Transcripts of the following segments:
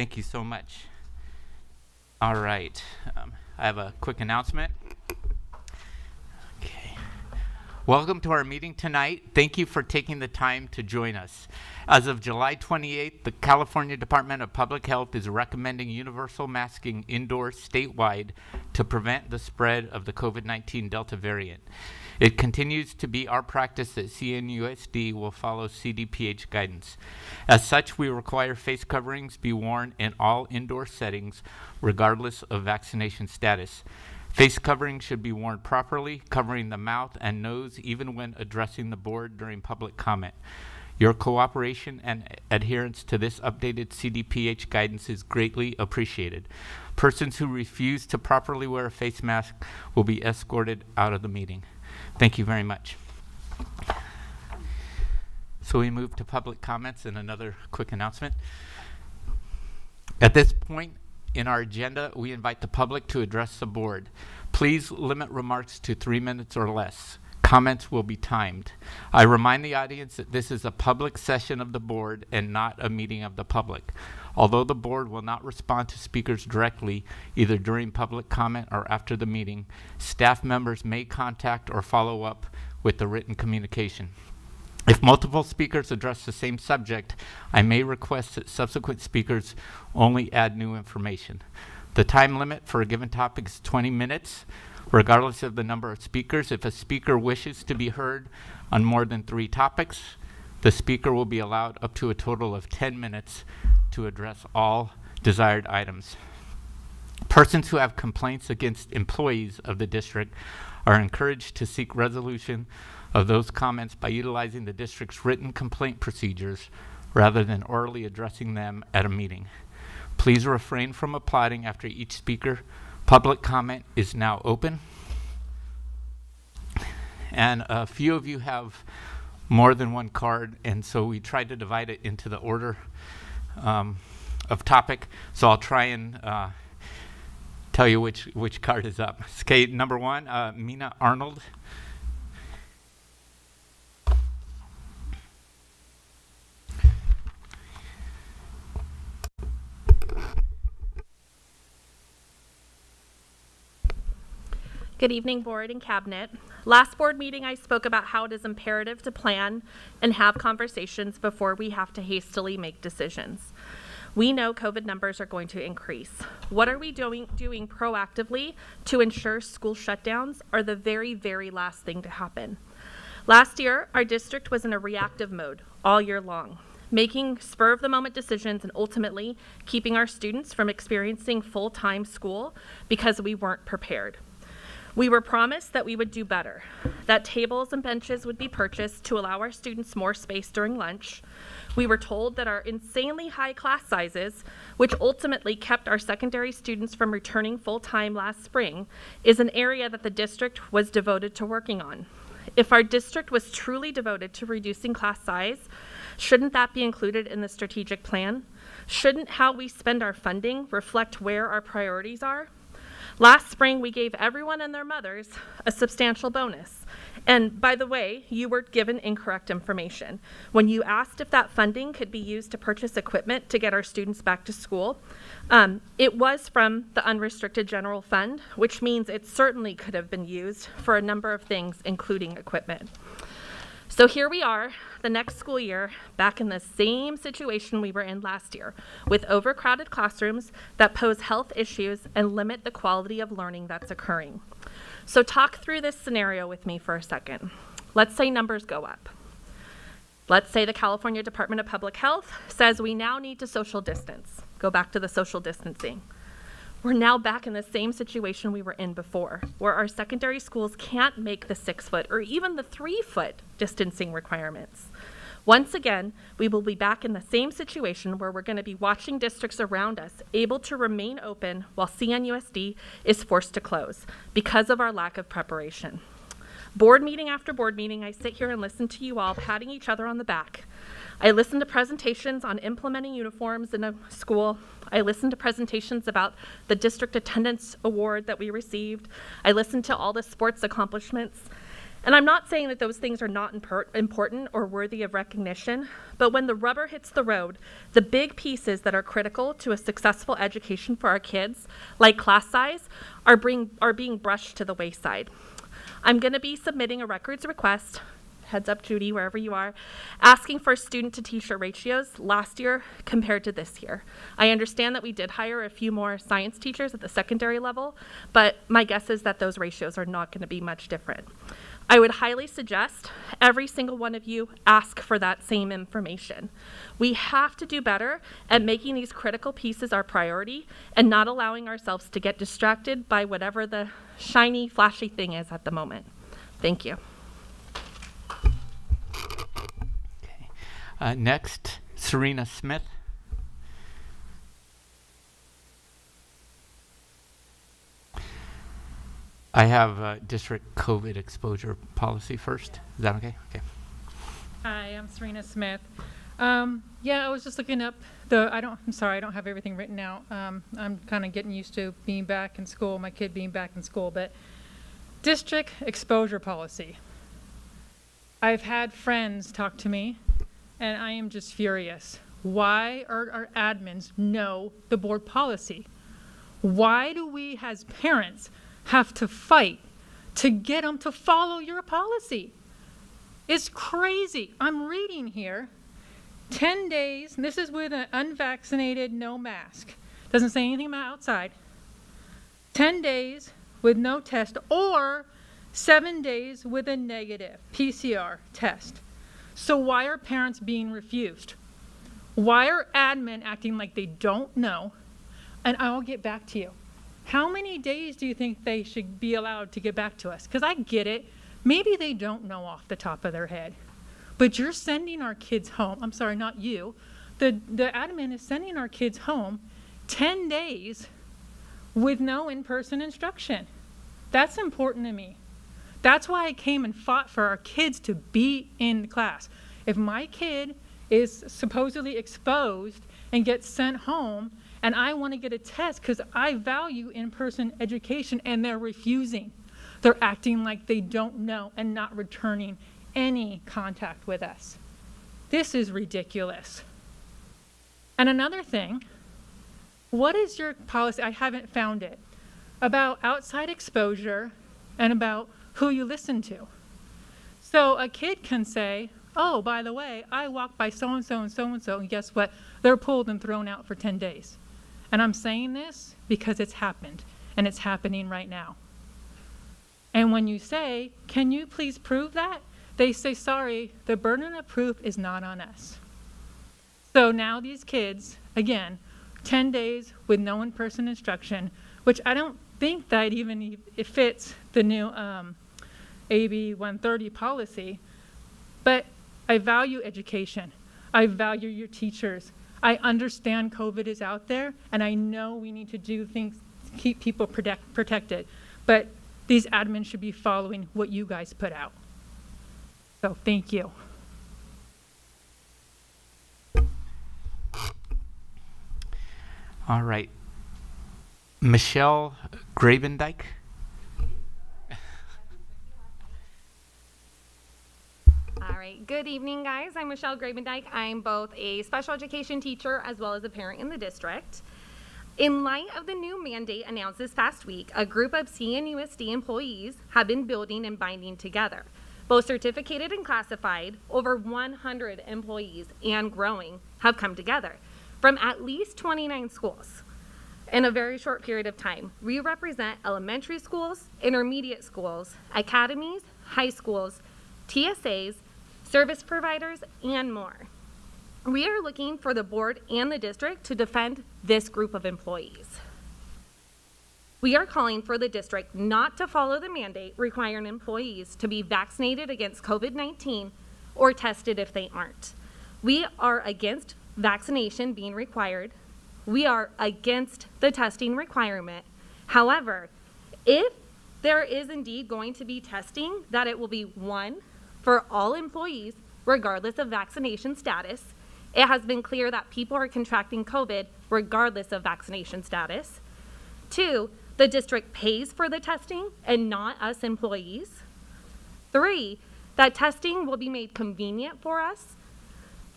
Thank you so much. All right. Um, I have a quick announcement. Okay. Welcome to our meeting tonight. Thank you for taking the time to join us. As of July 28th, the California Department of Public Health is recommending universal masking indoors statewide to prevent the spread of the COVID 19 Delta variant. It continues to be our practice that CNUSD will follow CDPH guidance. As such, we require face coverings be worn in all indoor settings, regardless of vaccination status. Face coverings should be worn properly, covering the mouth and nose even when addressing the board during public comment. Your cooperation and adherence to this updated CDPH guidance is greatly appreciated. Persons who refuse to properly wear a face mask will be escorted out of the meeting. Thank you very much. So we move to public comments and another quick announcement. At this point in our agenda, we invite the public to address the board. Please limit remarks to three minutes or less. Comments will be timed. I remind the audience that this is a public session of the board and not a meeting of the public. Although the board will not respond to speakers directly, either during public comment or after the meeting, staff members may contact or follow up with the written communication. If multiple speakers address the same subject, I may request that subsequent speakers only add new information. The time limit for a given topic is 20 minutes, regardless of the number of speakers. If a speaker wishes to be heard on more than three topics, the speaker will be allowed up to a total of 10 minutes to address all desired items. Persons who have complaints against employees of the district are encouraged to seek resolution of those comments by utilizing the district's written complaint procedures rather than orally addressing them at a meeting. Please refrain from applauding after each speaker. Public comment is now open. And a few of you have more than one card, and so we tried to divide it into the order um, of topic. So I'll try and uh, tell you which, which card is up. Okay, number one, uh, Mina Arnold. Good evening, board and cabinet. Last board meeting, I spoke about how it is imperative to plan and have conversations before we have to hastily make decisions. We know COVID numbers are going to increase. What are we doing, doing proactively to ensure school shutdowns are the very, very last thing to happen? Last year, our district was in a reactive mode all year long, making spur of the moment decisions and ultimately keeping our students from experiencing full time school because we weren't prepared. We were promised that we would do better, that tables and benches would be purchased to allow our students more space during lunch. We were told that our insanely high class sizes, which ultimately kept our secondary students from returning full time last spring, is an area that the district was devoted to working on. If our district was truly devoted to reducing class size, shouldn't that be included in the strategic plan? Shouldn't how we spend our funding reflect where our priorities are? Last spring, we gave everyone and their mothers a substantial bonus. And by the way, you were given incorrect information. When you asked if that funding could be used to purchase equipment to get our students back to school, um, it was from the unrestricted general fund, which means it certainly could have been used for a number of things, including equipment. So here we are, the next school year, back in the same situation we were in last year, with overcrowded classrooms that pose health issues and limit the quality of learning that's occurring. So talk through this scenario with me for a second. Let's say numbers go up. Let's say the California Department of Public Health says we now need to social distance. Go back to the social distancing we're now back in the same situation we were in before, where our secondary schools can't make the six foot or even the three foot distancing requirements. Once again, we will be back in the same situation where we're going to be watching districts around us able to remain open while CNUSD is forced to close because of our lack of preparation. Board meeting after board meeting, I sit here and listen to you all patting each other on the back. I listen to presentations on implementing uniforms in a school. I listen to presentations about the district attendance award that we received. I listen to all the sports accomplishments. And I'm not saying that those things are not important or worthy of recognition, but when the rubber hits the road, the big pieces that are critical to a successful education for our kids, like class size, are, bring, are being brushed to the wayside. I'm going to be submitting a records request, heads up Judy, wherever you are, asking for student to teacher ratios last year compared to this year. I understand that we did hire a few more science teachers at the secondary level, but my guess is that those ratios are not going to be much different. I would highly suggest every single one of you ask for that same information. We have to do better at making these critical pieces our priority and not allowing ourselves to get distracted by whatever the shiny, flashy thing is at the moment. Thank you. Uh, next, Serena Smith. I have uh, district COVID exposure policy first. Is that okay? Okay. Hi, I'm Serena Smith. Um, yeah, I was just looking up the, I don't, I'm sorry, I don't have everything written out. Um, I'm kind of getting used to being back in school, my kid being back in school, but district exposure policy. I've had friends talk to me, and I am just furious. Why are our admins know the board policy? Why do we, as parents, have to fight to get them to follow your policy? It's crazy. I'm reading here 10 days, this is with an unvaccinated, no mask. Doesn't say anything about outside. 10 days with no test, or seven days with a negative PCR test. So, why are parents being refused? Why are admin acting like they don't know? And I'll get back to you. How many days do you think they should be allowed to get back to us? Because I get it. Maybe they don't know off the top of their head. But you're sending our kids home. I'm sorry, not you. The, the admin is sending our kids home 10 days with no in person instruction. That's important to me. That's why I came and fought for our kids to be in class. If my kid is supposedly exposed and gets sent home, and I want to get a test because I value in person education, and they're refusing. They're acting like they don't know and not returning any contact with us. This is ridiculous. And another thing, what is your policy? I haven't found it. About outside exposure and about who you listen to. So a kid can say, oh, by the way, I walked by so and so and so and so, and guess what? They're pulled and thrown out for 10 days. And I'm saying this because it's happened, and it's happening right now. And when you say, can you please prove that? They say, sorry, the burden of proof is not on us. So now these kids, again, 10 days with no in person instruction, which I don't think that even it fits the new um, AB 130 policy. But I value education. I value your teachers. I understand COVID is out there, and I know we need to do things to keep people protect, protected. But these admins should be following what you guys put out. So thank you. All right. Michelle Grabendike. All right, good evening, guys. I'm Michelle Grabendike. I'm both a special education teacher as well as a parent in the district. In light of the new mandate announced this past week, a group of CNUSD employees have been building and binding together. Both certificated and classified, over 100 employees and growing have come together from at least 29 schools in a very short period of time. We represent elementary schools, intermediate schools, academies, high schools, TSAs, service providers, and more. We are looking for the board and the district to defend this group of employees. We are calling for the district not to follow the mandate requiring employees to be vaccinated against COVID 19 or tested if they aren't. We are against vaccination being required. We are against the testing requirement. However, if there is indeed going to be testing, that it will be one for all employees, regardless of vaccination status. It has been clear that people are contracting COVID regardless of vaccination status. Two, the district pays for the testing and not us employees. Three, that testing will be made convenient for us.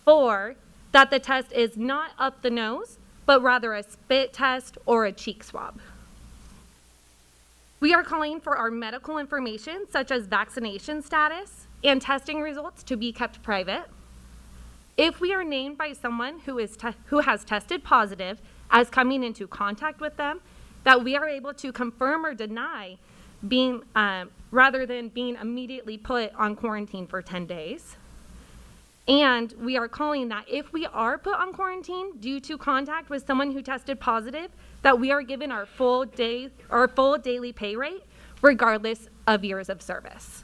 Four, that the test is not up the nose, but rather a spit test or a cheek swab. We are calling for our medical information, such as vaccination status and testing results, to be kept private. If we are named by someone who, is who has tested positive as coming into contact with them, that we are able to confirm or deny being, um, rather than being immediately put on quarantine for 10 days. And we are calling that if we are put on quarantine due to contact with someone who tested positive, that we are given our full day, our full daily pay rate, regardless of years of service.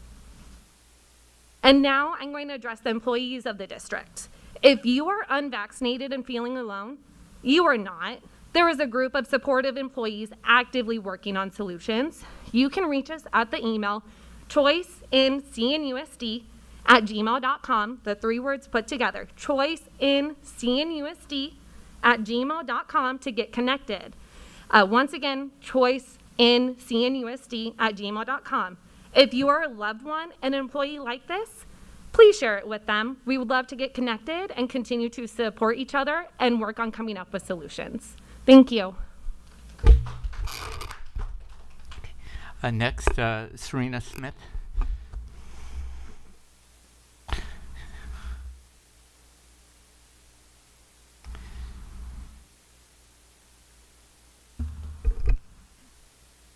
And now I'm going to address the employees of the district. If you are unvaccinated and feeling alone, you are not. There is a group of supportive employees actively working on solutions. You can reach us at the email choiceincnusd at gmail.com, the three words put together, choiceincnusd at gmail.com to get connected. Uh, once again, choiceincnusd at gmail.com. If you are a loved one, an employee like this, please share it with them. We would love to get connected and continue to support each other and work on coming up with solutions. Thank you. Uh, next, uh, Serena Smith.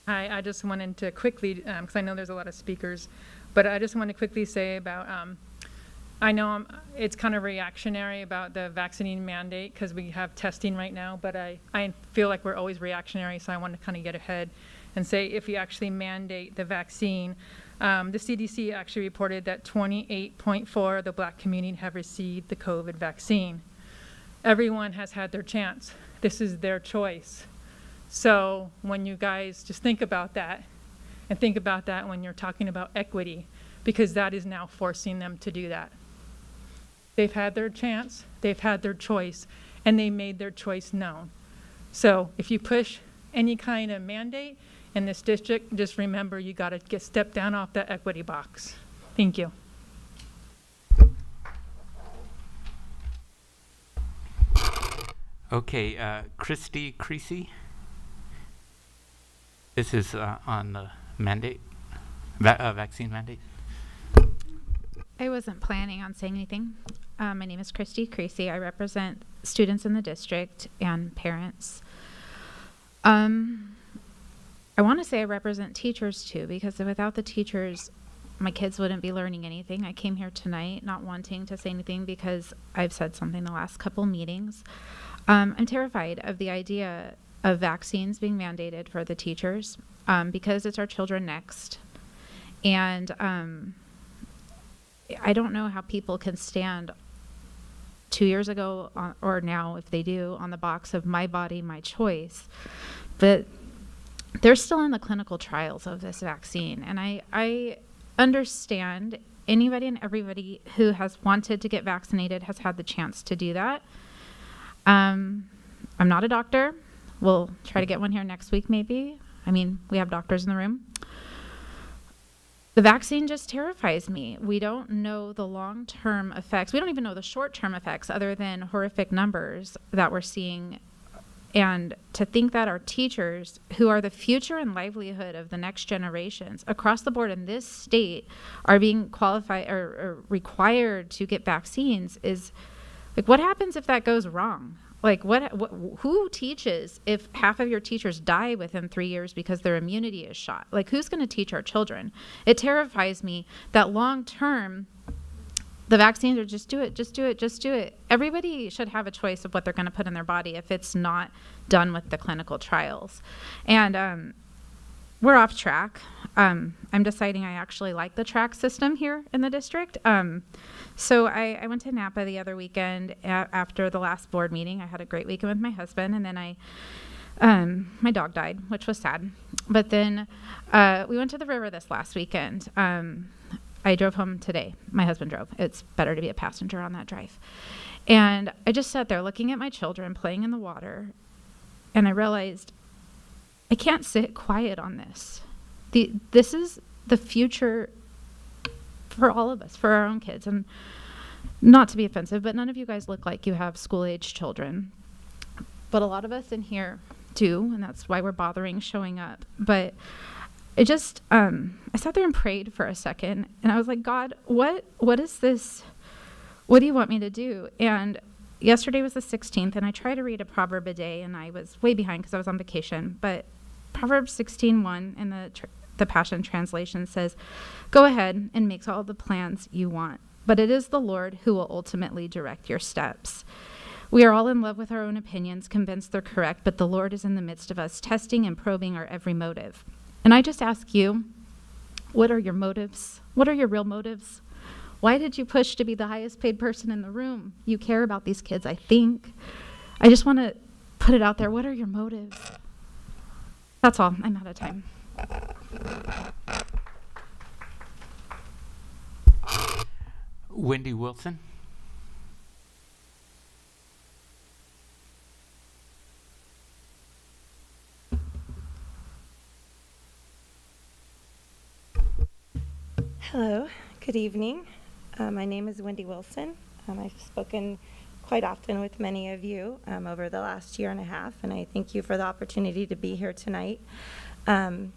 Hi, I just wanted to quickly, because I know there's a lot of speakers, but I just want to quickly say about, um, I know I'm, it's kind of reactionary about the vaccine mandate because we have testing right now, but I, I feel like we're always reactionary, so I want to kind of get ahead and say if you actually mandate the vaccine, um, the CDC actually reported that 28.4 of the black community have received the COVID vaccine. Everyone has had their chance. This is their choice. So when you guys just think about that, and think about that when you're talking about equity, because that is now forcing them to do that. They've had their chance, they've had their choice, and they made their choice known. So if you push any kind of mandate in this district, just remember you got to get step down off that equity box. Thank you. Okay, uh, Christy Creasy. This is uh, on the mandate, va- uh, vaccine mandate. I wasn't planning on saying anything. Uh, my name is Christy Creasy. I represent students in the district and parents. Um, I want to say I represent teachers too, because without the teachers, my kids wouldn't be learning anything. I came here tonight not wanting to say anything because I've said something the last couple meetings. Um, I'm terrified of the idea of vaccines being mandated for the teachers um, because it's our children next. And um, I don't know how people can stand two years ago or now, if they do, on the box of my body, my choice. But they're still in the clinical trials of this vaccine. And I, I understand anybody and everybody who has wanted to get vaccinated has had the chance to do that. Um, I'm not a doctor. We'll try to get one here next week, maybe. I mean, we have doctors in the room. The vaccine just terrifies me. We don't know the long term effects. We don't even know the short term effects, other than horrific numbers that we're seeing. And to think that our teachers, who are the future and livelihood of the next generations across the board in this state, are being qualified or, or required to get vaccines is like, what happens if that goes wrong? Like, what, what, who teaches if half of your teachers die within three years because their immunity is shot? Like, who's going to teach our children? It terrifies me that long term, the vaccines are just do it, just do it, just do it. Everybody should have a choice of what they're going to put in their body if it's not done with the clinical trials. And um, we're off track. Um, I'm deciding I actually like the track system here in the district. Um, so I, I went to Napa the other weekend after the last board meeting. I had a great weekend with my husband, and then I, um, my dog died, which was sad. But then uh, we went to the river this last weekend. Um, I drove home today. My husband drove. It's better to be a passenger on that drive. And I just sat there looking at my children playing in the water, and I realized I can't sit quiet on this. The, this is the future for all of us, for our own kids. And not to be offensive, but none of you guys look like you have school age children. But a lot of us in here do, and that's why we're bothering showing up. But I just, um, I sat there and prayed for a second, and I was like, God, what, what is this? What do you want me to do? And yesterday was the 16th, and I try to read a proverb a day, and I was way behind because I was on vacation. But Proverbs 16:1 in the tr- the Passion Translation says, "Go ahead and make all the plans you want, but it is the Lord who will ultimately direct your steps." We are all in love with our own opinions, convinced they're correct, but the Lord is in the midst of us, testing and probing our every motive. And I just ask you, what are your motives? What are your real motives? Why did you push to be the highest paid person in the room? You care about these kids, I think. I just want to put it out there. What are your motives? That's all. I'm out of time. Wendy Wilson. Hello, good evening. Uh, my name is Wendy Wilson. Um, I've spoken quite often with many of you um, over the last year and a half, and I thank you for the opportunity to be here tonight. Um,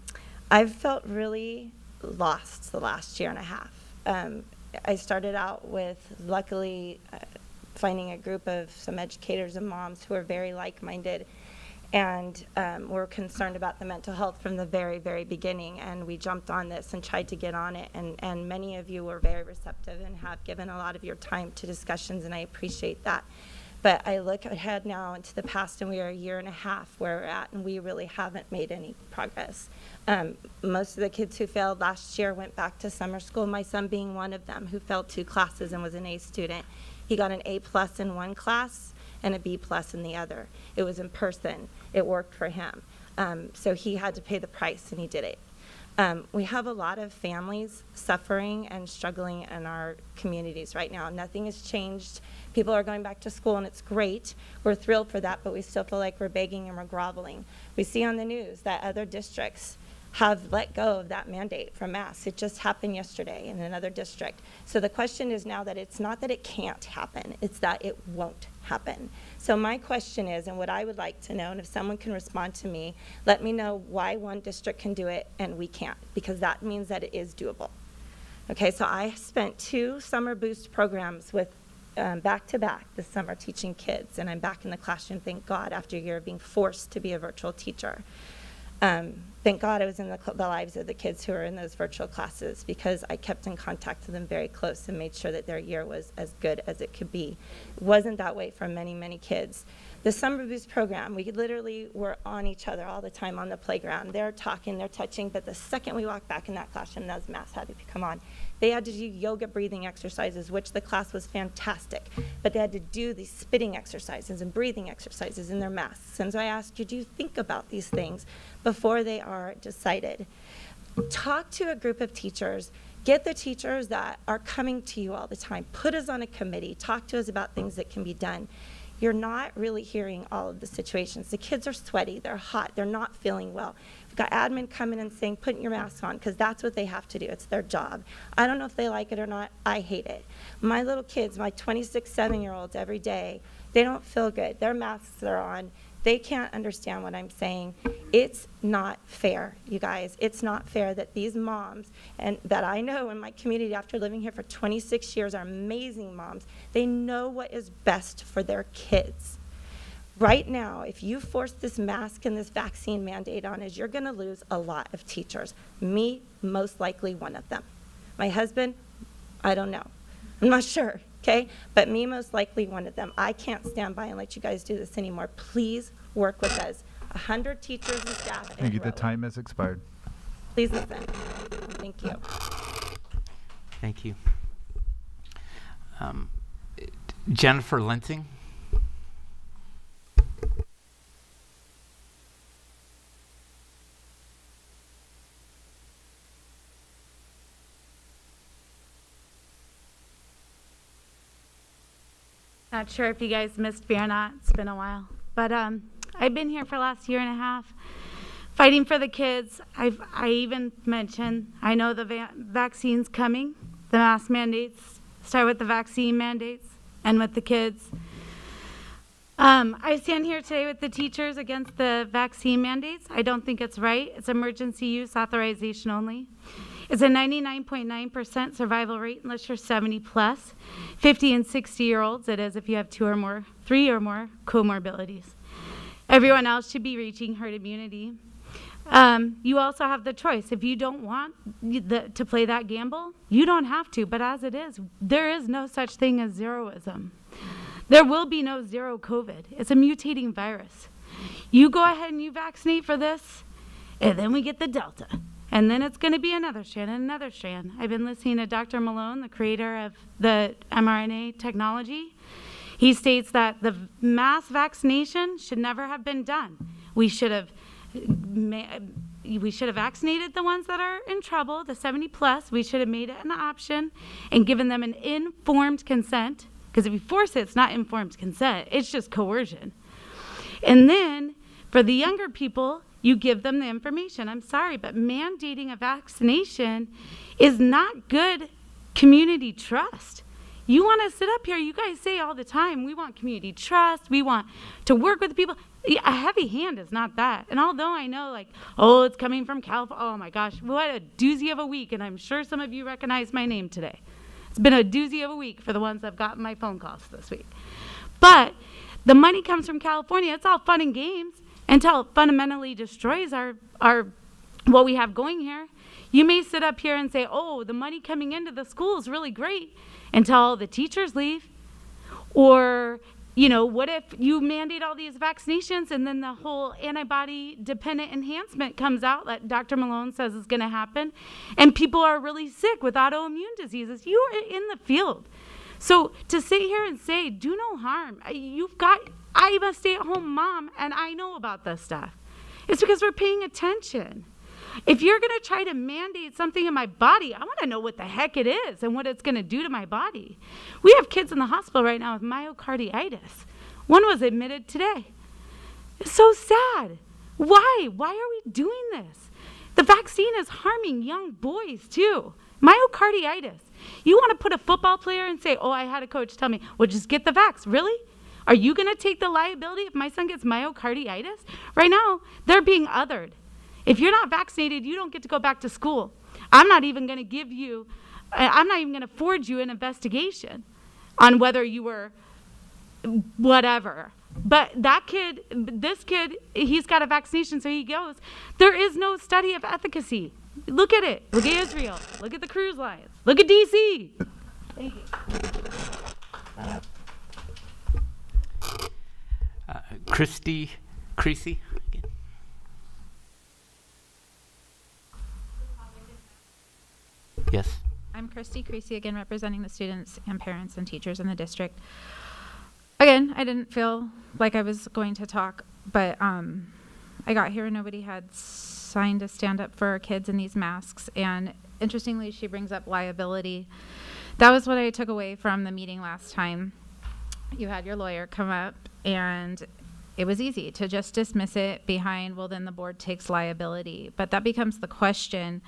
I've felt really lost the last year and a half. Um, I started out with, luckily, uh, finding a group of some educators and moms who are very like minded and um, we're concerned about the mental health from the very, very beginning. And we jumped on this and tried to get on it. And, and many of you were very receptive and have given a lot of your time to discussions, and I appreciate that. But I look ahead now into the past, and we are a year and a half where we're at, and we really haven't made any progress. Um, most of the kids who failed last year went back to summer school, my son being one of them, who failed two classes and was an A student. He got an A plus in one class and a B plus in the other. It was in person. It worked for him. Um, so he had to pay the price, and he did it. Um, we have a lot of families suffering and struggling in our communities right now. Nothing has changed. People are going back to school, and it's great. We're thrilled for that, but we still feel like we're begging and we're groveling. We see on the news that other districts have let go of that mandate from mass. It just happened yesterday in another district. So the question is now that it's not that it can't happen, it's that it won't happen. So my question is, and what I would like to know, and if someone can respond to me, let me know why one district can do it and we can't, because that means that it is doable. Okay, so I spent two summer boost programs with um, back to back this summer teaching kids, and I'm back in the classroom, thank God, after a year of being forced to be a virtual teacher. Um, thank God I was in the, the lives of the kids who were in those virtual classes because I kept in contact with them very close and made sure that their year was as good as it could be. It wasn't that way for many, many kids. The Summer Boost program, we literally were on each other all the time on the playground. They're talking, they're touching, but the second we walked back in that classroom, those masks had to come on. They had to do yoga breathing exercises, which the class was fantastic, but they had to do these spitting exercises and breathing exercises in their masks. And so I asked you, do you think about these things before they are decided? Talk to a group of teachers. Get the teachers that are coming to you all the time. Put us on a committee. Talk to us about things that can be done. You're not really hearing all of the situations. The kids are sweaty, they're hot, they're not feeling well. Got admin coming and saying, put your mask on, because that's what they have to do. It's their job. I don't know if they like it or not. I hate it. My little kids, my 26, 7 year olds, every day, they don't feel good. Their masks are on. They can't understand what I'm saying. It's not fair, you guys. It's not fair that these moms, and that I know in my community after living here for 26 years, are amazing moms. They know what is best for their kids. Right now, if you force this mask and this vaccine mandate on us, you're going to lose a lot of teachers. Me, most likely one of them. My husband, I don't know. I'm not sure, okay? But me, most likely one of them. I can't stand by and let you guys do this anymore. Please work with us. A hundred teachers and staff. Thank you. The time has expired. Please listen. Thank you. Thank you. Um, Jennifer Lensing? Not sure if you guys missed me or not. It's been a while. But um, I've been here for the last year and a half fighting for the kids. I've, I even mentioned, I know the va- vaccine's coming, the mask mandates. Start with the vaccine mandates and with the kids. Um, I stand here today with the teachers against the vaccine mandates. I don't think it's right. It's emergency use authorization only. It's a 99.9% survival rate unless you're 70 plus. 50 and 60 year olds, it is if you have two or more, three or more comorbidities. Everyone else should be reaching herd immunity. Um, you also have the choice. If you don't want the, to play that gamble, you don't have to. But as it is, there is no such thing as zeroism. There will be no zero COVID. It's a mutating virus. You go ahead and you vaccinate for this, and then we get the Delta. And then it's going to be another strand and another strand. I've been listening to Dr. Malone, the creator of the mRNA technology. He states that the mass vaccination should never have been done. We should have we should have vaccinated the ones that are in trouble, the 70 plus. We should have made it an option and given them an informed consent. Because if you force it, it's not informed consent, it's just coercion. And then for the younger people, you give them the information. I'm sorry, but mandating a vaccination is not good community trust. You want to sit up here, you guys say all the time, we want community trust, we want to work with people a heavy hand is not that. And although I know, like, oh, it's coming from California, oh my gosh, what a doozy of a week. And I'm sure some of you recognize my name today. It's been a doozy of a week for the ones that have gotten my phone calls this week. But the money comes from California. It's all fun and games until it fundamentally destroys our, our what we have going here. You may sit up here and say, oh, the money coming into the school is really great until the teachers leave or you know, what if you mandate all these vaccinations and then the whole antibody dependent enhancement comes out that Dr. Malone says is going to happen and people are really sick with autoimmune diseases? You are in the field. So to sit here and say, do no harm, you've got, I'm a stay at home mom and I know about this stuff. It's because we're paying attention. If you're going to try to mandate something in my body, I want to know what the heck it is and what it's going to do to my body. We have kids in the hospital right now with myocarditis. One was admitted today. It's so sad. Why? Why are we doing this? The vaccine is harming young boys too. Myocarditis. You want to put a football player and say, Oh, I had a coach tell me, well, just get the vax. Really? Are you going to take the liability if my son gets myocarditis? Right now, they're being othered. If you're not vaccinated, you don't get to go back to school. I'm not even going to give you, I'm not even going to forward you an investigation on whether you were whatever. But that kid, this kid, he's got a vaccination, so he goes. There is no study of efficacy. Look at it. Look at Israel. Look at the cruise lines. Look at DC. Thank you. Uh, Christy Creasy? Yes. I'm Christy Creasy, again representing the students and parents and teachers in the district. Again, I didn't feel like I was going to talk, but um, I got here and nobody had signed to stand up for our kids in these masks. And interestingly, she brings up liability. That was what I took away from the meeting last time. You had your lawyer come up, and it was easy to just dismiss it behind, well, then the board takes liability. But that becomes the question.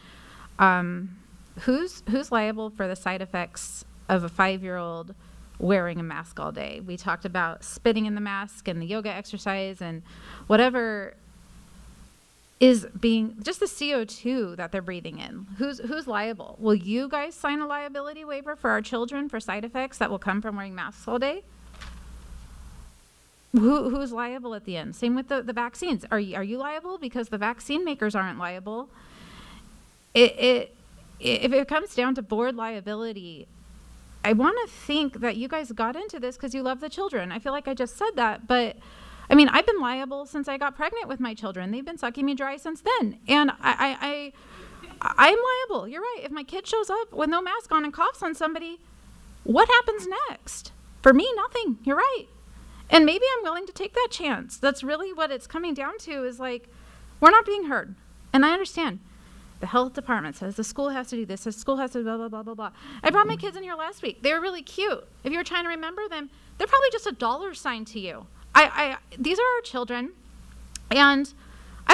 Um, who's who's liable for the side effects of a five-year-old wearing a mask all day? We talked about spitting in the mask and the yoga exercise and whatever is being just the CO2 that they're breathing in. Who's who's liable? Will you guys sign a liability waiver for our children for side effects that will come from wearing masks all day? Who, who's liable at the end? Same with the, the vaccines. Are you, are you liable? Because the vaccine makers aren't liable. It, it if it comes down to board liability, I want to think that you guys got into this because you love the children. I feel like I just said that, but I mean, I've been liable since I got pregnant with my children. They've been sucking me dry since then, and I, I, I I'm liable. You're right. If my kid shows up with no mask on and coughs on somebody, what happens next? For me, nothing. You're right. And maybe I'm willing to take that chance. That's really what it's coming down to is like, we're not being heard. And I understand. The health department says the school has to do this, the school has to blah, blah, blah, blah, blah. I brought my kids in here last week. They were really cute. If you were trying to remember them, they're probably just a dollar sign to you. I, I, these are our children. And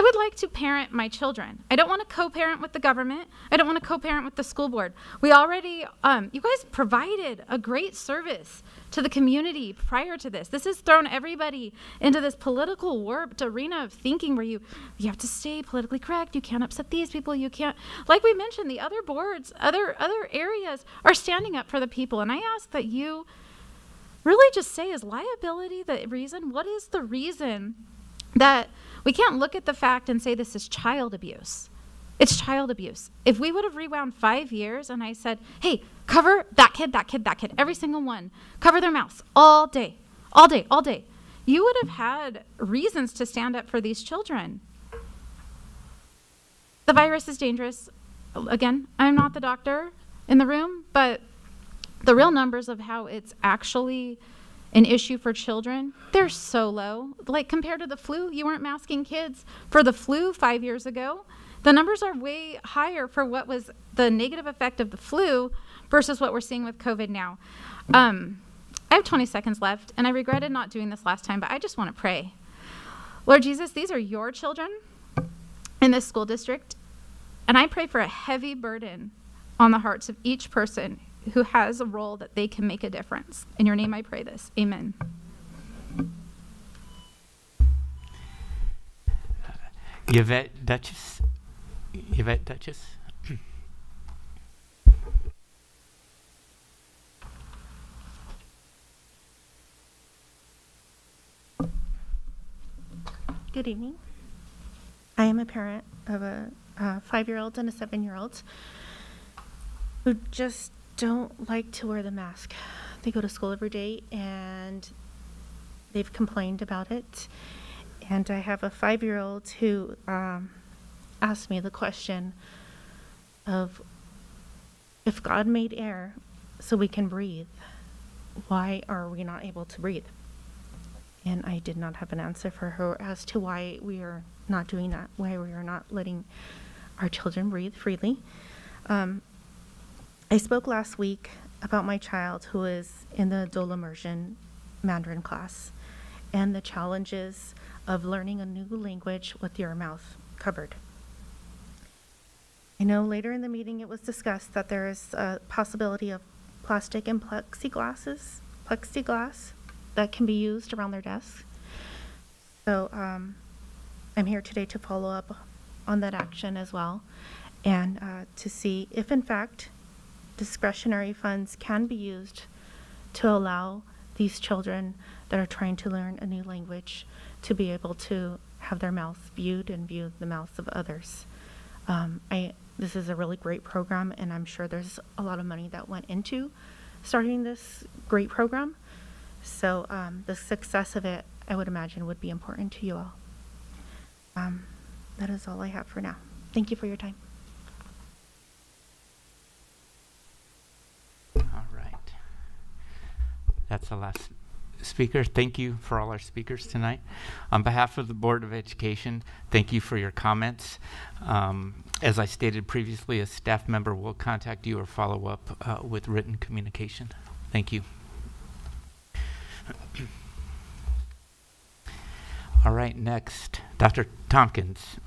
would like to parent my children. I don't want to co-parent with the government. I don't want to co-parent with the school board. We already, um, you guys provided a great service to the community prior to this. This has thrown everybody into this political warped arena of thinking where you you have to stay politically correct. You can't upset these people. You can't, like we mentioned, the other boards, other other areas are standing up for the people. And I ask that you really just say, is liability the reason? What is the reason that we can't look at the fact and say this is child abuse. It's child abuse. If we would have rewound five years and I said, hey, cover that kid, that kid, that kid, every single one, cover their mouths all day, all day, all day, you would have had reasons to stand up for these children. The virus is dangerous. Again, I'm not the doctor in the room, but the real numbers of how it's actually an issue for children, they're so low. Like compared to the flu, you weren't masking kids for the flu five years ago. The numbers are way higher for what was the negative effect of the flu versus what we're seeing with COVID now. Um, I have 20 seconds left, and I regretted not doing this last time, but I just want to pray. Lord Jesus, these are your children in this school district, and I pray for a heavy burden on the hearts of each person who has a role that they can make a difference. In your name I pray this. Amen. Yvette Duchess. Yvette Duchess. Good evening. I am a parent of a, a five year old and a seven year old who just don't like to wear the mask. They go to school every day and they've complained about it. And I have a five year old who um, asked me the question of if God made air so we can breathe, why are we not able to breathe? And I did not have an answer for her as to why we are not doing that, why we are not letting our children breathe freely. Um, I spoke last week about my child who is in the dual immersion Mandarin class and the challenges of learning a new language with your mouth covered. I know later in the meeting it was discussed that there is a possibility of plastic and plexiglasses, plexiglass that can be used around their desks. So um, I'm here today to follow up on that action as well and uh, to see if in fact discretionary funds can be used to allow these children that are trying to learn a new language to be able to have their mouths viewed and view the mouths of others. Um, I, this is a really great program, and I'm sure there's a lot of money that went into starting this great program. So um, the success of it, I would imagine, would be important to you all. Um, that is all I have for now. Thank you for your time. All right. That's the last speaker. Thank you for all our speakers tonight. On behalf of the Board of Education, thank you for your comments. Um, as I stated previously, a staff member will contact you or follow up uh, with written communication. Thank you. all right, next, Dr. Tompkins.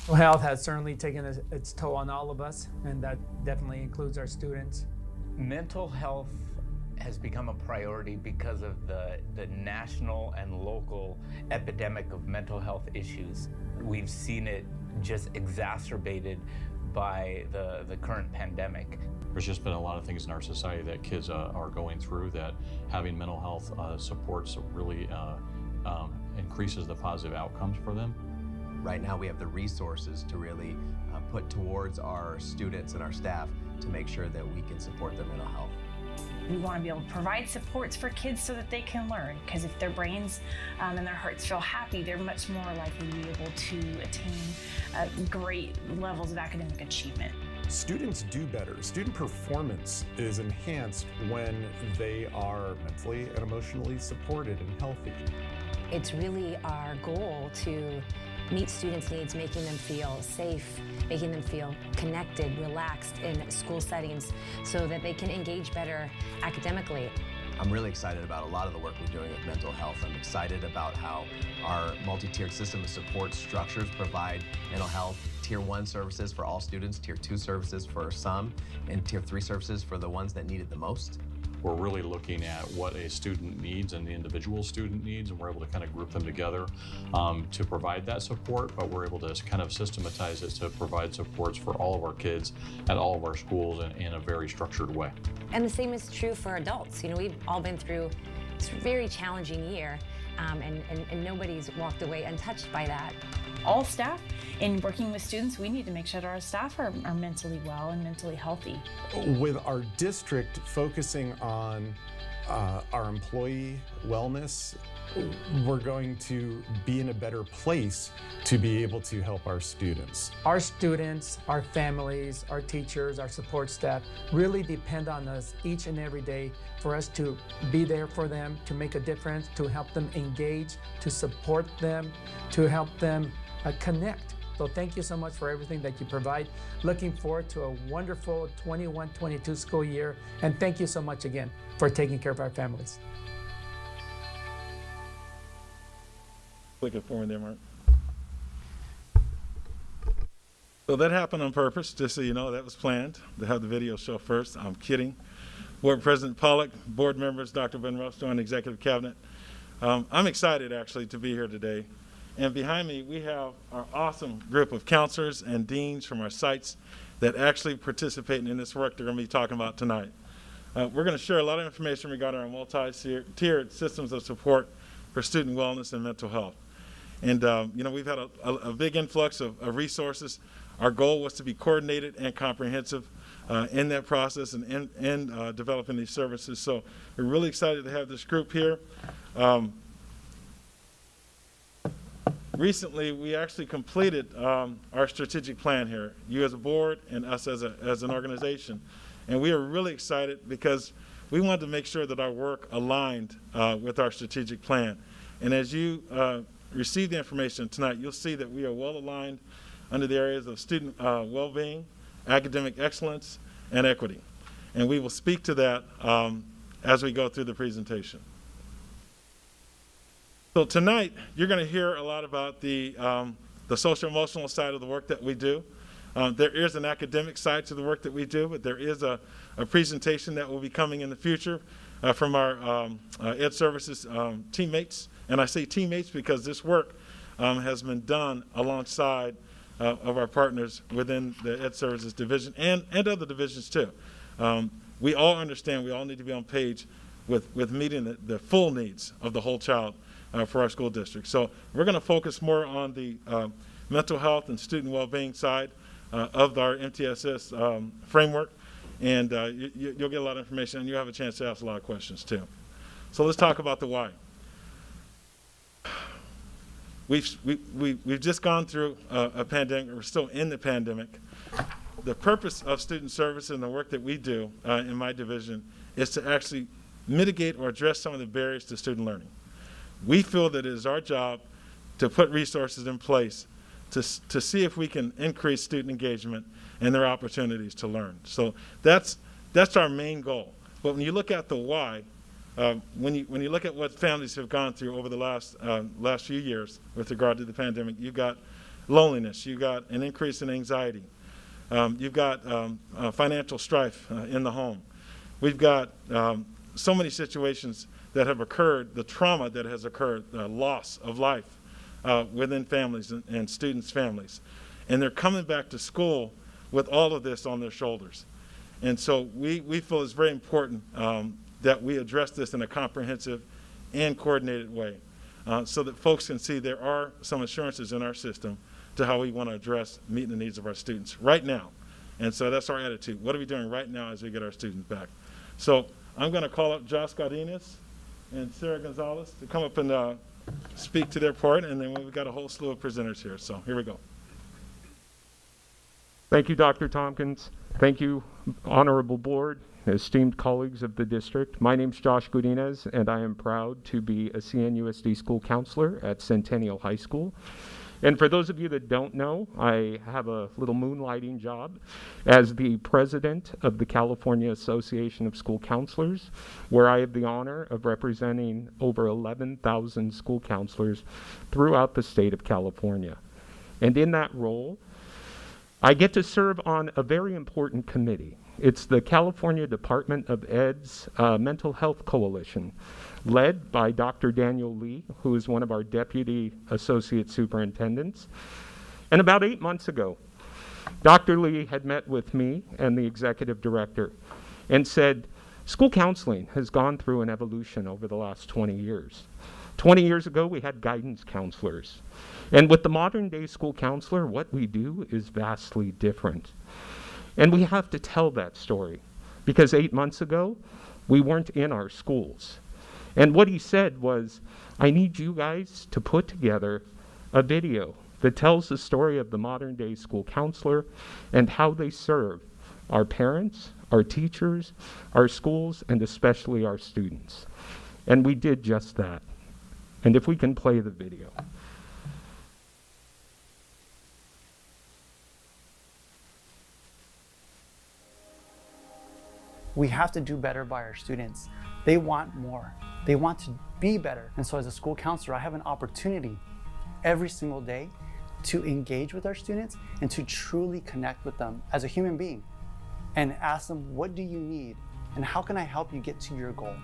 Mental health has certainly taken its- its toll on all of us, and that definitely includes our students. Mental health has become a priority because of the, the national and local epidemic of mental health issues. We've seen it just exacerbated by the, the current pandemic. There's just been a lot of things in our society that kids uh, are going through that having mental health uh, supports really uh, um, increases the positive outcomes for them. Right now, we have the resources to really uh, put towards our students and our staff to make sure that we can support their mental health. We want to be able to provide supports for kids so that they can learn. Because if their brains um, and their hearts feel happy, they're much more likely to be able to attain uh, great levels of academic achievement. Students do better. Student performance is enhanced when they are mentally and emotionally supported and healthy. It's really our goal to meet students' needs, making them feel safe, making them feel connected, relaxed in school settings so that they can engage better academically. I'm really excited about a lot of the work we're doing with mental health. I'm excited about how our multi-tiered system of support structures provide mental health tier one services for all students, tier two services for some, and tier three services for the ones that need it the most. We're really looking at what a student needs and the individual student needs, and we're able to kind of group them together um, to provide that support, but we're able to kind of systematize it to provide supports for all of our kids at all of our schools in, in a very structured way. And the same is true for adults. You know, we've all been through this very challenging year, um, and, and, and nobody's walked away untouched by that. All staff in working with students, we need to make sure that our staff are, are mentally well and mentally healthy. With our district focusing on uh, our employee wellness, we're going to be in a better place to be able to help our students. Our students, our families, our teachers, our support staff really depend on us each and every day for us to be there for them, to make a difference, to help them engage, to support them, to help them uh, connect. So thank you so much for everything that you provide. Looking forward to a wonderful 21-22 school year. And thank you so much again for taking care of our families. Click it for me there, Mark. So that happened on purpose, just so you know, that was planned to have the video show first. I'm kidding. Board President Pollock, board members, Dr. Ben and Executive Cabinet. Um, I'm excited actually to be here today. And behind me, we have our awesome group of counselors and deans from our sites that actually participate in this work they're going to be talking about tonight. Uh, we're going to share a lot of information regarding our multi-tiered systems of support for student wellness and mental health. And, um, you know, we've had a, a, a big influx of, of, resources. Our goal was to be coordinated and comprehensive uh, in that process and in, in uh, developing these services. So we're really excited to have this group here. Um, recently, we actually completed um, our strategic plan here, you as a board and us as, a, as an organization. And we are really excited because we wanted to make sure that our work aligned uh, with our strategic plan. And as you uh, receive the information tonight, you'll see that we are well aligned under the areas of student uh, well-being, academic excellence, and equity. And we will speak to that um, as we go through the presentation. So tonight, you're going to hear a lot about the, um, the social emotional side of the work that we do. Um, there is an academic side to the work that we do, but there is a, a presentation that will be coming in the future uh, from our um, uh, Ed Services um, teammates. And I say teammates because this work um, has been done alongside uh, of our partners within the Ed Services division and, and other divisions too. Um, we all understand we all need to be on page with, with meeting the, the full needs of the whole child uh, for our school district. So we're going to focus more on the uh, mental health and student well-being side uh, of our MTSS um, framework. And uh, you, will get a lot of information and you'll have a chance to ask a lot of questions too. So let's talk about the why. We've, we, we, we've just gone through a, a pandemic, we're still in the pandemic. The purpose of student service and the work that we do uh, in my division is to actually mitigate or address some of the barriers to student learning. We feel that it is our job to put resources in place to, to see if we can increase student engagement and their opportunities to learn. So that's, that's our main goal. But when you look at the why, uh, when, you, when you look at what families have gone through over the last, uh, last few years with regard to the pandemic, you've got loneliness, you've got an increase in anxiety, um, you've got um, uh, financial strife uh, in the home. We've got um, so many situations that have occurred, the trauma that has occurred, the loss of life uh, within families and, and, students' families. And they're coming back to school with all of this on their shoulders. And so we, we feel it's very important um, that we address this in a comprehensive and coordinated way uh, so that folks can see there are some assurances in our system to how we want to address meeting the needs of our students right now. And so that's our attitude. What are we doing right now as we get our students back? So I'm going to call up Josh Godinez and Sarah Gonzalez to come up and uh, speak to their part, and then we've got a whole slew of presenters here. So here we go. Thank you, Dr. Tompkins. Thank you, Honorable Board, esteemed colleagues of the district. My name is Josh Godinez, and I am proud to be a CNUSD school counselor at Centennial High School. And for those of you that don't know, I have a little moonlighting job as the president of the California Association of School Counselors, where I have the honor of representing over 11,000 school counselors throughout the state of California. And in that role, I get to serve on a very important committee. It's the California Department of Ed's uh, Mental Health Coalition led by Dr. Daniel Lee, who is one of our deputy associate superintendents. And about eight months ago, Dr. Lee had met with me and the executive director and said, School counseling has gone through an evolution over the last 20 years. 20 years ago, we had guidance counselors. And with the modern day school counselor, what we do is vastly different. And we have to tell that story because eight months ago, we weren't in our schools. And what he said was, I need you guys to put together a video that tells the story of the modern day school counselor and how they serve our parents, our teachers, our schools, and especially our students. And we did just that. And if we can play the video. We have to do better by our students. They want more. They want to be better. And so, as a school counselor, I have an opportunity every single day to engage with our students and to truly connect with them as a human being and ask them, What do you need? And how can I help you get to your goal?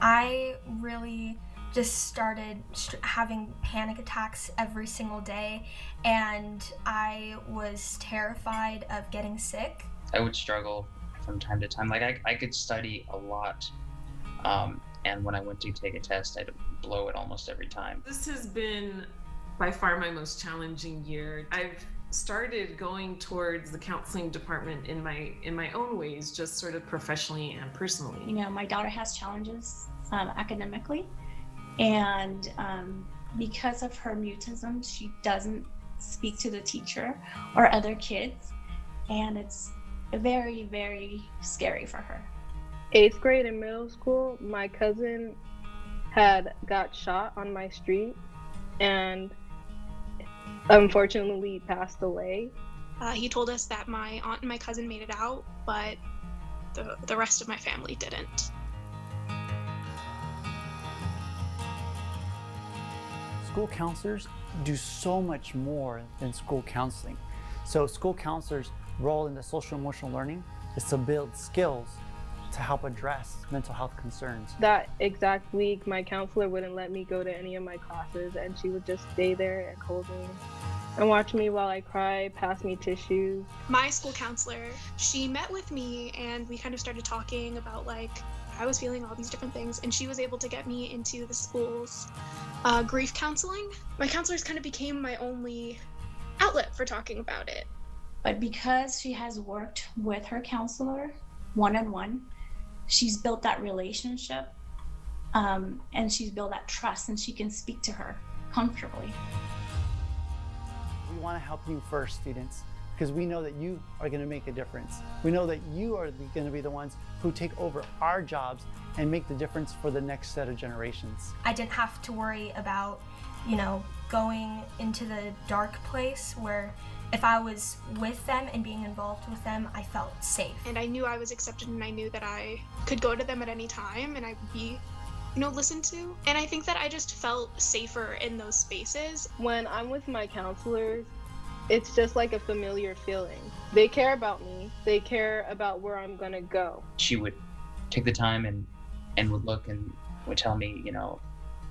I really just started having panic attacks every single day, and I was terrified of getting sick. I would struggle from time to time. Like I, I could study a lot, um, and when I went to take a test, I'd blow it almost every time. This has been by far my most challenging year. I've started going towards the counseling department in my in my own ways, just sort of professionally and personally. You know, my daughter has challenges um, academically, and um, because of her mutism, she doesn't speak to the teacher or other kids, and it's very, very scary for her. Eighth grade in middle school, my cousin had got shot on my street and unfortunately passed away. Uh, he told us that my aunt and my cousin made it out, but the, the rest of my family didn't. School counselors do so much more than school counseling. So, school counselors role in the social emotional learning is to build skills to help address mental health concerns. That exact week, my counselor wouldn't let me go to any of my classes, and she would just stay there and hold me and watch me while I cry, pass me tissues. My school counselor, she met with me and we kind of started talking about like I was feeling all these different things, and she was able to get me into the school's uh, grief counseling. My counselors kind of became my only outlet for talking about it. But because she has worked with her counselor one on one, she's built that relationship um, and she's built that trust and she can speak to her comfortably. We want to help you first, students, because we know that you are going to make a difference. We know that you are going to be the ones who take over our jobs and make the difference for the next set of generations. I didn't have to worry about, you know, going into the dark place where if I was with them and being involved with them, I felt safe. And I knew I was accepted and I knew that I could go to them at any time and I would be, you know, listened to. And I think that I just felt safer in those spaces. When I'm with my counselors, it's just like a familiar feeling. They care about me, they care about where I'm going to go. She would take the time and, and would look and would tell me, you know,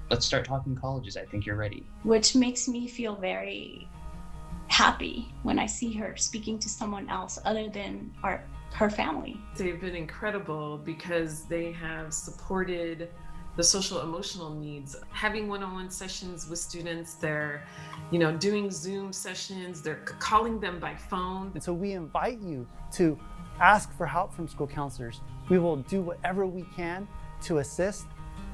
let's start talking colleges. I think you're ready. Which makes me feel very happy when I see her speaking to someone else other than our her family. They've been incredible because they have supported the social emotional needs having one-on-one sessions with students they're you know doing zoom sessions they're calling them by phone and so we invite you to ask for help from school counselors. We will do whatever we can to assist,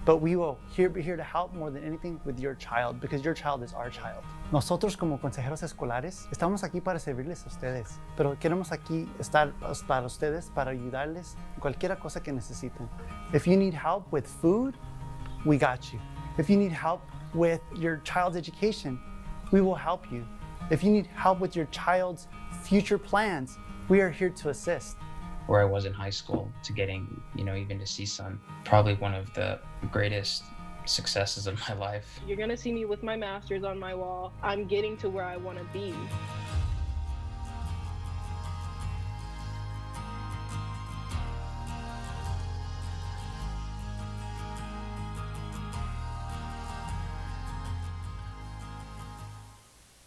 but we will here, be here to help more than anything with your child because your child is our child. Nosotros como consejeros escolares estamos aquí para servirles a ustedes, pero queremos aquí estar para ustedes para ayudarles en cualquier cosa que necesiten. If you need help with food, we got you. If you need help with your child's education, we will help you. If you need help with your child's future plans, we are here to assist. Where I was in high school to getting, you know, even to see sun, probably one of the greatest successes of my life. You're gonna see me with my masters on my wall. I'm getting to where I wanna be.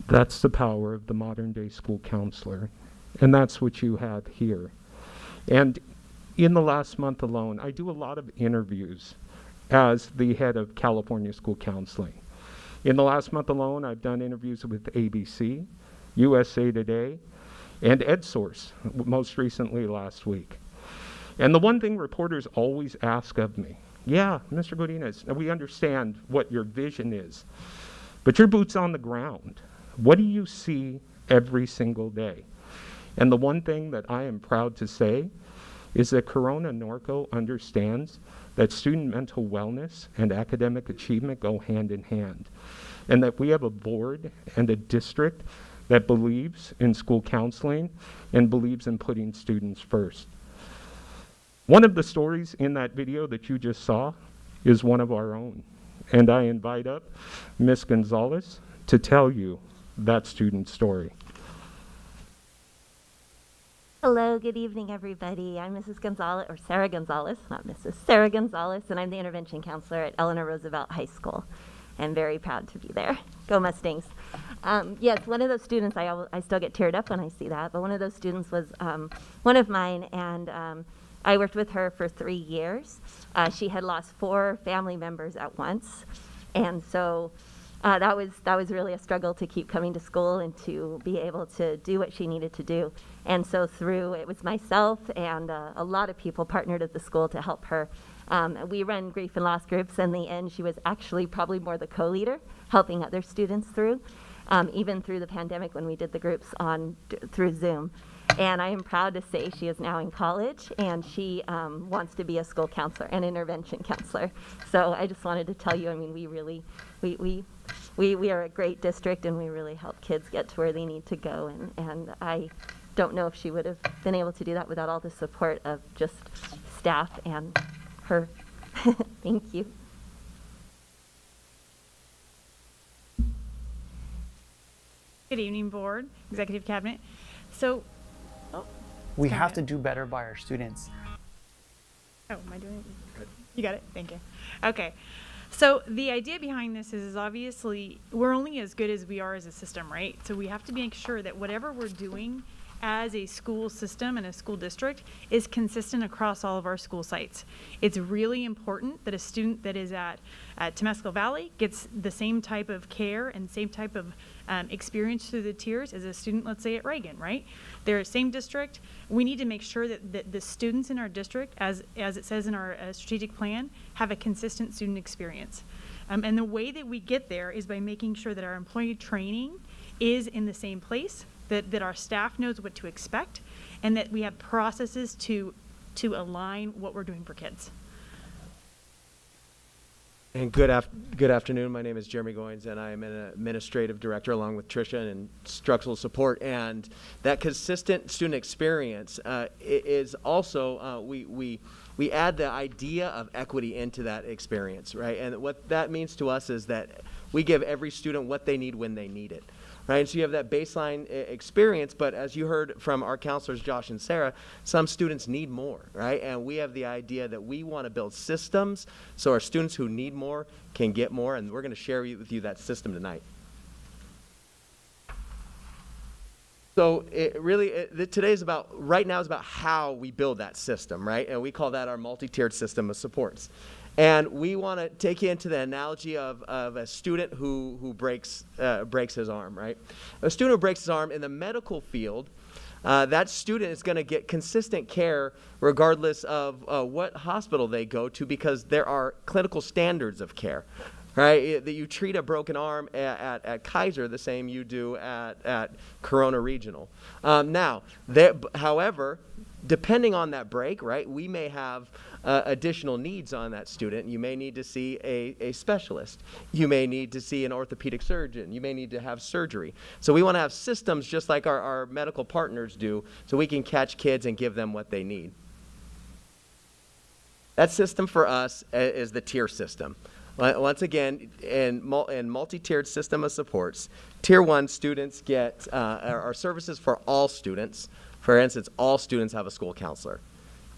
That's the power of the modern day school counselor. And that's what you have here. And in the last month alone, I do a lot of interviews as the head of California School Counseling. In the last month alone, I've done interviews with ABC, USA Today, and EdSource, most recently last week. And the one thing reporters always ask of me yeah, Mr. Godinez, we understand what your vision is, but your boot's on the ground. What do you see every single day? And the one thing that I am proud to say is that Corona Norco understands that student mental wellness and academic achievement go hand in hand, and that we have a board and a district that believes in school counseling and believes in putting students first. One of the stories in that video that you just saw is one of our own, and I invite up Miss Gonzalez to tell you that student story. Hello, good evening, everybody. I'm Mrs. Gonzalez, or Sarah Gonzalez, not Mrs. Sarah Gonzalez, and I'm the intervention counselor at Eleanor Roosevelt High School. I'm very proud to be there. Go Mustangs. Um, yes, one of those students, I, I still get teared up when I see that, but one of those students was um, one of mine, and um, I worked with her for three years. Uh, she had lost four family members at once, and so uh, that was that was really a struggle to keep coming to school and to be able to do what she needed to do. And so through it was myself and uh, a lot of people partnered at the school to help her. Um, we run grief and loss groups. In the end, she was actually probably more the co-leader, helping other students through, um, even through the pandemic when we did the groups on through Zoom. And I am proud to say she is now in college and she um, wants to be a school counselor, an intervention counselor. So I just wanted to tell you, I mean, we really, we, we we, we are a great district and we really help kids get to where they need to go. And, and I don't know if she would have been able to do that without all the support of just staff and her. Thank you. Good evening, board, executive cabinet. So, oh, we have to do better by our students. Oh, am I doing it? You got it. Thank you. Okay. So the idea behind this is, is obviously we're only as good as we are as a system, right? So we have to make sure that whatever we're doing as a school system and a school district is consistent across all of our school sites. It's really important that a student that is at, at Temescal Valley gets the same type of care and same type of um, experience through the tiers as a student, let's say at Reagan, right? They're the same district. We need to make sure that, the students in our district, as, as it says in our uh, strategic plan, have a consistent student experience. Um, and the way that we get there is by making sure that our employee training is in the same place, that, that our staff knows what to expect, and that we have processes to, to align what we're doing for kids. And good, af- good afternoon. My name is Jeremy Goins, and I am an administrative director along with Tricia and structural support. And that consistent student experience uh, is also uh, we we we add the idea of equity into that experience, right? And what that means to us is that we give every student what they need when they need it right? And so you have that baseline uh, experience, but as you heard from our counselors, Josh and Sarah, some students need more, right? And we have the idea that we want to build systems so our students who need more can get more, and we're going to share with you that system tonight. So it really, it, today is about, right now is about how we build that system, right? And we call that our multi-tiered system of supports. And we want to take you into the analogy of, of a student who, who breaks, uh, breaks his arm, right? A student who breaks his arm in the medical field, uh, that student is going to get consistent care regardless of uh, what hospital they go to because there are clinical standards of care right? That you treat a broken arm at, at, at, Kaiser the same you do at, at Corona Regional. Um, now, there, however, depending on that break, right, we may have uh, additional needs on that student. You may need to see a, a specialist. You may need to see an orthopedic surgeon. You may need to have surgery. So we want to have systems just like our, our medical partners do so we can catch kids and give them what they need. That system for us is the tier system. Once again, in, in multi-tiered system of supports, tier one students get uh, our services for all students. For instance, all students have a school counselor.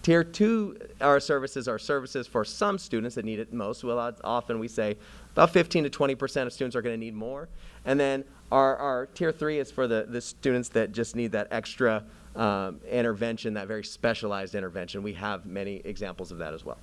Tier two, our services are services for some students that need it most. Well, often we say about 15 to 20 percent of students are going to need more. And then our, our tier three is for the, the students that just need that extra um, intervention, that very specialized intervention. We have many examples of that as well.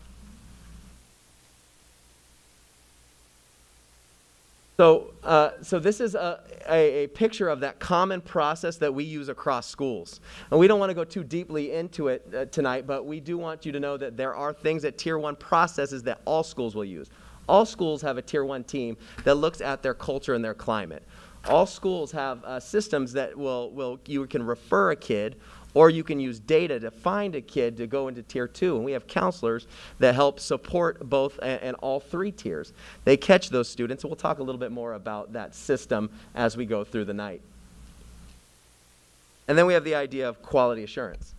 So, uh, so this is a, a, a, picture of that common process that we use across schools. And we don't want to go too deeply into it uh, tonight, but we do want you to know that there are things that Tier 1 processes that all schools will use. All schools have a Tier 1 team that looks at their culture and their climate. All schools have uh, systems that will, will, you can refer a kid or you can use data to find a kid to go into tier two. And we have counselors that help support both and, and, all three tiers. They catch those students, and we'll talk a little bit more about that system as we go through the night. And then we have the idea of quality assurance.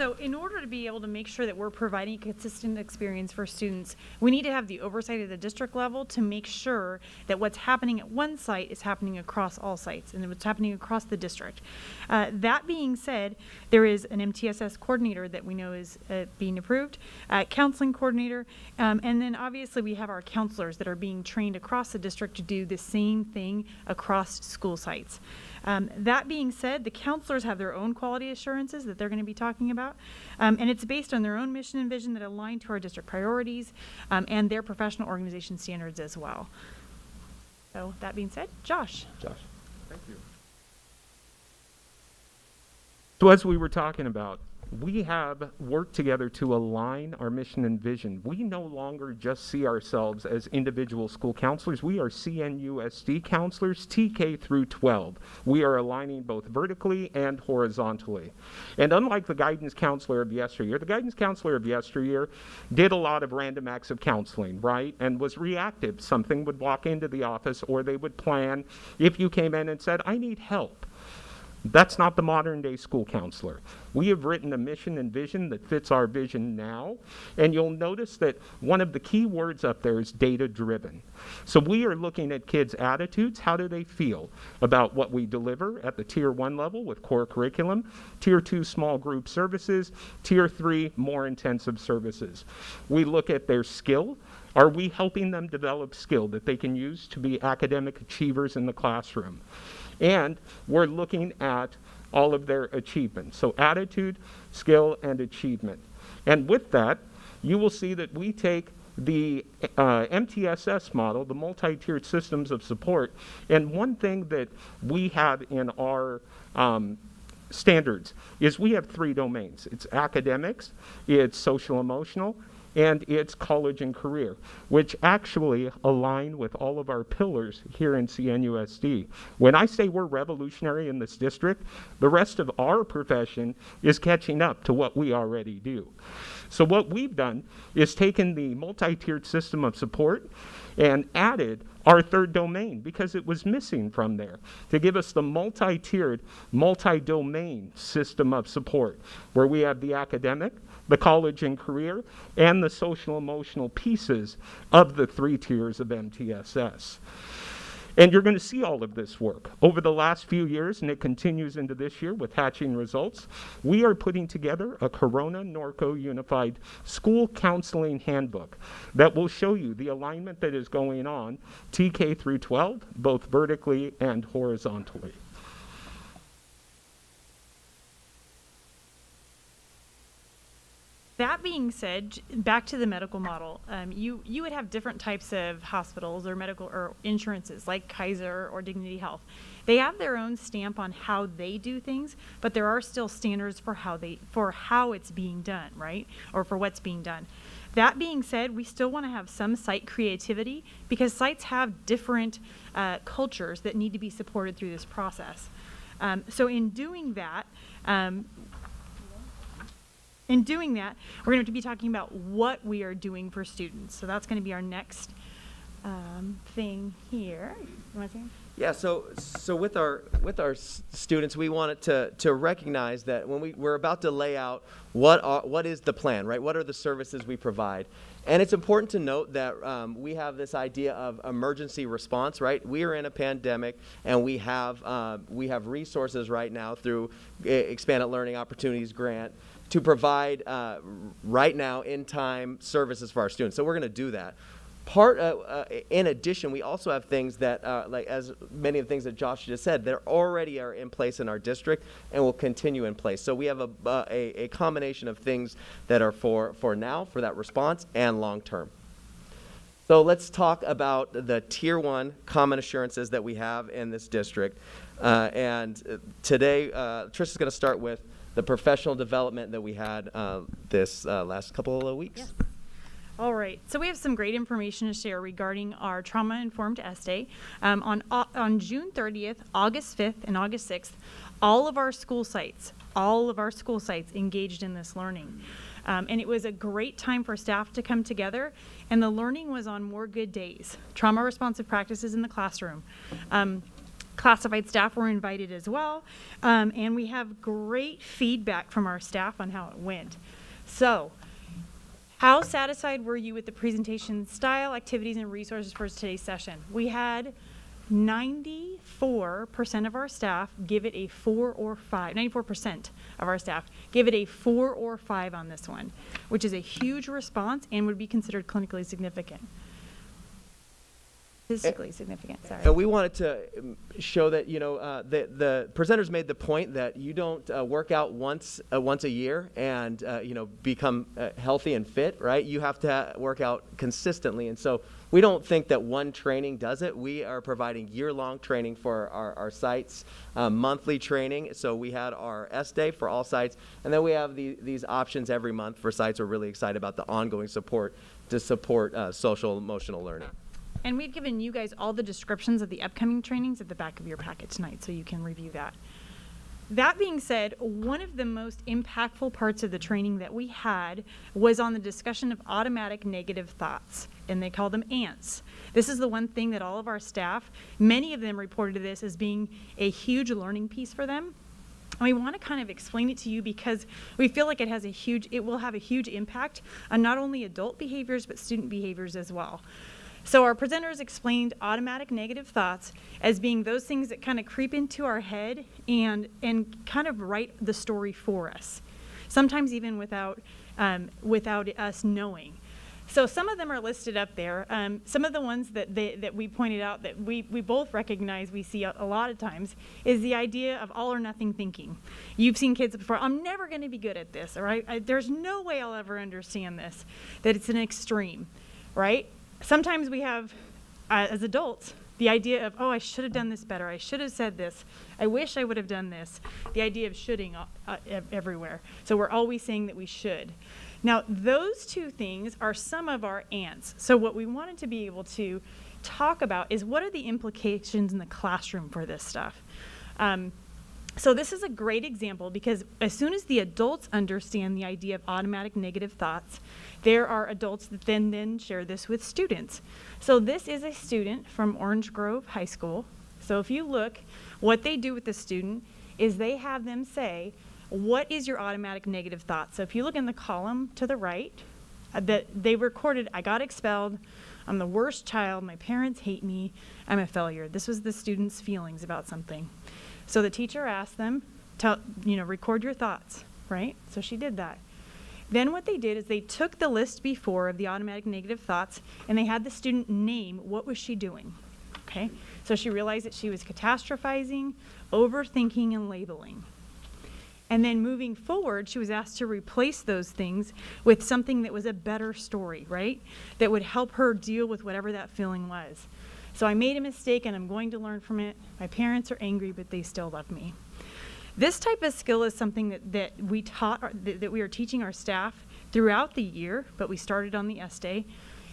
So in order to be able to make sure that we're providing a consistent experience for students, we need to have the oversight at the district level to make sure that what's happening at one site is happening across all sites and what's happening across the district. Uh, that being said, there is an MTSS coordinator that we know is uh, being approved, uh, counseling coordinator, um, and then obviously we have our counselors that are being trained across the district to do the same thing across school sites. Um, that being said, the counselors have their own quality assurances that they're going to be talking about, um, and it's based on their own mission and vision that align to our district priorities um, and their professional organization standards as well. So that being said, Josh. Josh. Thank you. So as we were talking about, we have worked together to align our mission and vision. We no longer just see ourselves as individual school counselors. We are CNUSD counselors, TK through 12. We are aligning both vertically and horizontally. And unlike the guidance counselor of yesteryear, the guidance counselor of yesteryear did a lot of random acts of counseling, right? And was reactive. Something would walk into the office or they would plan. If you came in and said, I need help, that's not the modern day school counselor. We have written a mission and vision that fits our vision now, and you'll notice that one of the key words up there is data driven. So we are looking at kids' attitudes. How do they feel about what we deliver at the tier one level with core curriculum, tier two small group services, tier three more intensive services? We look at their skill. Are we helping them develop skill that they can use to be academic achievers in the classroom? And we're looking at all of their achievements. So attitude, skill, and achievement. And with that, you will see that we take the uh, MTSS model, the multi-tiered systems of support, and one thing that we have in our um, standards is we have three domains. It's academics, it's social emotional, and its college and career, which actually align with all of our pillars here in CNUSD. When I say we're revolutionary in this district, the rest of our profession is catching up to what we already do. So what we've done is taken the multi-tiered system of support and added our third domain because it was missing from there to give us the multi-tiered, multi-domain system of support where we have the academic, the college and career, and the social emotional pieces of the three tiers of MTSS. And you're going to see all of this work. Over the last few years, and it continues into this year with hatching results, we are putting together a Corona Norco Unified School Counseling Handbook that will show you the alignment that is going on TK through 12, both vertically and horizontally. That being said, back to the medical model, um, you you would have different types of hospitals or medical or insurances like Kaiser or Dignity Health They have their own stamp on how they do things, but there are still standards for how they for how it's being done, right? Or for what's being done. That being said, we still want to have some site creativity because sites have different uh, cultures that need to be supported through this process. Um, so in doing that, um, in doing that, we're going to be talking about what we are doing for students. So that's going to be our next um, thing here. Yeah, so so with our with our students, we wanted to to recognize that when we we're about to lay out what are, what is the plan, right? What are the services we provide? And it's important to note that um, we have this idea of emergency response, right? We are in a pandemic, and we have uh, we have resources right now through uh, expanded learning opportunities grant to provide uh, right now in time services for our students. So we're going to do that. Part uh, uh, in addition we also have things that uh, like as many of the things that josh just said that already are in place in our district and will continue in place. So we have a, uh, a, a combination of things that are for for now for that response and long term. So let's talk about the tier one common assurances that we have in this district. Uh, and uh, today uh, trish is going to start with the professional development that we had this last couple of weeks. All right, so we have some great information to share regarding our trauma-informed essay. Um, on, uh, on June 30th, August 5th, and August 6th, all of our school sites, all of our school sites engaged in this learning. Um, and it was a great time for staff to come together, and the learning was on more good days. Trauma responsive practices in the classroom. Um, classified staff were invited as well, um, and we have great feedback from our staff on how it went. So, how satisfied were you with the presentation style, activities, and resources for today's session? We had 94% of our staff give it a four or five, 94% of our staff give it a four or five on this one, which is a huge response and would be considered clinically significant statistically significant. Sorry. We wanted to um, show that you know uh, the the presenters made the point that you don't uh, work out once uh, once a year and uh, you know become uh, healthy and fit, right? You have to work out consistently, and so we don't think that one training does it. We are providing year-long training for our, our sites, uh, monthly training. So we had our S day for all sites, and then we have the, these options every month for sites. We're really excited about the ongoing support to support social emotional learning. And we've given you guys all the descriptions of the upcoming trainings at the back of your packet tonight, so you can review that. That being said, one of the most impactful parts of the training that we had was on the discussion of automatic negative thoughts, and they call them ANTs. This is the one thing that all of our staff, many of them reported this as being a huge learning piece for them. And we want to kind of explain it to you because we feel like it has a huge, it will have a huge impact on not only adult behaviors, but student behaviors as well. So our presenters explained automatic negative thoughts as being those things that kind of creep into our head and and kind of write the story for us. Sometimes even without um, without us knowing. So some of them are listed up there. Um, some of the ones that they, that we pointed out that we, we both recognize we see a, a, lot of times is the idea of all or nothing thinking. You've seen kids before. I'm never going to be good at this, all right? I, there's no way I'll ever understand this. That it's an extreme, right? Sometimes we have, uh, as adults, the idea of, oh, I should have done this better. I should have said this. I wish I would have done this. The idea of shoulding uh, uh everywhere. So we're always saying that we should. Now, those two things are some of our ants. So what we wanted to be able to talk about is what are the implications in the classroom for this stuff. Um, so this is a great example because as soon as the adults understand the idea of automatic negative thoughts, there are adults that then then share this with students. So this is a student from Orange Grove High School. So if you look, what they do with the student is they have them say, what is your automatic negative thought? So if you look in the column to the right, uh, that they recorded, I got expelled, I'm the worst child, my parents hate me, I'm a failure. This was the student's feelings about something. So the teacher asked them, tell, you know, record your thoughts, right? So she did that. Then what they did is they took the list before of the automatic negative thoughts and they had the student name what was she doing. Okay? So she realized that she was catastrophizing, overthinking and labeling. And then moving forward, she was asked to replace those things with something that was a better story, right? That would help her deal with whatever that feeling was. So I made a mistake and I'm going to learn from it. My parents are angry, but they still love me. This type of skill is something that, that we taught, that, that we are teaching our staff throughout the year, but we started on the S Day.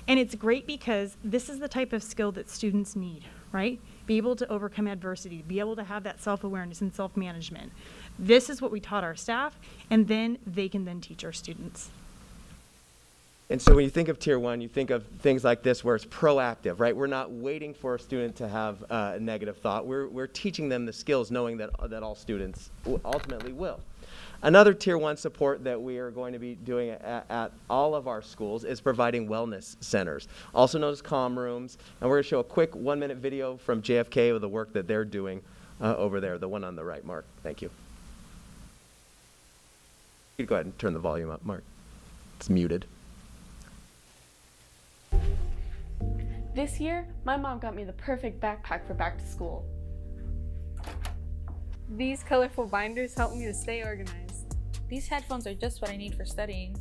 And it's great because this is the type of skill that students need, right? Be able to overcome adversity, be able to have that self awareness and self management. This is what we taught our staff, and then they can then teach our students. And so when you think of tier one, you think of things like this where it's proactive, right? We're not waiting for a student to have uh, a negative thought. We're, we're teaching them the skills knowing that, that all students ultimately will. Another tier one support that we are going to be doing at, at, all of our schools is providing wellness centers, also known as calm rooms. And we're going to show a quick one minute video from JFK of the work that they're doing uh, over there, the one on the right, Mark. Thank you. You go ahead and turn the volume up, Mark. It's muted. This year, my mom got me the perfect backpack for back to school. These colorful binders help me to stay organized. These headphones are just what I need for studying.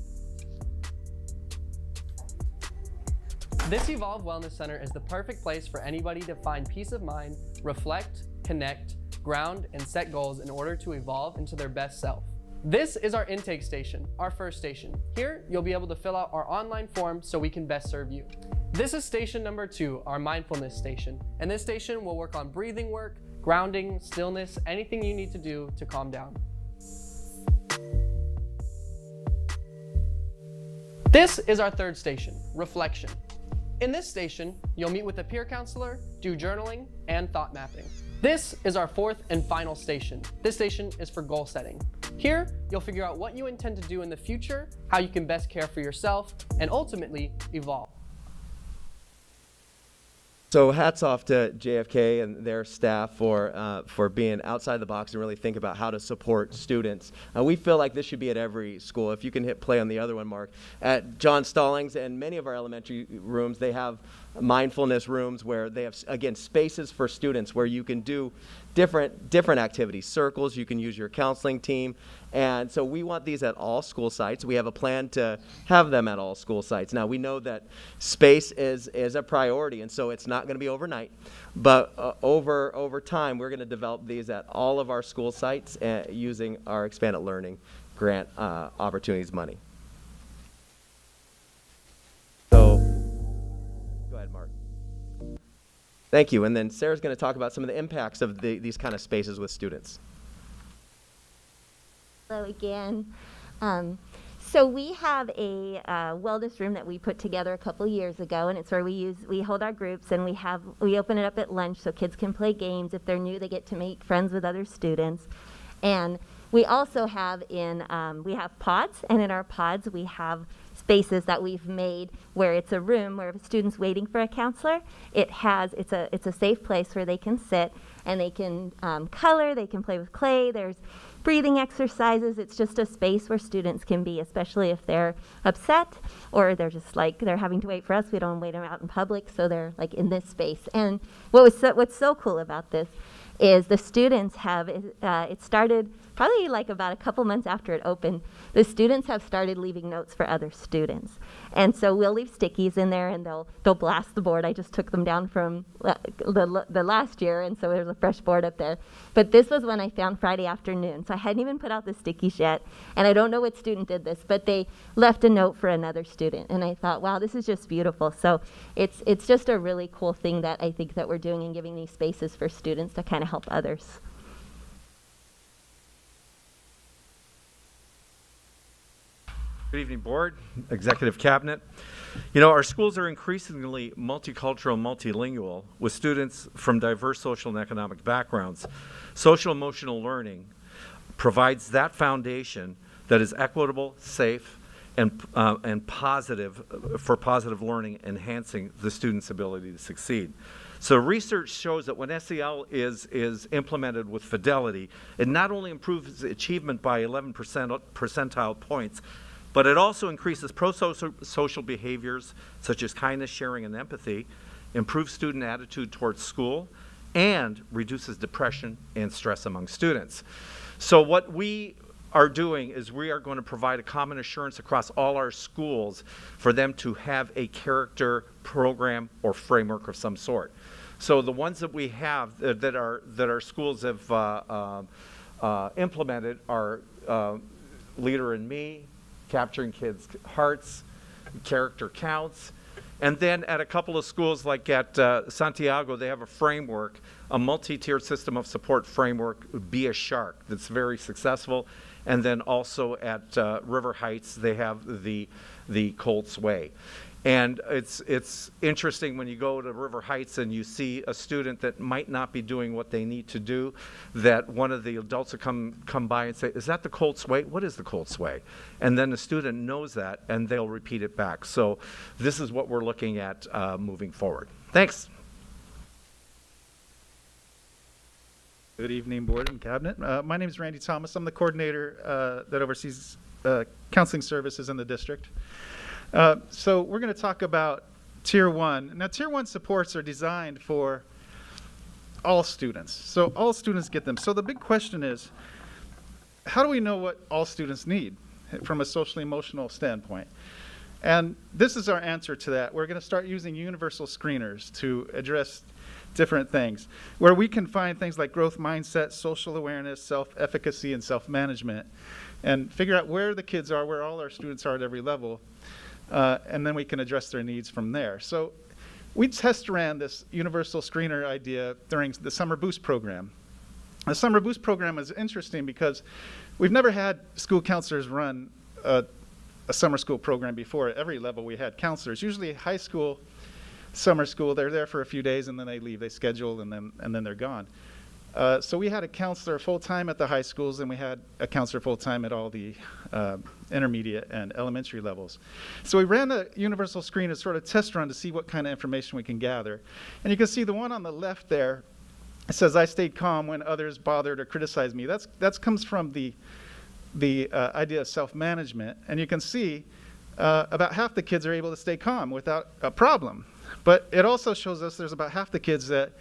This Evolve Wellness Center is the perfect place for anybody to find peace of mind, reflect, connect, ground, and set goals in order to evolve into their best self. This is our intake station, our first station. Here, you'll be able to fill out our online form so we can best serve you. This is station number two, our mindfulness station. And this station will work on breathing work, grounding, stillness, anything you need to do to calm down. This is our third station, reflection. In this station, you'll meet with a peer counselor, do journaling, and thought mapping. This is our fourth and final station. This station is for goal setting. Here, you'll figure out what you intend to do in the future, how you can best care for yourself, and ultimately evolve. So hats off to JFK and their staff for uh, for being outside the box and really think about how to support students. Uh, we feel like this should be at every school. If you can hit play on the other one, Mark, at John Stallings and many of our elementary rooms, they have mindfulness rooms where they have again spaces for students where you can do different different activities circles you can use your counseling team. And so we want these at all school sites. We have a plan to have them at all school sites. Now we know that space is is a priority and so it's not going to be overnight. But uh, over over time we're going to develop these at all of our school sites uh, using our expanded learning grant uh, opportunities money Thank you. And then Sarah's going to talk about some of the impacts of the, these kind of spaces with students. Hello again. Um, so we have a uh, wellness room that we put together a couple years ago, and it's where we use we hold our groups and we have we open it up at lunch so kids can play games. If they're new, they get to make friends with other students, and we also have in um, we have pods, and in our pods we have spaces that we've made where it's a room where if a student's waiting for a counselor, it has it's a it's a safe place where they can sit and they can um, color, they can play with clay. There's breathing exercises. It's just a space where students can be, especially if they're upset or they're just like they're having to wait for us. We don't wait them out in public, so they're like in this space. And what was so, what's so cool about this is the students have uh, it started probably like about a couple months after it opened, the students have started leaving notes for other students. And so we'll leave stickies in there and they'll they'll blast the board. I just took them down from uh, the, the last year and so there's a fresh board up there. But this was when I found Friday afternoon. So I hadn't even put out the stickies yet. And I don't know what student did this, but they left a note for another student. And I thought, wow, this is just beautiful. So it's it's just a really cool thing that I think that we're doing and giving these spaces for students to kind of help others. Good evening, Board, Executive Cabinet. You know, our schools are increasingly multicultural, multilingual, with students from diverse social and economic backgrounds. Social emotional learning provides that foundation that is equitable, safe, and, uh, and positive for positive learning, enhancing the student's ability to succeed. So research shows that when SEL is, is implemented with fidelity, it not only improves achievement by 11 percentile points, but it also increases pro-social behaviors such as kindness, sharing, and empathy, improves student attitude towards school, and reduces depression and stress among students. So what we are doing is we are going to provide a common assurance across all our schools for them to have a character program or framework of some sort. So the ones that we have that, that our that our schools have uh, um, uh, implemented are uh, Leader in Me, Capturing Kids' Hearts, Character Counts, and then at a couple of schools like at uh, Santiago, they have a framework, a multi-tiered system of support framework, Be a Shark, that's very successful. And then also at uh, River Heights, they have the the Colts Way. And it's it's interesting when you go to River Heights and you see a student that might not be doing what they need to do, that one of the adults will come come by and say, "Is that the Colts Way? What is the Colts Way?" And then the student knows that, and they'll repeat it back. So this is what we're looking at uh, moving forward. Thanks. Good evening, Board and Cabinet. Uh, my name is Randy Thomas. I'm the coordinator uh, that oversees uh, counseling services in the district. Uh, so we're going to talk about Tier 1. Now, Tier 1 supports are designed for all students. So all students get them. So the big question is, how do we know what all students need from a socially emotional standpoint? And this is our answer to that. We're going to start using universal screeners to address different things, where we can find things like growth mindset, social awareness, self-efficacy, and self-management, and figure out where the kids are, where all our students are at every level, uh, and then we can address their needs from there. So we test ran this universal screener idea during the Summer Boost program. The Summer Boost program is interesting because we've never had school counselors run a, a summer school program before. At every level we had counselors, usually high school, summer school, they're there for a few days and then they leave. They schedule and then, and then they're gone. Uh, so we had a counselor full time at the high schools, and we had a counselor full time at all the uh, intermediate and elementary levels. So we ran a universal screen as sort of test run to see what kind of information we can gather. And you can see the one on the left there says, "I stayed calm when others bothered or criticized me." That's that comes from the the uh, idea of self management, and you can see. Uh, about half the kids are able to stay calm without a problem. But it also shows us there's about half the kids that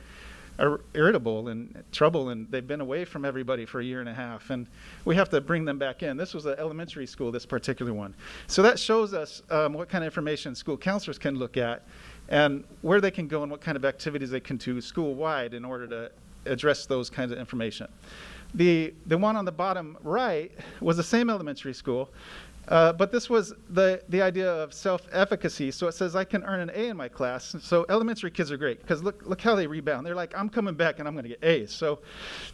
are irritable and trouble and they've been away from everybody for a year and a half and we have to bring them back in. This was an elementary school this particular one. So that shows us um, what kind of information school counselors can look at and where they can go and what kind of activities they can do school wide in order to address those kinds of information the the one on the bottom right was the same elementary school uh, but this was the, the idea of self-efficacy. So it says I can earn an A in my class. So elementary kids are great because look, look how they rebound. They're like, I'm coming back and I'm going to get A's. So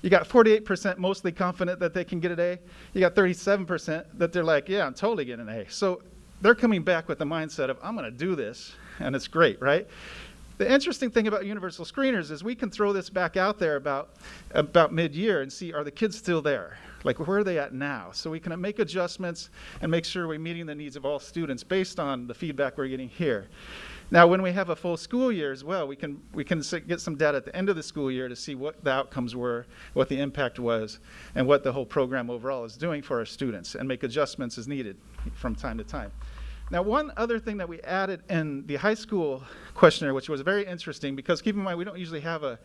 you got 48% mostly confident that they can get an A. You got 37% that they're like, yeah, I'm totally getting an A. So they're coming back with the mindset of, I'm going to do this. And it's great, right? The interesting thing about universal screeners is we can throw this back out there about, about mid-year and see, are the kids still there? Like, where are they at now? So we can make adjustments and make sure we're meeting the needs of all students based on the feedback we're getting here. Now, when we have a full school year as well, we can, we can get some data at the end of the school year to see what the outcomes were, what the impact was, and what the whole program overall is doing for our students, and make adjustments as needed from time to time. Now, one other thing that we added in the high school questionnaire, which was very interesting, because keep in mind, we don't usually have a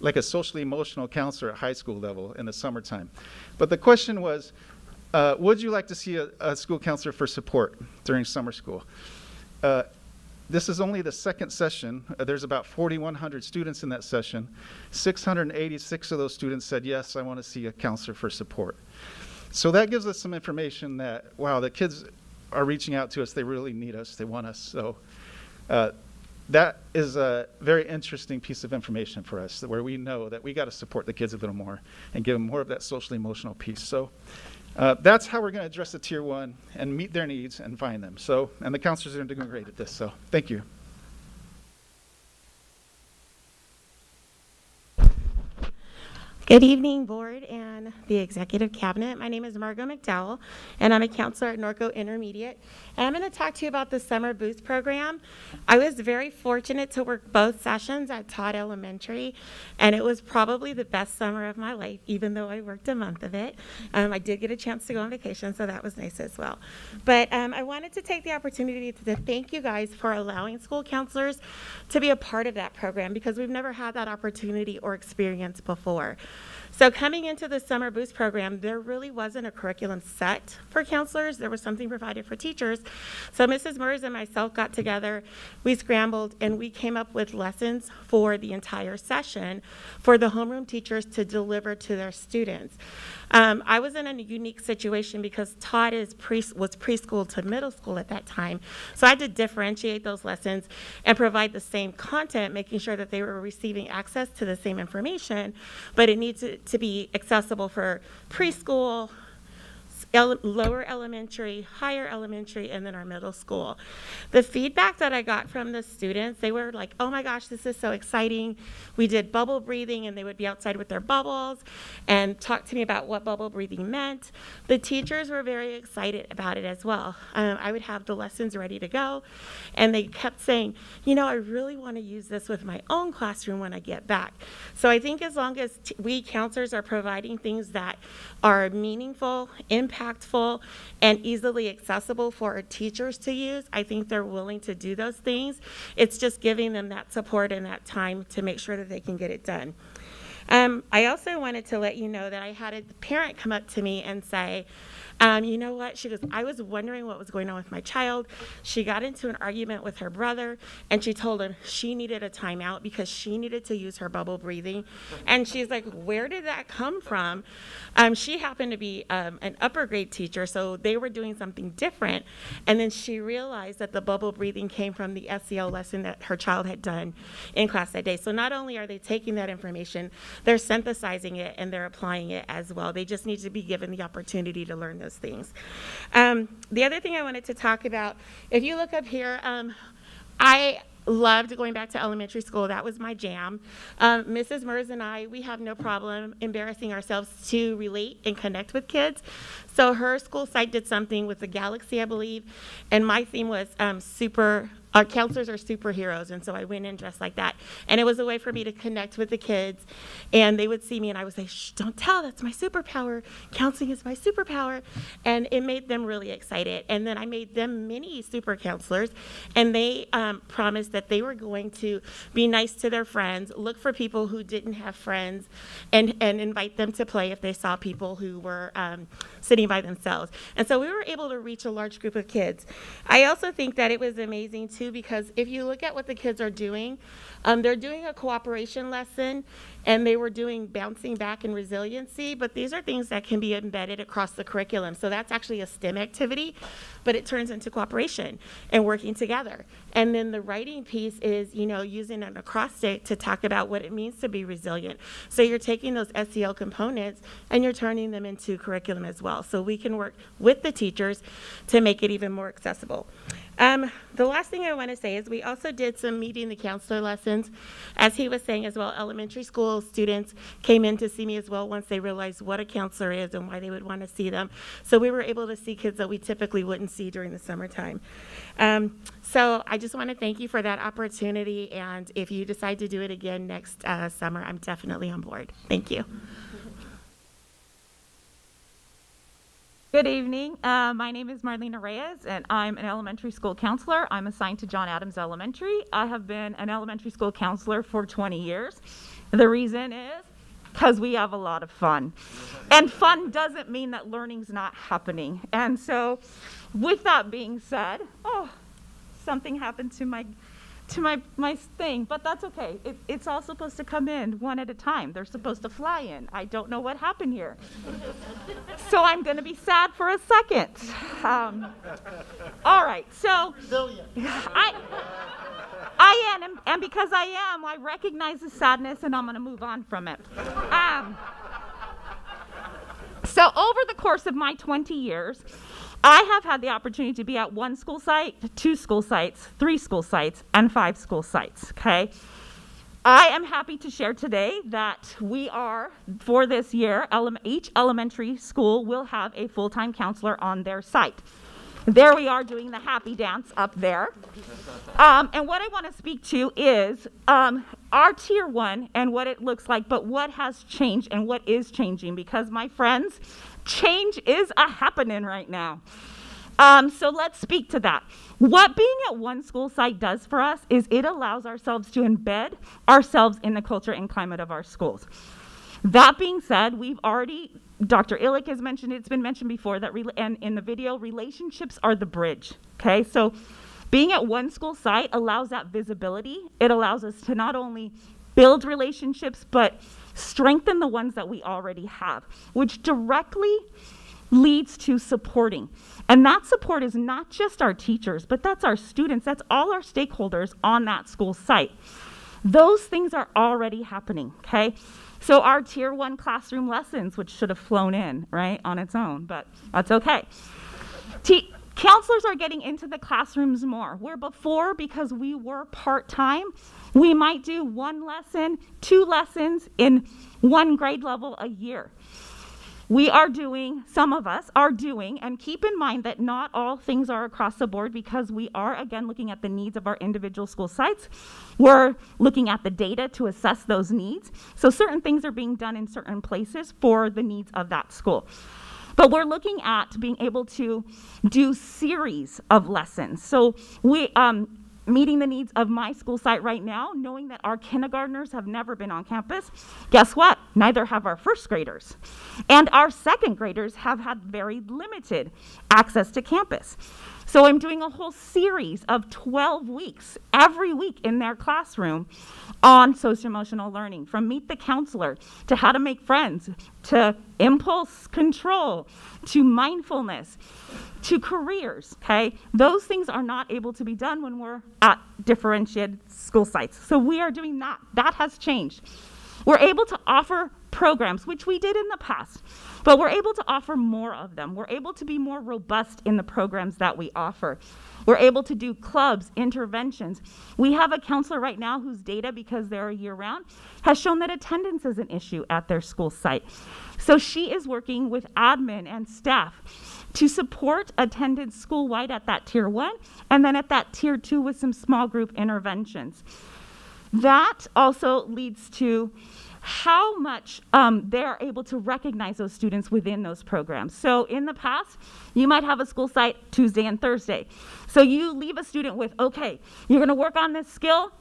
like a socially emotional counselor at high school level in the summertime. But the question was, uh, would you like to see a, a, school counselor for support during summer school? Uh, this is only the second session. Uh, there's about 4,100 students in that session. 686 of those students said, yes, I want to see a counselor for support. So that gives us some information that, wow, the kids are reaching out to us. They really need us. They want us. So uh, that is a very interesting piece of information for us where we know that we got to support the kids a little more and give them more of that social emotional piece. So uh, that's how we're going to address the tier one and meet their needs and find them. So, and the counselors are doing great at this. So thank you. Good evening, board and the executive cabinet. My name is Margot McDowell, and I'm a counselor at Norco Intermediate. And I'm going to talk to you about the Summer Boost program. I was very fortunate to work both sessions at Todd Elementary, and it was probably the best summer of my life, even though I worked a month of it. Um, I did get a chance to go on vacation, so that was nice as well. But um, I wanted to take the opportunity to, to thank you guys for allowing school counselors to be a part of that program because we've never had that opportunity or experience before. So coming into the summer boost program, there really wasn't a curriculum set for counselors. There was something provided for teachers. So Mrs. Mers and myself got together, we scrambled, and we came up with lessons for the entire session for the homeroom teachers to deliver to their students. Um, I was in a unique situation because Todd is pre- was preschool to middle school at that time. So I had to differentiate those lessons and provide the same content, making sure that they were receiving access to the same information, but it needs to, to be accessible for preschool, ele- lower elementary, higher elementary, and then our middle school. The feedback that I got from the students, they were like, oh my gosh, this is so exciting. We did bubble breathing, and they would be outside with their bubbles and talk to me about what bubble breathing meant. The teachers were very excited about it as well. Um, I would have the lessons ready to go, and they kept saying, you know, I really want to use this with my own classroom when I get back. So I think as long as we counselors are providing things that are meaningful, impactful, and easily accessible for our teachers to use, I think they're willing to do those things. It's just giving them that support and that time to make sure that they can get it done. Um, I also wanted to let you know that I had a parent come up to me and say, um, you know what? She goes, I was wondering what was going on with my child. She got into an argument with her brother, and she told him she needed a timeout because she needed to use her bubble breathing. And she's like, Where did that come from? Um, she happened to be um, an upper grade teacher, so they were doing something different. And then she realized that the bubble breathing came from the SEL lesson that her child had done in class that day. So not only are they taking that information, they're synthesizing it and they're applying it as well. They just need to be given the opportunity to learn those things. Um, the other thing I wanted to talk about, if you look up here, um, I loved going back to elementary school. That was my jam. Um, Mrs. Mers and I, we have no problem embarrassing ourselves to relate and connect with kids. So her school site did something with the Galaxy, I believe, and my theme was um, super. Our counselors are superheroes, and so I went in dressed like that. And it was a way for me to connect with the kids, and they would see me, and I would say, "Shh, don't tell. That's my superpower. Counseling is my superpower," and it made them really excited. And then I made them mini super counselors, and they um, promised that they were going to be nice to their friends, look for people who didn't have friends, and and invite them to play if they saw people who were um, sitting by themselves. And so we were able to reach a large group of kids. I also think that it was amazing too because if you look at what the kids are doing, um, they're doing a cooperation lesson and they were doing bouncing back and resiliency, but these are things that can be embedded across the curriculum. So that's actually a STEM activity, but it turns into cooperation and working together. And then the writing piece is, you know, using an acrostic to talk about what it means to be resilient. So you're taking those SEL components and you're turning them into curriculum as well. So we can work with the teachers to make it even more accessible. Um, the last thing I want to say is we also did some meeting the counselor lessons. As he was saying as well, elementary school students came in to see me as well once they realized what a counselor is and why they would want to see them. So we were able to see kids that we typically wouldn't see during the summertime. Um, so I just want to thank you for that opportunity. And if you decide to do it again next uh, summer, I'm definitely on board. Thank you. Good evening. Uh, my name is Marlena Reyes, and I'm an elementary school counselor. I'm assigned to John Adams Elementary. I have been an elementary school counselor for 20 years. The reason is because we have a lot of fun. And fun doesn't mean that learning's not happening. And so, with that being said, oh, something happened to my to my my thing, but that's okay. It, it's all supposed to come in one at a time. They're supposed to fly in. I don't know what happened here, so I'm going to be sad for a second. Um, all right, so I. I am, and, because I am, I recognize the sadness, and I'm going to move on from it. Um, so, over the course of my 20 years, I have had the opportunity to be at one school site, two school sites, three school sites, and five school sites. Okay. I am happy to share today that we are, for this year, each elementary school will have a full time counselor on their site. There we are doing the happy dance up there. Um, and what I want to speak to is um, our tier one and what it looks like, but what has changed and what is changing. Because, my friends, change is a happening right now. Um, so let's speak to that. What being at one school site does for us is it allows ourselves to embed ourselves in the culture and climate of our schools. That being said, we've already, Dr. Illick has mentioned, it's been mentioned before that, and in the video, relationships are the bridge. Okay, so being at one school site allows that visibility. It allows us to not only build relationships, but strengthen the ones that we already have, which directly leads to supporting. And that support is not just our teachers, but that's our students, that's all our stakeholders on that school site. Those things are already happening, okay? So our tier one classroom lessons, which should have flown in, right, on its own, but that's okay. Te- counselors are getting into the classrooms more. Where before, because we were part time, we might do one lesson, two lessons in one grade level a year. We are doing, some of us are doing, and keep in mind that not all things are across the board because we are, again, looking at the needs of our individual school sites. We're looking at the data to assess those needs. So certain things are being done in certain places for the needs of that school. But we're looking at being able to do series of lessons. So we, um, meeting the needs of my school site right now, knowing that our kindergartners have never been on campus. Guess what? Neither have our first graders. And our second graders have had very limited access to campus. So I'm doing a whole series of 12 weeks every week in their classroom on social emotional learning from meet the counselor to how to make friends to impulse control to mindfulness to careers, okay? Those things are not able to be done when we're at differentiated school sites. So we are doing that. That has changed. We're able to offer programs, which we did in the past, but we're able to offer more of them. We're able to be more robust in the programs that we offer. We're able to do clubs, interventions. We have a counselor right now whose data, because they're year round, has shown that attendance is an issue at their school site. So she is working with admin and staff to support attendance school wide at that tier one, and then at that tier two with some small group interventions. That also leads to how much um, they're able to recognize those students within those programs. So in the past, you might have a school site Tuesday and Thursday. So you leave a student with, okay, you're going to work on this skill.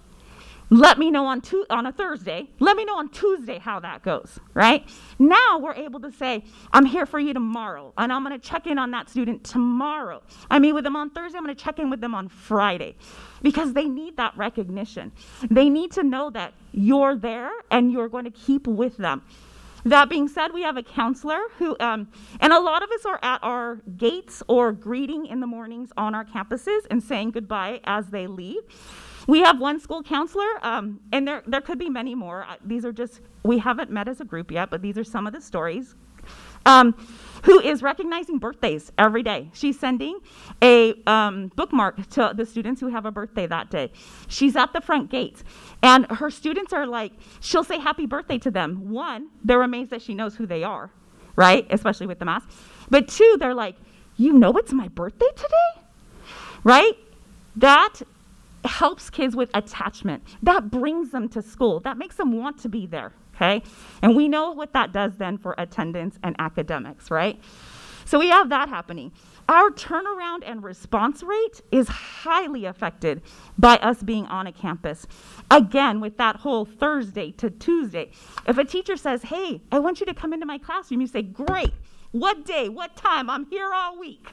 Let me know on tu- on a Thursday. Let me know on Tuesday how that goes, right? Now we're able to say, I'm here for you tomorrow, and I'm going to check in on that student tomorrow. I meet with them on Thursday, I'm going to check in with them on Friday because they need that recognition. They need to know that you're there and you're going to keep with them. That being said, we have a counselor who, um, and a lot of us are at our gates or greeting in the mornings on our campuses and saying goodbye as they leave. We have one school counselor, um, and there, there could be many more. Uh, these are just, we haven't met as a group yet, but these are some of the stories. Um, who is recognizing birthdays every day. She's sending a um, bookmark to the students who have a birthday that day. She's at the front gate, and her students are like, she'll say happy birthday to them. One, they're amazed that she knows who they are, right? Especially with the mask. But two, they're like, you know it's my birthday today? Right? That helps kids with attachment. That brings them to school. That makes them want to be there, okay? And we know what that does then for attendance and academics, right? So we have that happening. Our turnaround and response rate is highly affected by us being on a campus. Again, with that whole Thursday to Tuesday. If a teacher says, hey, I want you to come into my classroom, you say, great. What day? What time? I'm here all week.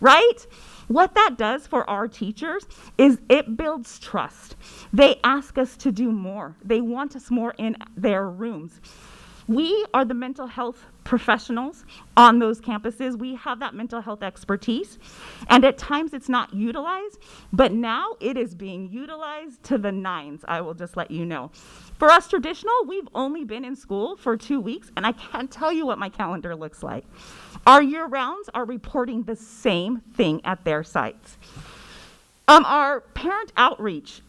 Right? What that does for our teachers is it builds trust. They ask us to do more, they want us more in their rooms. We are the mental health professionals on those campuses. We have that mental health expertise. And at times it's not utilized, but now it is being utilized to the nines, I will just let you know. For us traditional, we've only been in school for two weeks, and I can't tell you what my calendar looks like. Our year rounds are reporting the same thing at their sites. Um, our parent outreach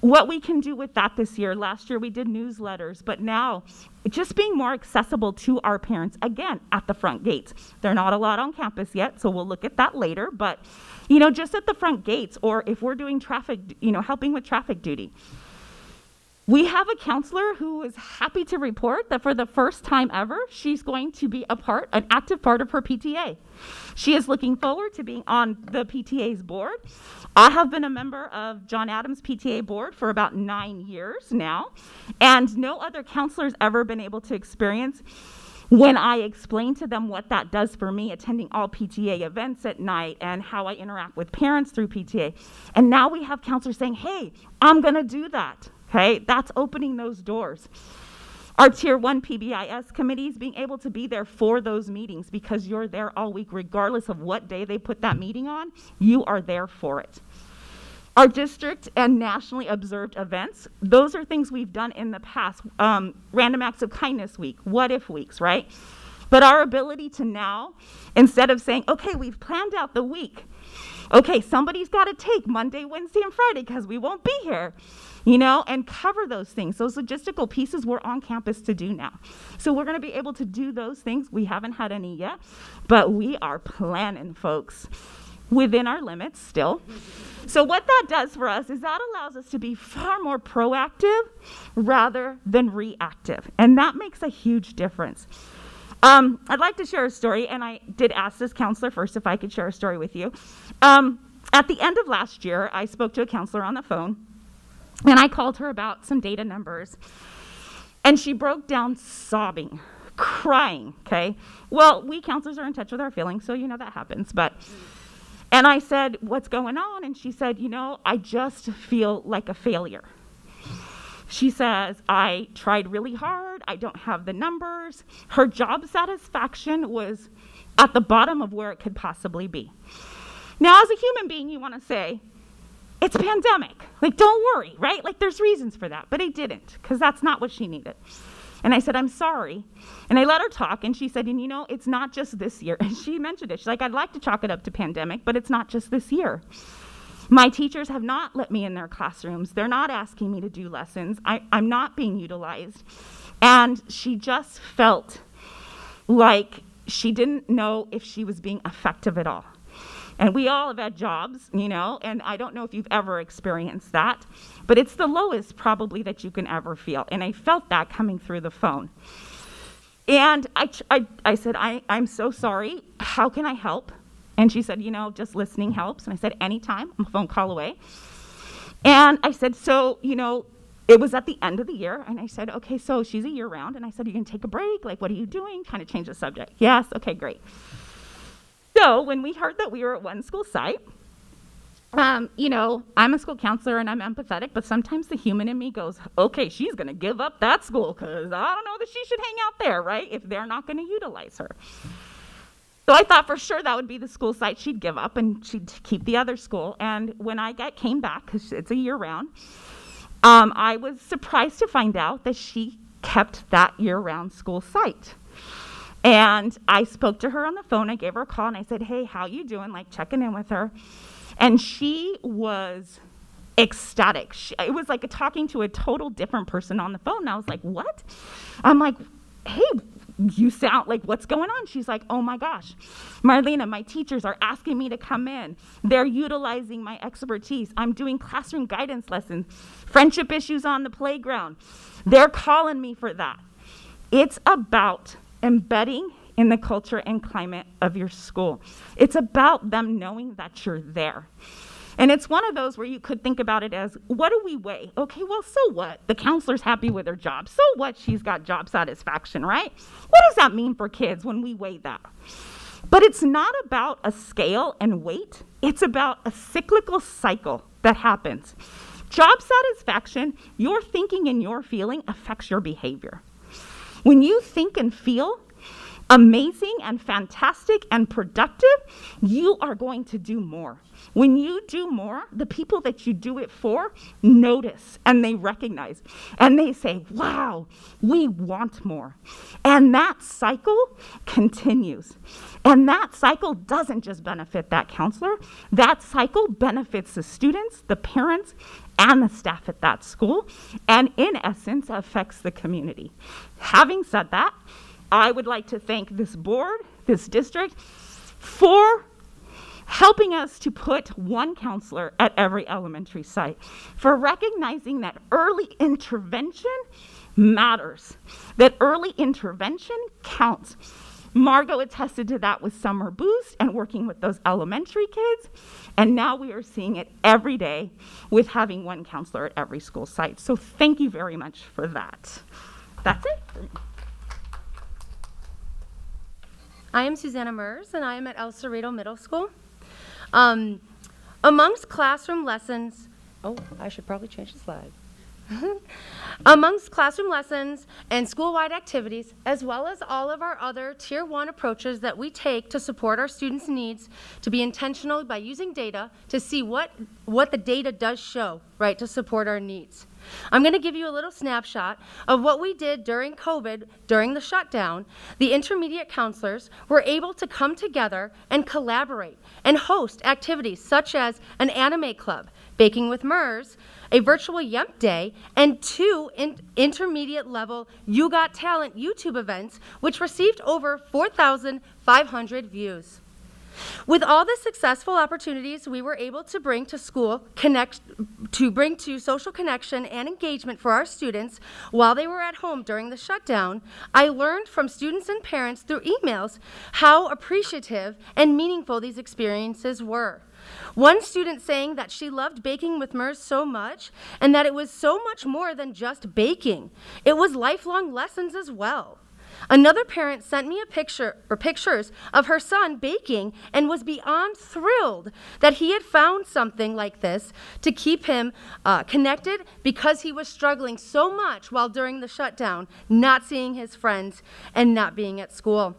what we can do with that this year. Last year we did newsletters, but now just being more accessible to our parents again at the front gates. They're not a lot on campus yet, so we'll look at that later, but you know, just at the front gates or if we're doing traffic, you know, helping with traffic duty. We have a counselor who is happy to report that for the first time ever, she's going to be a part, an active part of her PTA. She is looking forward to being on the PTA's board. I have been a member of John Adams PTA board for about nine years now, and no other counselor's ever been able to experience when I explain to them what that does for me, attending all PTA events at night and how I interact with parents through PTA. And now we have counselors saying, hey, I'm gonna do that. Okay, that's opening those doors. Our tier one PBIS committees being able to be there for those meetings because you're there all week, regardless of what day they put that meeting on, you are there for it. Our district and nationally observed events, those are things we've done in the past. Um, Random Acts of Kindness Week, What If Weeks, right? But our ability to now, instead of saying, okay, we've planned out the week, okay, somebody's got to take Monday, Wednesday, and Friday because we won't be here you know, and cover those things. Those logistical pieces we're on campus to do now. So we're going to be able to do those things. We haven't had any yet, but we are planning, folks, within our limits still. So what that does for us is that allows us to be far more proactive rather than reactive. And that makes a huge difference. Um, I'd like to share a story, and I did ask this counselor first if I could share a story with you. Um, at the end of last year, I spoke to a counselor on the phone and I called her about some data numbers. And she broke down sobbing, crying, okay? Well, we counselors are in touch with our feelings, so you know that happens. But, and I said, What's going on? And she said, You know, I just feel like a failure. She says, I tried really hard. I don't have the numbers. Her job satisfaction was at the bottom of where it could possibly be. Now, as a human being, you want to say, it's pandemic. Like, don't worry, right? Like, there's reasons for that. But I didn't, because that's not what she needed. And I said, I'm sorry. And I let her talk, and she said, and you know, it's not just this year. And she mentioned it. She's like, I'd like to chalk it up to pandemic, but it's not just this year. My teachers have not let me in their classrooms. They're not asking me to do lessons. I, I'm not being utilized. And she just felt like she didn't know if she was being effective at all. And we all have had jobs, you know, and I don't know if you've ever experienced that, but it's the lowest probably that you can ever feel. And I felt that coming through the phone. And I, I, I said, I, I'm so sorry. How can I help? And she said, You know, just listening helps. And I said, Anytime, I'm a phone call away. And I said, So, you know, it was at the end of the year. And I said, Okay, so she's a year round. And I said, You can take a break? Like, what are you doing? Kind of change the subject. Yes, okay, great. So when we heard that we were at one school site, um, you know, I'm a school counselor and I'm empathetic, but sometimes the human in me goes, okay, she's going to give up that school because I don't know that she should hang out there, right? If they're not going to utilize her. So I thought for sure that would be the school site she'd give up and she'd keep the other school. And when I got, came back, because it's a year round, um, I was surprised to find out that she kept that year round school site. And I spoke to her on the phone. I gave her a call and I said, "Hey, how you doing?" Like checking in with her. And she was ecstatic. She, it was like talking to a total different person on the phone. And I was like, "What?" I'm like, "Hey, you sound like what's going on?" She's like, "Oh my gosh, Marlena, my teachers are asking me to come in. They're utilizing my expertise. I'm doing classroom guidance lessons, friendship issues on the playground. They're calling me for that." It's about embedding in the culture and climate of your school. It's about them knowing that you're there. And it's one of those where you could think about it as what do we weigh? Okay, well, so what? The counselor's happy with her job. So what? She's got job satisfaction, right? What does that mean for kids when we weigh that? But it's not about a scale and weight, it's about a cyclical cycle that happens. Job satisfaction, your thinking and your feeling affects your behavior. When you think and feel amazing and fantastic and productive, you are going to do more. When you do more, the people that you do it for notice and they recognize and they say, wow, we want more. And that cycle continues. And that cycle doesn't just benefit that counselor, that cycle benefits the students, the parents, and the staff at that school, and in essence, affects the community. Having said that, I would like to thank this board, this district, for helping us to put one counselor at every elementary site, for recognizing that early intervention matters, that early intervention counts. Margot attested to that with Summer Boost and working with those elementary kids. And now we are seeing it every day with having one counselor at every school site. So thank you very much for that. That's it. I am Susanna Mers, and I am at El Cerrito Middle School. Um, amongst classroom lessons, oh, I should probably change the slide. Amongst classroom lessons and school-wide activities, as well as all of our other Tier 1 approaches that we take to support our students' needs, to be intentional by using data to see what, what the data does show, right, to support our needs. I'm going to give you a little snapshot of what we did during COVID, during the shutdown. The intermediate counselors were able to come together and collaborate and host activities such as an anime club, Baking with Mers, a virtual YEMP day, and two in intermediate level You Got Talent YouTube events, which received over 4,500 views. With all the successful opportunities we were able to bring to school, connect, to bring to social connection and engagement for our students while they were at home during the shutdown, I learned from students and parents through emails how appreciative and meaningful these experiences were. One student saying that she loved baking with Mers so much and that it was so much more than just baking. It was lifelong lessons as well. Another parent sent me a picture or pictures of her son baking and was beyond thrilled that he had found something like this to keep him uh, connected because he was struggling so much while during the shutdown, not seeing his friends and not being at school.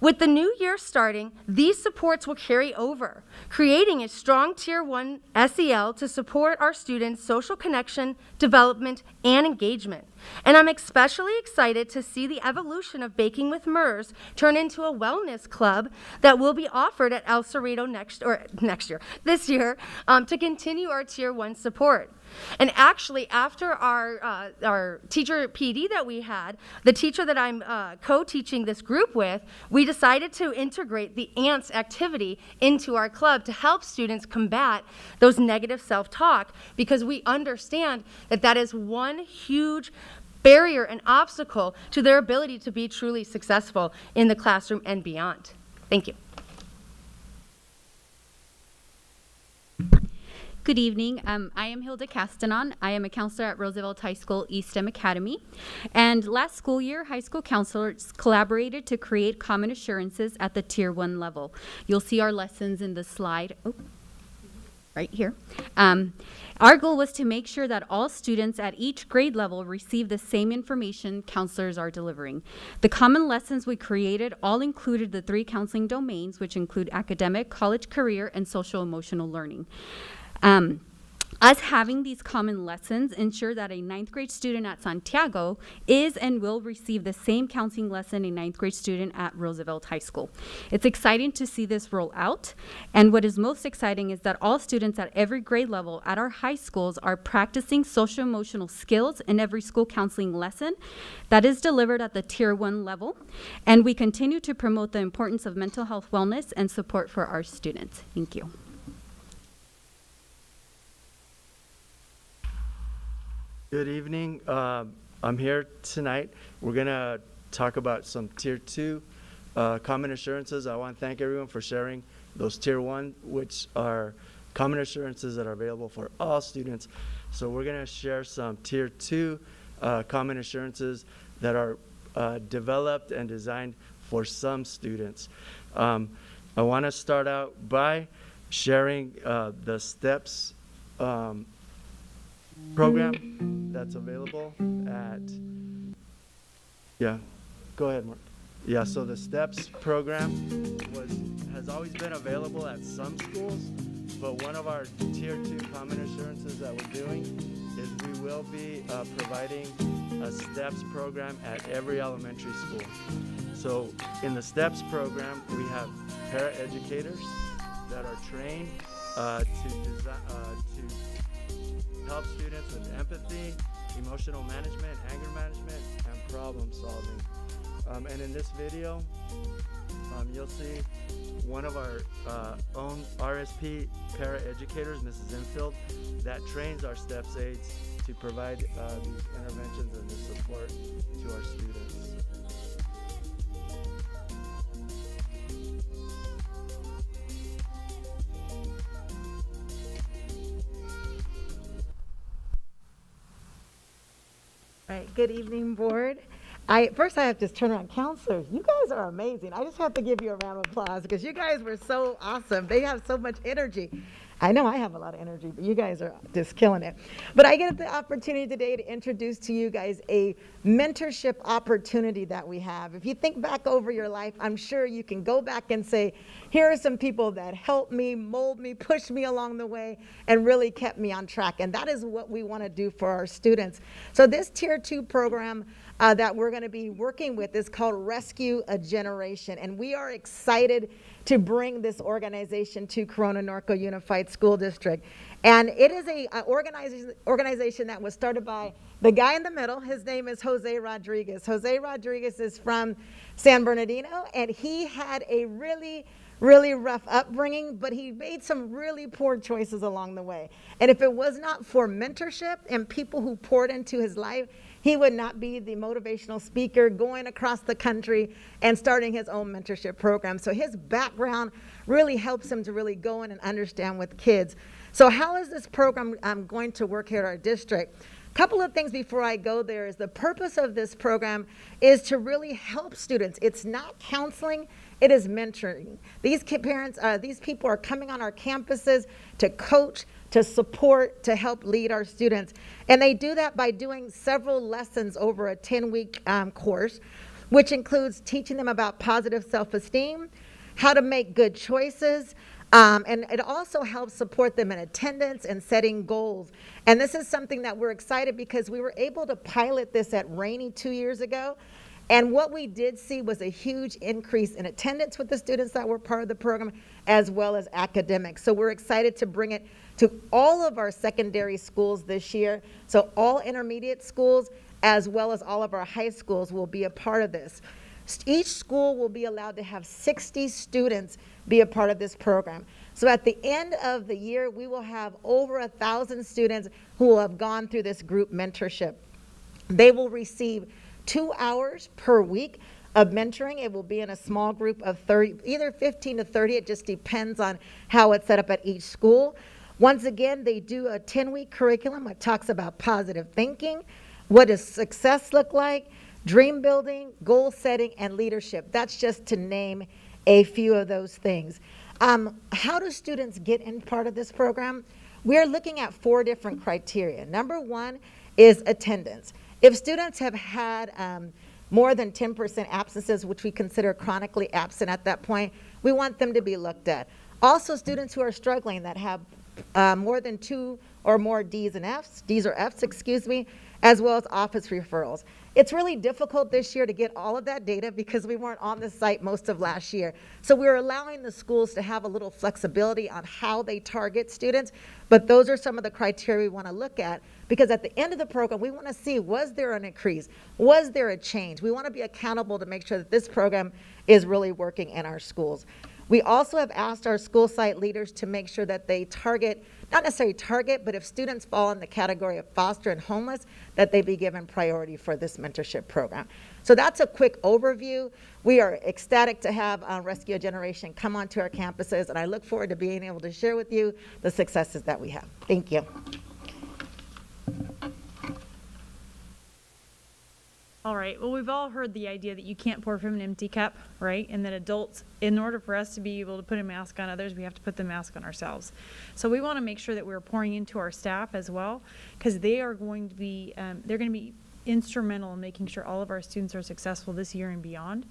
With the new year starting, these supports will carry over, creating a strong Tier 1 SEL to support our students' social connection, development, and engagement. And I'm especially excited to see the evolution of Baking with Mers turn into a wellness club that will be offered at El Cerrito next, or next year, this year, um, to continue our Tier 1 support. And actually, after our, uh, our teacher PD that we had, the teacher that I'm uh, co-teaching this group with, we decided to integrate the ANTS activity into our club to help students combat those negative self-talk because we understand that that is one huge barrier and obstacle to their ability to be truly successful in the classroom and beyond. Thank you. Good evening. Um, I am Hilda Castanon. I am a counselor at Roosevelt High School eSTEM Academy. And last school year, high school counselors collaborated to create common assurances at the Tier 1 level. You'll see our lessons in the slide. Oh, right here. Um, our goal was to make sure that all students at each grade level receive the same information counselors are delivering. The common lessons we created all included the three counseling domains, which include academic, college career, and social emotional learning. Um, us having these common lessons ensure that a ninth grade student at Santiago is and will receive the same counseling lesson a ninth grade student at Roosevelt High School. It's exciting to see this roll out, and what is most exciting is that all students at every grade level at our high schools are practicing social emotional skills in every school counseling lesson that is delivered at the tier one level, and we continue to promote the importance of mental health wellness and support for our students. Thank you. Good evening. Uh, I'm here tonight. We're going to talk about some Tier 2 uh, common assurances. I want to thank everyone for sharing those Tier 1, which are common assurances that are available for all students. So we're going to share some Tier 2 uh, common assurances that are uh, developed and designed for some students. Um, I want to start out by sharing uh, the steps um, program that's available at, yeah, go ahead, Mark. Yeah, so the STEPS program was, has always been available at some schools, but one of our tier two common assurances that we're doing is we will be uh, providing a STEPS program at every elementary school. So in the STEPS program, we have para-educators that are trained uh, to, design, uh, to help students with empathy, emotional management, anger management, and problem solving. Um, and in this video, um, you'll see one of our uh, own RSP para educators, Mrs. Infield, that trains our steps aides to provide uh, these interventions and this support to our students. Right, good evening, board. I, first I have to turn around counselors. You guys are amazing. I just have to give you a round of applause because you guys were so awesome. They have so much energy. I know I have a lot of energy, but you guys are just killing it. But I get the opportunity today to introduce to you guys a mentorship opportunity that we have. If you think back over your life, I'm sure you can go back and say, here are some people that helped me, mold me, pushed me along the way, and really kept me on track. And that is what we want to do for our students. So this Tier 2 program uh, that we're going to be working with is called Rescue a Generation. And we are excited to bring this organization to Corona Norco Unified School District. And it is a, organization, organization that was started by the guy in the middle. His name is Jose Rodriguez. Jose Rodriguez is from San Bernardino, and he had a really really rough upbringing, but he made some really poor choices along the way. And if it was not for mentorship and people who poured into his life, he would not be the motivational speaker going across the country and starting his own mentorship program. So his background really helps him to really go in and understand with kids. So how is this program um, going to work here at our district? A couple of things before I go there is the purpose of this program is to really help students. It's not counseling, it is mentoring. These parents, uh, these people are coming on our campuses to coach, to support, to help lead our students. And they do that by doing several lessons over a 10 week um, course, which includes teaching them about positive self esteem, how to make good choices. Um, and it also helps support them in attendance and setting goals. And this is something that we're excited because we were able to pilot this at Raney two years ago. And what we did see was a huge increase in attendance with the students that were part of the program, as well as academics. So we're excited to bring it to all of our secondary schools this year. So all intermediate schools as well as all of our high schools will be a part of this. Each school will be allowed to have 60 students be a part of this program. So at the end of the year, we will have over a thousand students who will have gone through this group mentorship. They will receive two hours per week of mentoring. It will be in a small group of 30, either 15 to 30. It just depends on how it's set up at each school. Once again, they do a 10 week curriculum that talks about positive thinking, what does success look like, dream building, goal setting, and leadership. That's just to name a few of those things. Um, how do students get in part of this program? We're looking at four different criteria. Number one is attendance. If students have had um, more than 10% absences, which we consider chronically absent at that point, we want them to be looked at. Also, students who are struggling that have uh, more than two or more D's and F's, D's or F's, excuse me, as well as office referrals. It's really difficult this year to get all of that data because we weren't on the site most of last year. So we're allowing the schools to have a little flexibility on how they target students, but those are some of the criteria we want to look at because at the end of the program, we want to see was there an increase? Was there a change? We want to be accountable to make sure that this program is really working in our schools. We also have asked our school site leaders to make sure that they target, not necessarily target, but if students fall in the category of foster and homeless, that they be given priority for this mentorship program. So that's a quick overview. We are ecstatic to have uh, Rescue Generation come onto our campuses, and I look forward to being able to share with you the successes that we have. Thank you. All right. Well, we've all heard the idea that you can't pour from an empty cup, right? And that adults, in order for us to be able to put a mask on others, we have to put the mask on ourselves. So we want to make sure that we're pouring into our staff as well, because they are going to be, um, they're going to be instrumental in making sure all of our students are successful this year and beyond.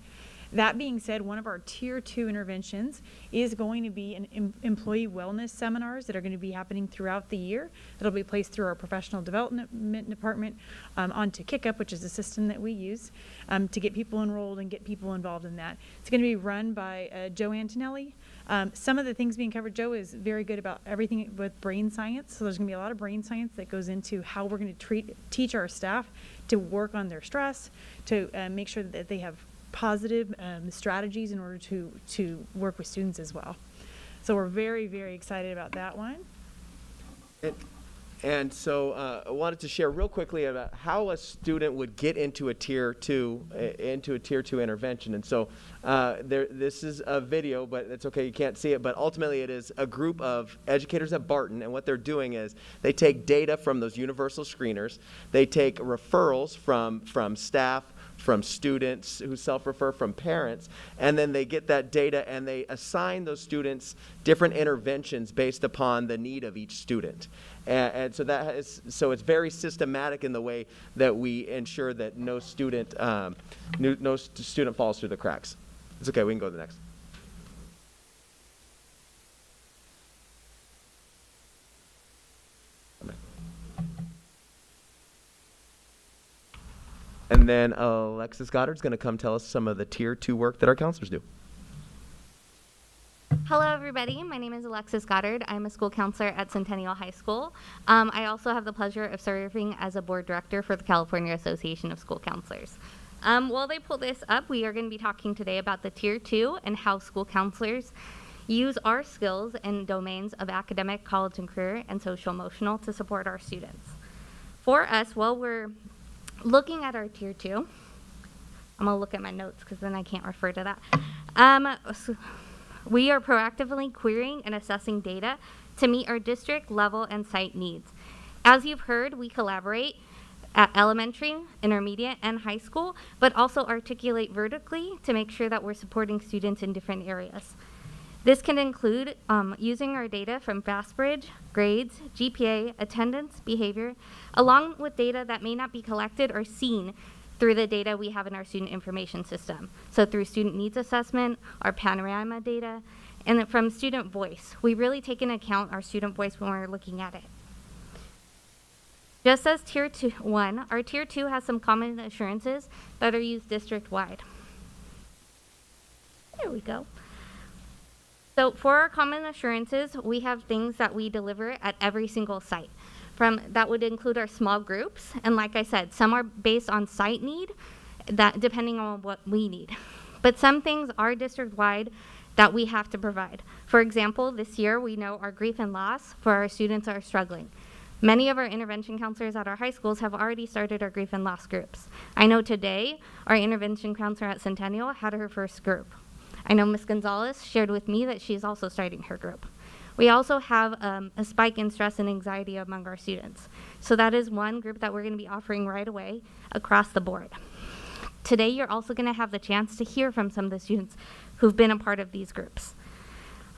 That being said, one of our tier two interventions is going to be an em employee wellness seminars that are going to be happening throughout the year. It'll be placed through our professional development department um, onto KickUp, which is a system that we use um, to get people enrolled and get people involved in that. It's going to be run by uh, Joe Antonelli. Um, some of the things being covered, Joe is very good about everything with brain science. So there's going to be a lot of brain science that goes into how we're going to treat, teach our staff to work on their stress, to uh, make sure that they have positive um, strategies in order to to work with students as well. So we're very very excited about that one. And, and so uh, I wanted to share real quickly about how a student would get into a tier two, uh, into a tier two intervention. And so uh, there, this is a video, but it's okay, you can't see it. But ultimately, it is a group of educators at Barton, and what they're doing is they take data from those universal screeners, they take referrals from from staff from students who self-refer from parents and then they get that data and they assign those students different interventions based upon the need of each student. And, and so that is so it's very systematic in the way that we ensure that no student um, no, no student falls through the cracks. It's okay we can go to the next And then Alexis Goddard's going to come tell us some of the tier two work that our counselors do. Hello, everybody. My name is Alexis Goddard. I'm a school counselor at Centennial High School. Um, I also have the pleasure of serving as a board director for the California Association of School Counselors. Um, while they pull this up, we are going to be talking today about the Tier 2 and how school counselors use our skills in domains of academic, college and career, and social emotional to support our students. For us, while we're looking at our tier two, I'm gonna look at my notes because then I can't refer to that. Um, so we are proactively querying and assessing data to meet our district level and site needs. As you've heard, we collaborate at elementary, intermediate, and high school, but also articulate vertically to make sure that we're supporting students in different areas. This can include um, using our data from FastBridge, grades, GPA, attendance, behavior, along with data that may not be collected or seen through the data we have in our student information system. So through student needs assessment, our panorama data, and from student voice. We really take into account our student voice when we're looking at it. Just as Tier two, 1, our Tier 2 has some common assurances that are used district-wide. There we go. So for our common assurances, we have things that we deliver at every single site. From that would include our small groups, and like I said, some are based on site need, that depending on what we need. But some things are district-wide that we have to provide. For example, this year we know our grief and loss for our students are struggling. Many of our intervention counselors at our high schools have already started our grief and loss groups. I know today our intervention counselor at Centennial had her first group. I know Ms. Gonzalez shared with me that she's also starting her group. We also have um, a spike in stress and anxiety among our students. So that is one group that we're going to be offering right away across the board. Today, you're also going to have the chance to hear from some of the students who've been a part of these groups.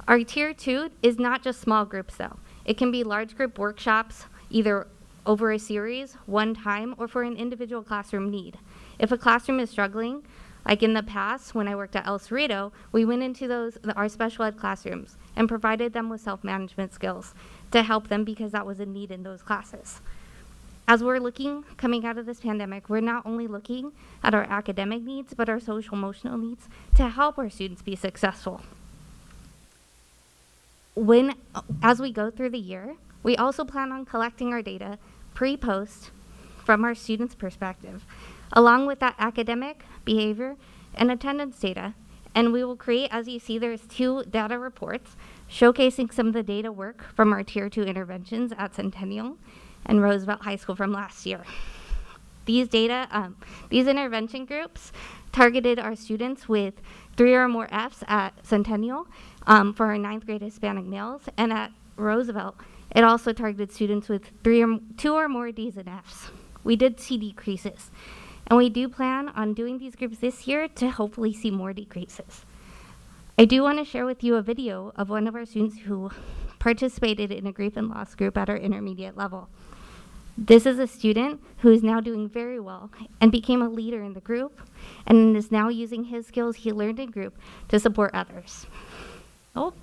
Our tier two is not just small groups though. It can be large group workshops, either over a series, one time, or for an individual classroom need. If a classroom is struggling, like in the past, when I worked at El Cerrito, we went into those our special ed classrooms and provided them with self-management skills to help them because that was a need in those classes. As we're looking coming out of this pandemic, we're not only looking at our academic needs, but our social emotional needs to help our students be successful. When, as we go through the year, we also plan on collecting our data pre-post from our students' perspective along with that academic, behavior, and attendance data. And we will create, as you see, there's two data reports showcasing some of the data work from our Tier 2 interventions at Centennial and Roosevelt High School from last year. These data, um, these intervention groups targeted our students with three or more Fs at Centennial um, for our ninth grade Hispanic males, and at Roosevelt, it also targeted students with three or two or more Ds and Fs. We did see decreases. And we do plan on doing these groups this year to hopefully see more decreases. I do want to share with you a video of one of our students who participated in a grief and loss group at our intermediate level. This is a student who is now doing very well and became a leader in the group and is now using his skills he learned in group to support others. Oh,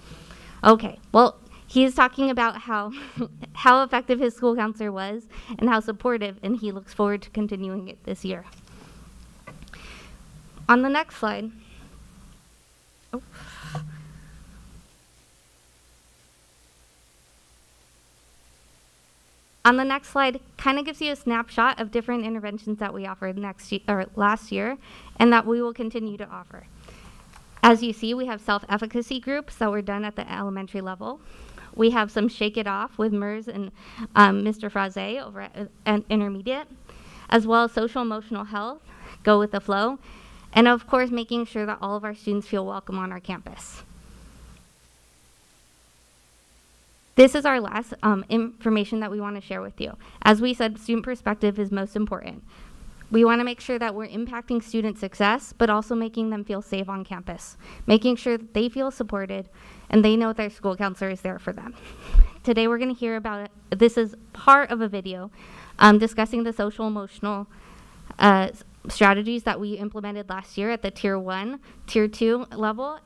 okay. Well, he is talking about how how effective his school counselor was and how supportive, and he looks forward to continuing it this year. On the next slide. Oh. On the next slide, kind of gives you a snapshot of different interventions that we offered next or last year, and that we will continue to offer. As you see, we have self-efficacy groups that were done at the elementary level. We have some Shake It Off with MERS and um, Mr. Fraze over at uh, intermediate, as well as social emotional health, Go with the Flow, and of course, making sure that all of our students feel welcome on our campus. This is our last um, information that we want to share with you. As we said, student perspective is most important. We want to make sure that we're impacting student success, but also making them feel safe on campus, making sure that they feel supported and they know their school counselor is there for them. Today we're going to hear about. This is part of a video um, discussing the social emotional uh, strategies that we implemented last year at the tier one, tier two level,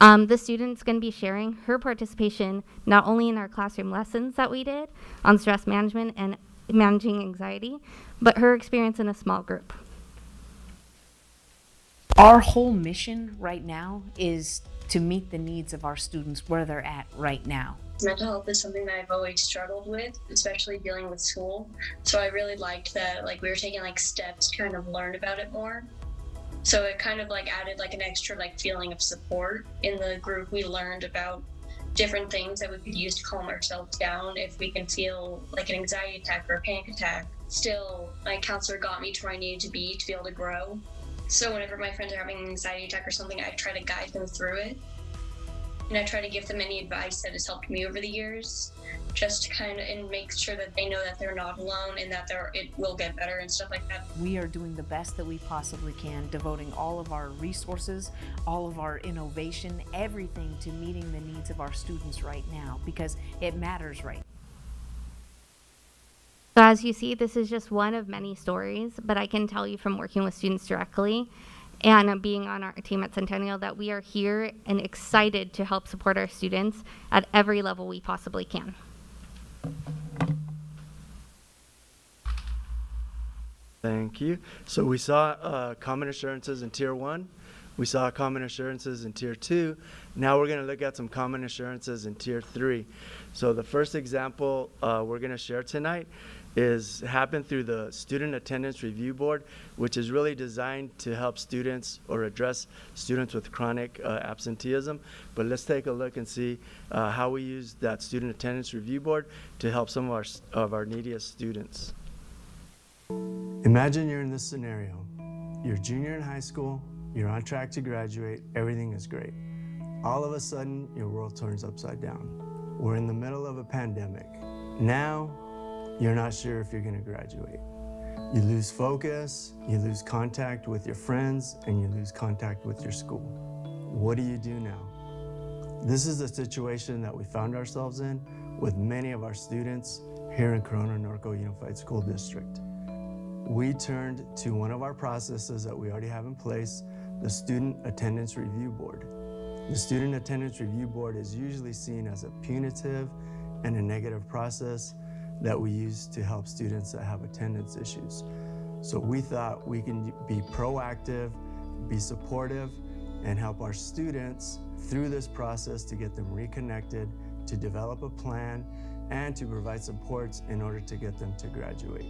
um, the student's going to be sharing her participation not only in our classroom lessons that we did on stress management and managing anxiety, but her experience in a small group. Our whole mission right now is to meet the needs of our students where they're at right now. Mental health is something that I've always struggled with, especially dealing with school. So I really liked that like we were taking like steps to kind of learn about it more. So it kind of like added like an extra like feeling of support in the group. We learned about different things that we could use to calm ourselves down if we can feel like an anxiety attack or a panic attack. Still, my counselor got me to where I needed to be to be able to grow. So whenever my friends are having an anxiety attack or something, I try to guide them through it. And I try to give them any advice that has helped me over the years just to kind of and make sure that they know that they're not alone and that they're, it will get better and stuff like that. We are doing the best that we possibly can, devoting all of our resources, all of our innovation, everything to meeting the needs of our students right now because it matters right so as you see, this is just one of many stories, but I can tell you from working with students directly and being on our team at Centennial that we are here and excited to help support our students at every level we possibly can. Thank you. So we saw uh, common assurances in tier one. We saw common assurances in tier two. Now we're going to look at some common assurances in tier three. So the first example uh, we're going to share tonight is happened through the Student Attendance Review Board, which is really designed to help students or address students with chronic uh, absenteeism. But let's take a look and see uh, how we use that Student Attendance Review Board to help some of our, of our neediest students. Imagine you're in this scenario. You're junior in high school, you're on track to graduate, everything is great. All of a sudden, your world turns upside down. We're in the middle of a pandemic. Now, you're not sure if you're going to graduate. You lose focus, you lose contact with your friends, and you lose contact with your school. What do you do now? This is the situation that we found ourselves in with many of our students here in Corona Norco Unified School District we turned to one of our processes that we already have in place, the Student Attendance Review Board. The Student Attendance Review Board is usually seen as a punitive and a negative process that we use to help students that have attendance issues. So we thought we can be proactive, be supportive, and help our students through this process to get them reconnected, to develop a plan, and to provide supports in order to get them to graduate.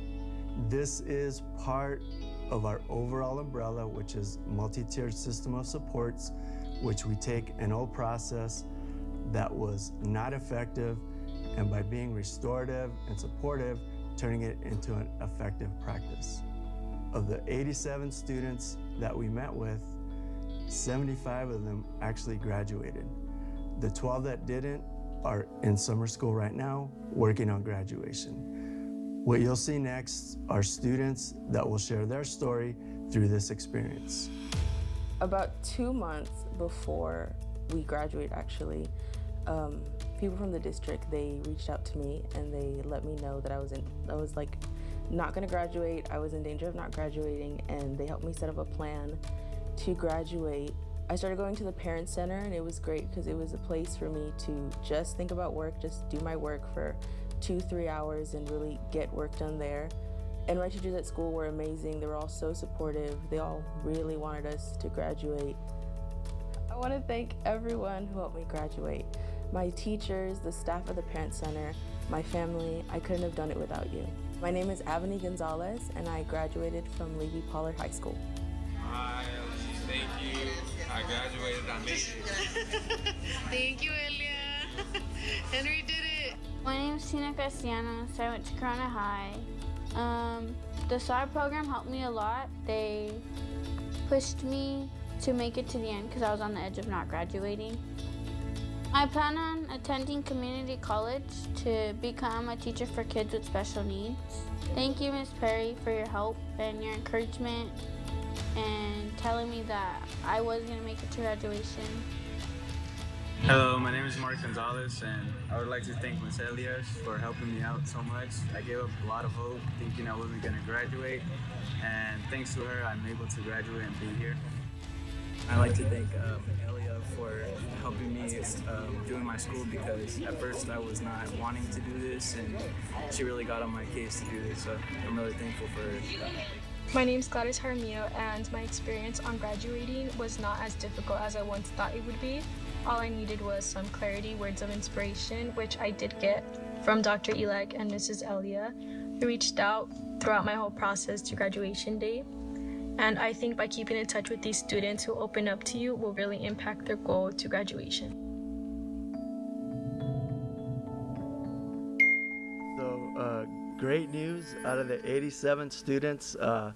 This is part of our overall umbrella, which is multi-tiered system of supports, which we take an old process that was not effective, and by being restorative and supportive, turning it into an effective practice. Of the 87 students that we met with, 75 of them actually graduated. The 12 that didn't are in summer school right now, working on graduation. What you'll see next are students that will share their story through this experience. About two months before we graduate, actually, um, people from the district they reached out to me and they let me know that I was in, I was like not going to graduate. I was in danger of not graduating, and they helped me set up a plan to graduate. I started going to the parent center, and it was great because it was a place for me to just think about work, just do my work for two, three hours and really get work done there. And my teachers at school were amazing. They were all so supportive. They all really wanted us to graduate. I want to thank everyone who helped me graduate. My teachers, the staff of the Parent Center, my family. I couldn't have done it without you. My name is Avani Gonzalez, and I graduated from Lee V. Pollard High School. Hi, thank you. I graduated. I made it. Thank you, Elia. Henry did it. My name is Tina Castellanos. I went to Corona High. Um, the SAR program helped me a lot. They pushed me to make it to the end because I was on the edge of not graduating. I plan on attending community college to become a teacher for kids with special needs. Thank you, Ms. Perry, for your help and your encouragement and telling me that I was going to make it to graduation. Hello, my name is Mark Gonzalez, and I would like to thank Ms. Elias for helping me out so much. I gave up a lot of hope thinking I wasn't going to graduate, and thanks to her, I'm able to graduate and be here. I'd like to thank um, Elia for helping me um, doing my school because at first I was not wanting to do this, and she really got on my case to do this, so I'm really thankful for her. My name is Gladys Jaramillo, and my experience on graduating was not as difficult as I once thought it would be. All I needed was some clarity, words of inspiration, which I did get from Dr. Elek and Mrs. Elia, who reached out throughout my whole process to graduation day. And I think by keeping in touch with these students who open up to you will really impact their goal to graduation. So, uh, great news out of the 87 students, uh,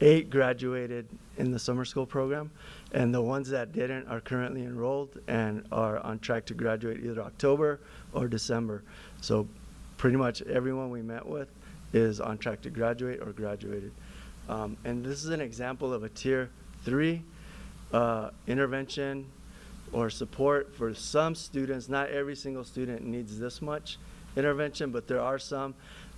eight graduated in the summer school program, and the ones that didn't are currently enrolled and are on track to graduate either October or December. So, pretty much everyone we met with is on track to graduate or graduated. Um, and this is an example of a tier three uh, intervention or support for some students. Not every single student needs this much intervention, but there are some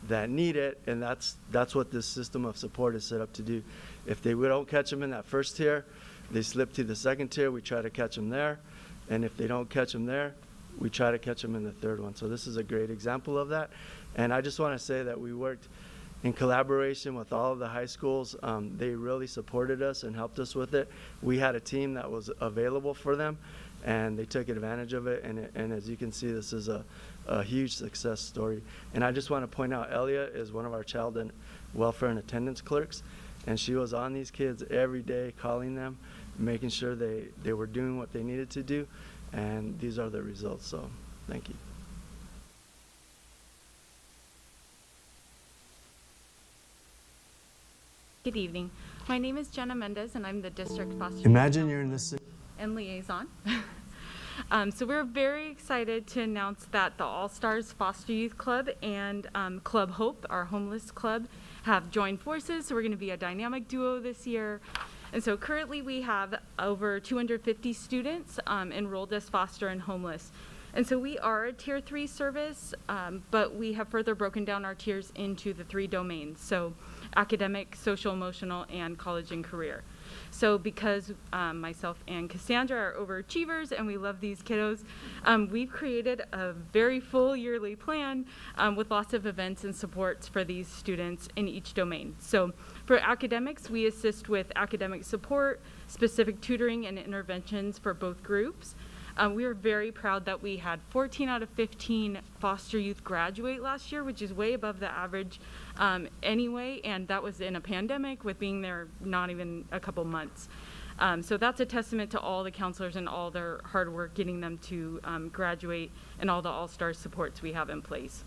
that need it, and that's that's what this system of support is set up to do. If they we don't catch them in that first tier, they slip to the second tier. We try to catch them there, and if they don't catch them there, we try to catch them in the third one. So this is a great example of that. And I just want to say that we worked in collaboration with all of the high schools. Um, they really supported us and helped us with it. We had a team that was available for them, and they took advantage of it. And, it, and as you can see, this is a, a huge success story. And I just want to point out, Elia is one of our child and welfare and attendance clerks, and she was on these kids every day, calling them, making sure they, they were doing what they needed to do, and these are the results. So, thank you. Good evening. My name is Jenna Mendez, and I'm the district foster Imagine you're in this. and liaison. um, so we're very excited to announce that the All Stars Foster Youth Club and um, Club Hope, our homeless club, have joined forces. So we're going to be a dynamic duo this year. And so currently we have over 250 students um, enrolled as foster and homeless. And so we are a tier three service, um, but we have further broken down our tiers into the three domains. So academic, social emotional, and college and career. So because um, myself and Cassandra are overachievers and we love these kiddos, um, we've created a very full yearly plan um, with lots of events and supports for these students in each domain. So for academics, we assist with academic support, specific tutoring and interventions for both groups. Um, we were very proud that we had 14 out of 15 foster youth graduate last year, which is way above the average um, anyway, and that was in a pandemic with being there not even a couple months. Um, so that's a testament to all the counselors and all their hard work getting them to um, graduate and all the all-star supports we have in place.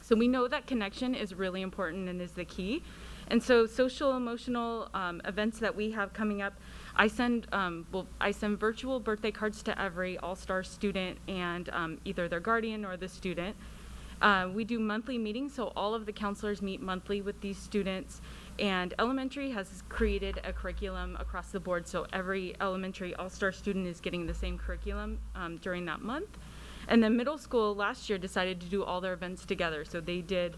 So we know that connection is really important and is the key. And so social emotional um, events that we have coming up, I send um, well, I send virtual birthday cards to every All-Star student and um, either their guardian or the student. Uh, we do monthly meetings, so all of the counselors meet monthly with these students. And elementary has created a curriculum across the board, so every elementary All-Star student is getting the same curriculum um, during that month. And then middle school last year decided to do all their events together, so they did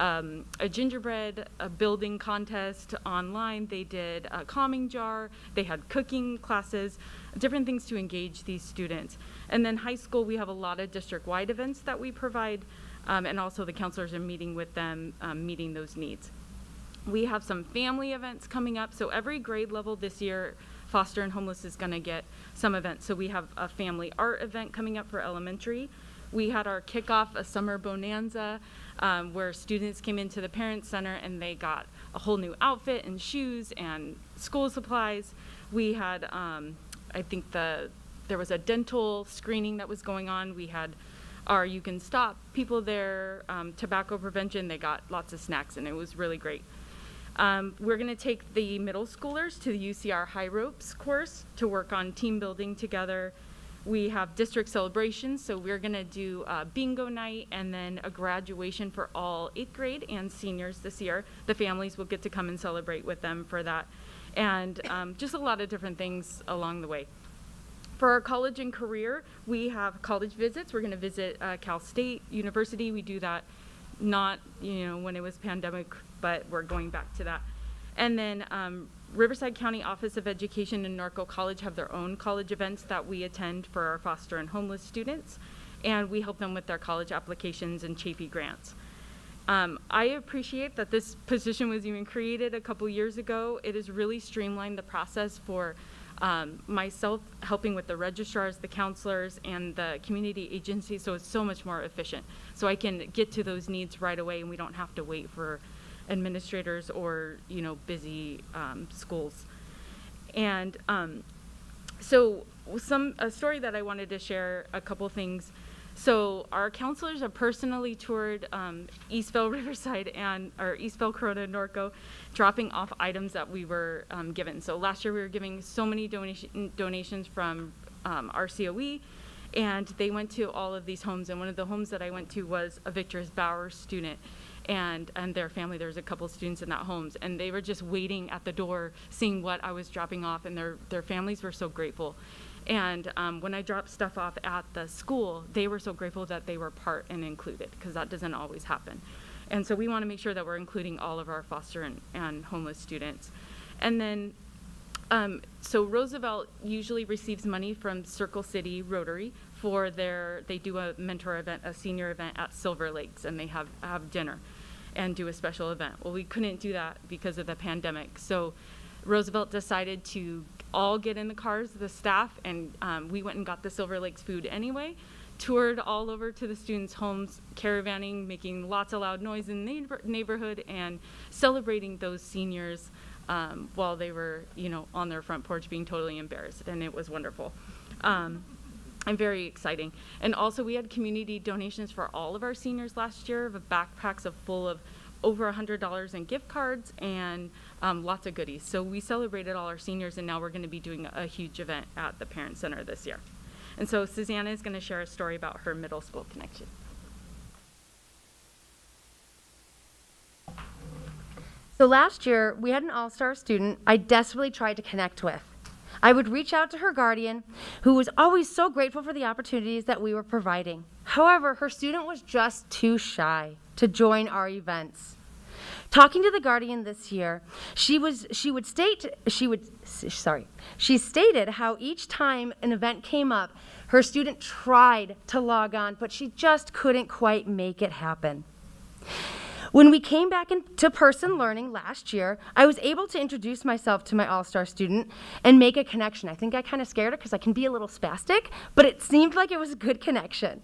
um, a gingerbread a building contest online. They did a calming jar. They had cooking classes, different things to engage these students. And then high school, we have a lot of district-wide events that we provide, um, and also the counselors are meeting with them, um, meeting those needs. We have some family events coming up. So every grade level this year, foster and homeless is going to get some events. So we have a family art event coming up for elementary. We had our kickoff, a summer bonanza, um, where students came into the Parent Center and they got a whole new outfit and shoes and school supplies. We had, um, I think the there was a dental screening that was going on. We had our You Can Stop people there, um, tobacco prevention. They got lots of snacks and it was really great. Um, we're going to take the middle schoolers to the UCR High Ropes course to work on team building together. We have district celebrations, so we're going to do bingo night and then a graduation for all eighth grade and seniors this year. The families will get to come and celebrate with them for that. And um, just a lot of different things along the way. For our college and career, we have college visits. We're going to visit uh, Cal State University. We do that not, you know, when it was pandemic, but we're going back to that. And then um, Riverside County Office of Education and Norco College have their own college events that we attend for our foster and homeless students, and we help them with their college applications and Chafee grants. Um, I appreciate that this position was even created a couple years ago. It has really streamlined the process for um, myself helping with the registrars, the counselors, and the community agency, so it's so much more efficient. So I can get to those needs right away, and we don't have to wait for administrators or you know busy um, schools. And um, so some a story that I wanted to share a couple things. So our counselors have personally toured um, Eastvale Riverside and or Eastvale Corona Norco, dropping off items that we were um, given. So last year we were giving so many donation donations from um, RCOE, and they went to all of these homes. And one of the homes that I went to was a Victress Bowers student and and their family. There was a couple students in that homes, and they were just waiting at the door, seeing what I was dropping off, and their their families were so grateful. And um, when I dropped stuff off at the school, they were so grateful that they were part and included, because that doesn't always happen. And so we want to make sure that we're including all of our foster and, and homeless students. And then, um, so Roosevelt usually receives money from Circle City Rotary for their, they do a mentor event, a senior event at Silver Lakes, and they have, have dinner and do a special event. Well, we couldn't do that because of the pandemic. So Roosevelt decided to all get in the cars, the staff, and um, we went and got the Silver Lakes food anyway. Toured all over to the students' homes, caravanning, making lots of loud noise in the neighbor- neighborhood, and celebrating those seniors um, while they were, you know, on their front porch being totally embarrassed, and it was wonderful. Um, and very exciting. And also, we had community donations for all of our seniors last year of backpacks of full of over $100 in gift cards and um, lots of goodies. So we celebrated all our seniors, and now we're going to be doing a huge event at the Parent Center this year. And so Susanna is going to share a story about her middle school connection. So last year, we had an all star student I desperately tried to connect with. I would reach out to her guardian, who was always so grateful for the opportunities that we were providing. However, her student was just too shy to join our events. Talking to the guardian this year, she was she would state she would sorry. She stated how each time an event came up, her student tried to log on, but she just couldn't quite make it happen. When we came back into person learning last year, I was able to introduce myself to my All Star student and make a connection. I think I kind of scared her because I can be a little spastic, but it seemed like it was a good connection.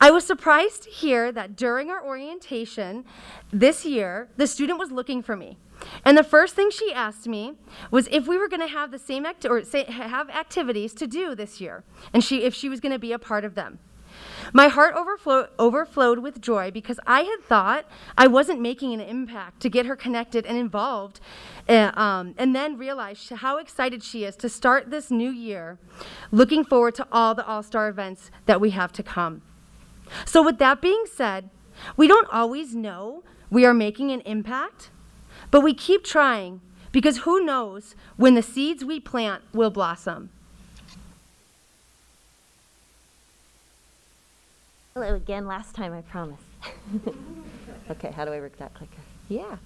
I was surprised to hear that during our orientation this year, the student was looking for me. And the first thing she asked me was if we were going to have the same act or say, have activities to do this year, and she if she was going to be a part of them. My heart overflow, overflowed with joy because I had thought I wasn't making an impact to get her connected and involved, uh, um, and then realized how excited she is to start this new year, looking forward to all the All Star events that we have to come. So, with that being said, we don't always know we are making an impact, but we keep trying because who knows when the seeds we plant will blossom. Hello again, last time I promise. okay, how do I work that clicker? Yeah.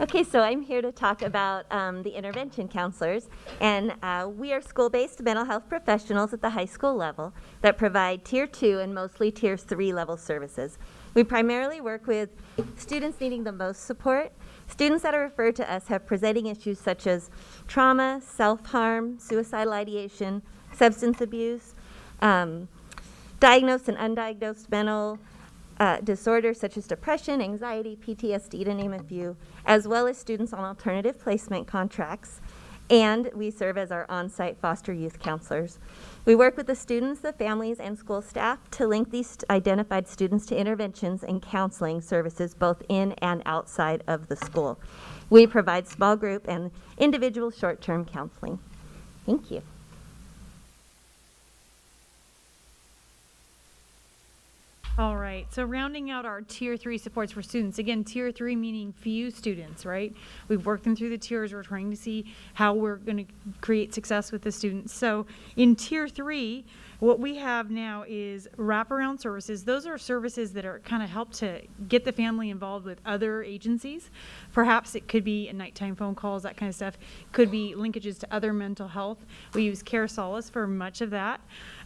Okay, so I'm here to talk about um, the intervention counselors, and uh, we are school based mental health professionals at the high school level that provide tier two and mostly tier three level services. We primarily work with students needing the most support. Students that are referred to us have presenting issues such as trauma, self harm, suicidal ideation, substance abuse. Um, diagnosed and undiagnosed mental uh, disorders such as depression, anxiety, PTSD, to name a few, as well as students on alternative placement contracts. And we serve as our on site foster youth counselors. We work with the students, the families, and school staff to link these identified students to interventions and counseling services both in and outside of the school. We provide small group and individual short term counseling. Thank you. All right, so rounding out our tier three supports for students, again, tier three meaning few students, right? We've worked them through the tiers, we're trying to see how we're gonna create success with the students. So in tier three, what we have now is wraparound services. Those are services that are kind of help to get the family involved with other agencies. Perhaps it could be nighttime phone calls, that kind of stuff. Could be linkages to other mental health. We use Care Solace for much of that.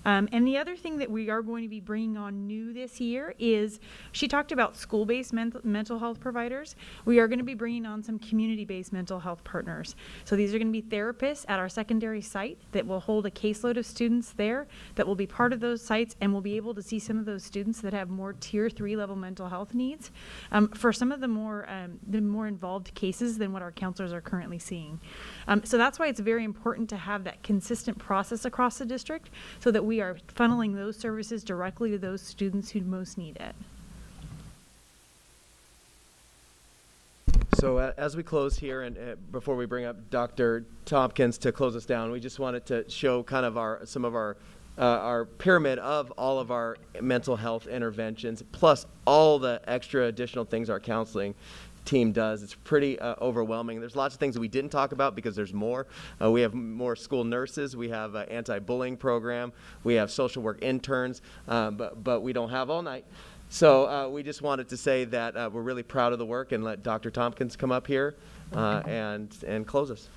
Um, and the other thing that we are going to be bringing on new this year is she talked about school based mental, mental health providers. We are going to be bringing on some community based mental health partners. So these are going to be therapists at our secondary site that will hold a caseload of students there that will be part of those sites and will be able to see some of those students that have more tier three level mental health needs um, for some of the more um, the more involved cases than what our counselors are currently seeing. Um, so that's why it's very important to have that consistent process across the district so that we are funneling those services directly to those students who most need it. So as we close here, and uh, before we bring up Dr. Tompkins to close us down, we just wanted to show kind of our some of our uh, our pyramid of all of our mental health interventions, plus all the extra additional things our counseling team does. It's pretty uh, overwhelming. There's lots of things that we didn't talk about because there's more. Uh, we have more school nurses. We have an anti-bullying program. We have social work interns, um, but, but we don't have all night. So uh, we just wanted to say that uh, we're really proud of the work and let Dr. Tompkins come up here uh, and, and close us.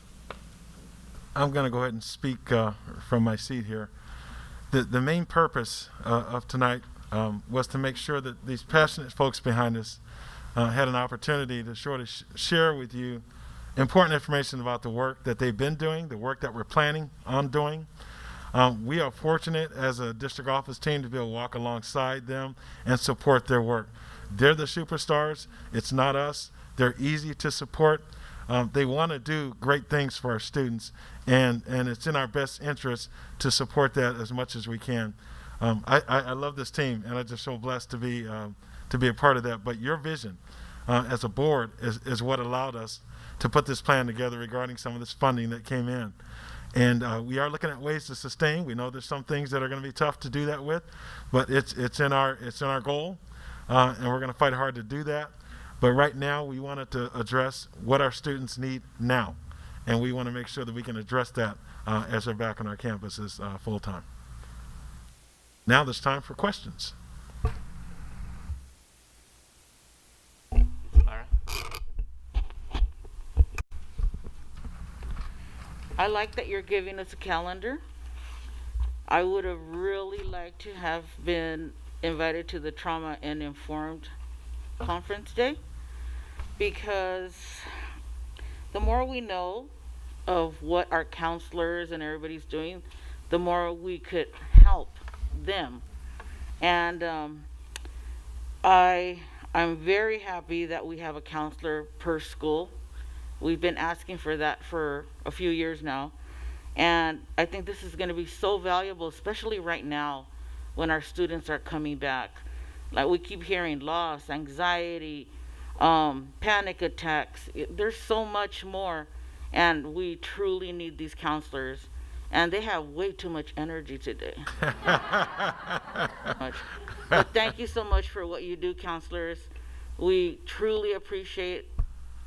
I'm going to go ahead and speak uh, from my seat here. The, the main purpose of tonight um, was to make sure that these passionate folks behind us uh, had an opportunity to sort of sh share with you important information about the work that they've been doing, the work that we're planning on doing. Um, we are fortunate as a district office team to be able to walk alongside them and support their work. They're the superstars. It's not us. They're easy to support. Um, they want to do great things for our students, and, and it's in our best interest to support that as much as we can. Um, I, I, I, love this team, and I'm just so blessed to be um, to be a part of that. But your vision uh, as a board is, is what allowed us to put this plan together regarding some of this funding that came in. And uh, we are looking at ways to sustain. We know there's some things that are going to be tough to do that with, but it's it's in our it's in our goal, uh, and we're going to fight hard to do that. But right now, we wanted to address what our students need now, and we want to make sure that we can address that uh, as they're back on our campuses uh, full time. Now, there's time for questions. I like that you're giving us a calendar. I would have really liked to have been invited to the Trauma and Informed Conference Day because the more we know of what our counselors and everybody's doing, the more we could help them. And um, I, I'm very happy that we have a counselor per school We've been asking for that for a few years now. And I think this is going to be so valuable, especially right now when our students are coming back. Like we keep hearing loss, anxiety, um, panic attacks. There's so much more. And we truly need these counselors. And they have way too much energy today. but thank you so much for what you do, counselors. We truly appreciate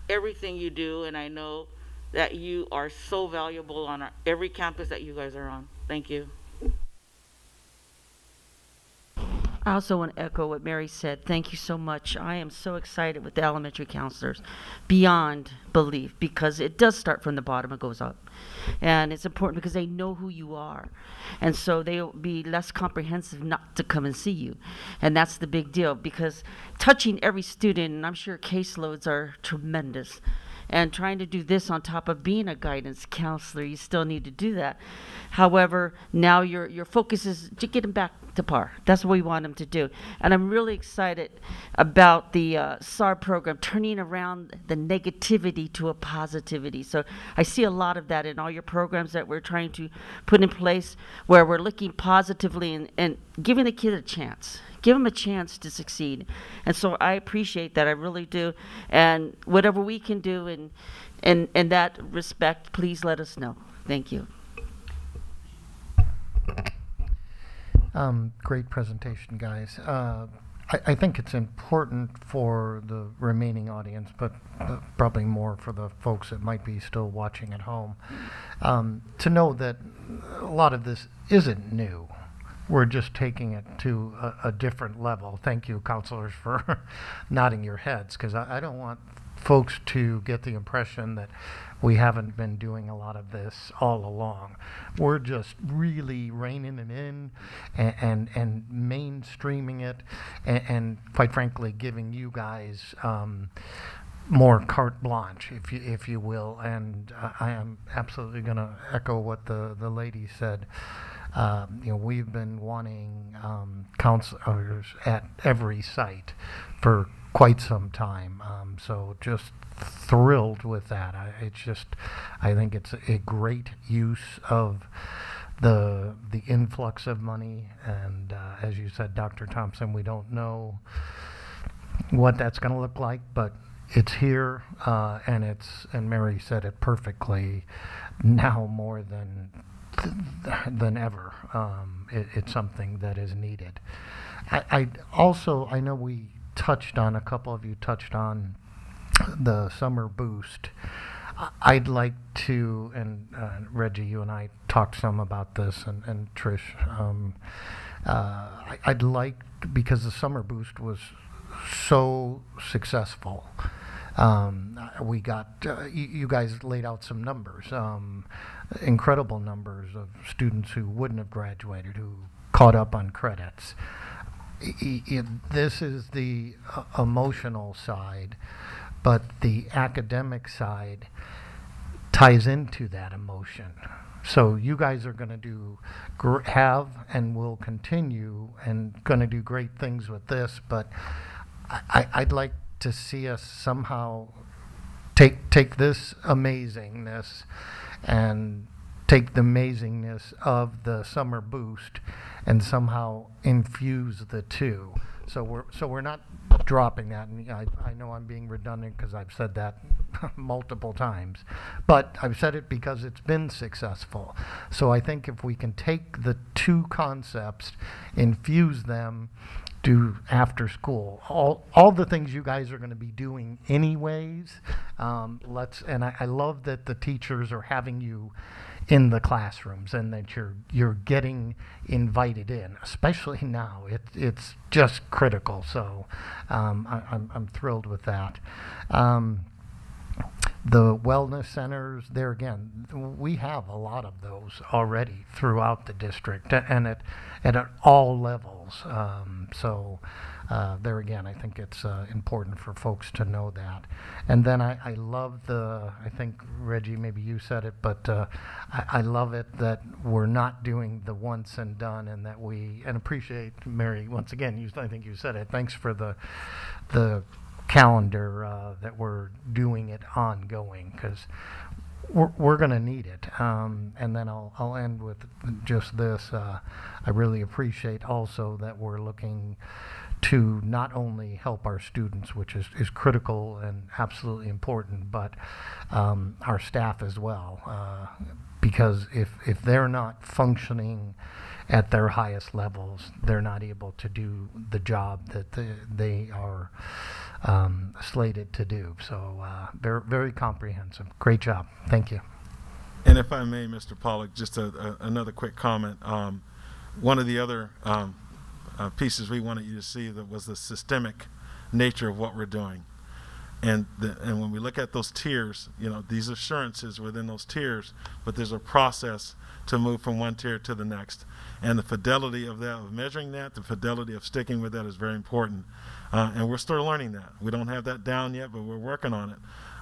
everything you do, and I know that you are so valuable on our, every campus that you guys are on. Thank you. I also want to echo what Mary said. Thank you so much. I am so excited with the elementary counselors beyond belief because it does start from the bottom, it goes up. And it's important because they know who you are. And so they'll be less comprehensive not to come and see you. And that's the big deal because touching every student, and I'm sure caseloads are tremendous and trying to do this on top of being a guidance counselor, you still need to do that. However, now your your focus is to get them back to par. That's what we want them to do. And I'm really excited about the uh, SAR program turning around the negativity to a positivity. So I see a lot of that in all your programs that we're trying to put in place where we're looking positively and, and giving the kid a chance. Give them a chance to succeed. And so I appreciate that. I really do. And whatever we can do in, in, in that respect, please let us know. Thank you. Um, great presentation, guys. Uh, I, I, think it's important for the remaining audience, but uh, probably more for the folks that might be still watching at home, um, to know that a lot of this isn't new. We're just taking it to a, a different level. Thank you, counselors, for nodding your heads, because I, I don't want folks to get the impression that we haven't been doing a lot of this all along. We're just really reining it in and, and, and mainstreaming it and, and, quite frankly, giving you guys um, more carte blanche, if you, if you will. And uh, I am absolutely going to echo what the, the lady said. Um, you know, we've been wanting um, counselors at every site for quite some time. Um, so just thrilled with that. I, it's just, I think it's a great use of the the influx of money. And uh, as you said, Dr. Thompson, we don't know what that's going to look like, but it's here, uh, and it's and Mary said it perfectly. Now more than than ever, um, it, it's something that is needed. I, I also I know we touched on, a couple of you touched on the summer boost. I'd like to, and uh, Reggie, you and I talked some about this, and, and Trish, um, uh, I, would like, because the summer boost was so successful. Um, we got, uh, you, you, guys laid out some numbers, um, incredible numbers of students who wouldn't have graduated, who caught up on credits this is the uh, emotional side, but the academic side ties into that emotion. So you guys are going to do have and will continue and going to do great things with this, but I, I'd like to see us somehow take take this amazingness and take the amazingness of the summer boost and somehow infuse the two. So we're so we're not dropping that, and I, I know I'm being redundant because I've said that multiple times, but I've said it because it's been successful. So I think if we can take the two concepts, infuse them, do after school. All all the things you guys are going to be doing anyways. Um, let's and I, I love that the teachers are having you in the classrooms and that you're you're getting invited in, especially now. It, it's just critical. So um, I, am I'm, I'm thrilled with that. Um, the wellness centers, there again, we have a lot of those already throughout the district and at, and at all levels. Um, so uh, there again, I think it's uh, important for folks to know that. And then I, I love the, I think Reggie, maybe you said it, but uh, I, I love it that we're not doing the once and done, and that we and appreciate Mary once again. You, I think you said it. Thanks for the the calendar uh, that we're doing it ongoing because we're, we're going to need it. Um, and then I'll, I'll end with just this. Uh, I really appreciate also that we're looking to not only help our students, which is, is critical and absolutely important, but um, our staff as well. Uh, because if, if they're not functioning at their highest levels, they're not able to do the job that they, they are um, slated to do. So uh, very, very comprehensive. Great job. Thank you. And if I may, Mr. Pollock, just a, a, another quick comment. Um, one of the other um, uh, pieces we wanted you to see that was the systemic nature of what we're doing. And, the, and when we look at those tiers, you know, these assurances within those tiers, but there's a process to move from one tier to the next. And the fidelity of that, of measuring that, the fidelity of sticking with that is very important. Uh, and we're still learning that. We don't have that down yet, but we're working on it.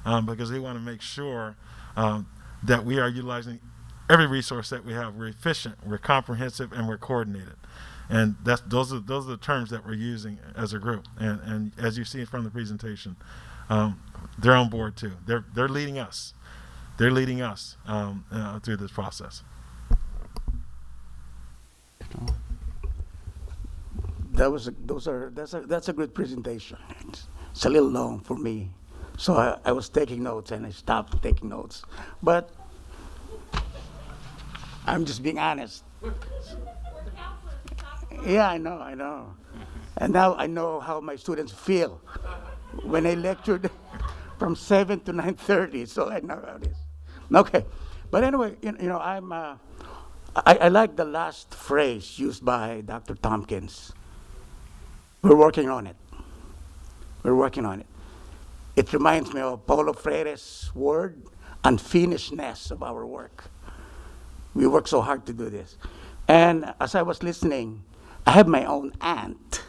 um, because we want to make sure um, that we are utilizing every resource that we have. We're efficient, we're comprehensive, and we're coordinated. And that's those are those are the terms that we're using as a group. And and as you see from the presentation, um, they're on board too. They're they're leading us. They're leading us um, uh, through this process. That was a, those are that's a that's a good presentation. It's, it's a little long for me, so I, I was taking notes and I stopped taking notes. But I'm just being honest. Yeah, I know, I know. And now I know how my students feel when I lectured from 7 to 9.30, so I know how it is. Okay, but anyway, you, you know, I'm, uh, I, I like the last phrase used by Dr. Tompkins. We're working on it. We're working on it. It reminds me of Paulo Freire's word, unfinishedness of our work. We work so hard to do this. And as I was listening, I have my own aunt.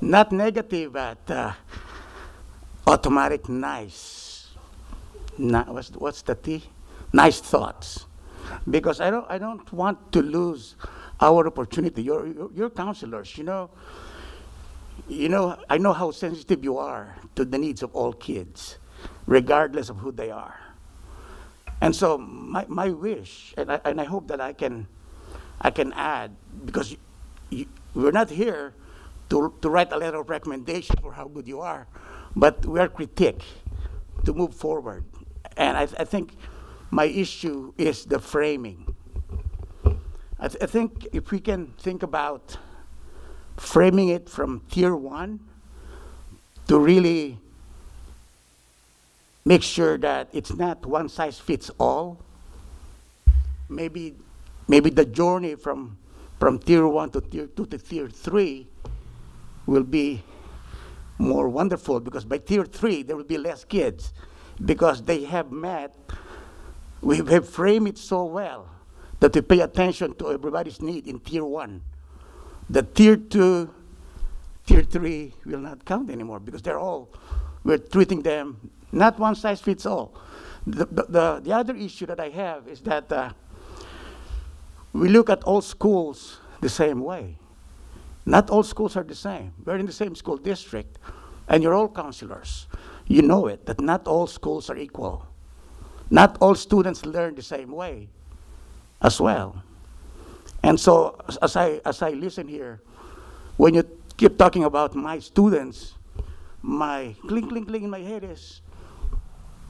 Not negative, but uh, automatic nice. What's, what's the T? Nice thoughts. Because I don't, I don't want to lose our opportunity. You're, you're counselors, you know. You know, I know how sensitive you are to the needs of all kids, regardless of who they are. And so my, my wish, and I, and I hope that I can, I can add, because you, you, we're not here to, to write a letter of recommendation for how good you are, but we are critique to move forward. And I, I think my issue is the framing. I, th- I think if we can think about framing it from tier one to really make sure that it's not one size fits all. Maybe, maybe the journey from, from tier one to tier two to tier three will be more wonderful because by tier three there will be less kids because they have met, we have framed it so well that we pay attention to everybody's need in tier one. The tier two, tier three will not count anymore because they're all, we're treating them not one size fits all. The, the, the, the other issue that I have is that uh, we look at all schools the same way. Not all schools are the same. We're in the same school district, and you're all counselors. You know it, that not all schools are equal. Not all students learn the same way as well. And so, as- I, as I listen here, when you keep talking about my students, my clink, clink, clink in my head is,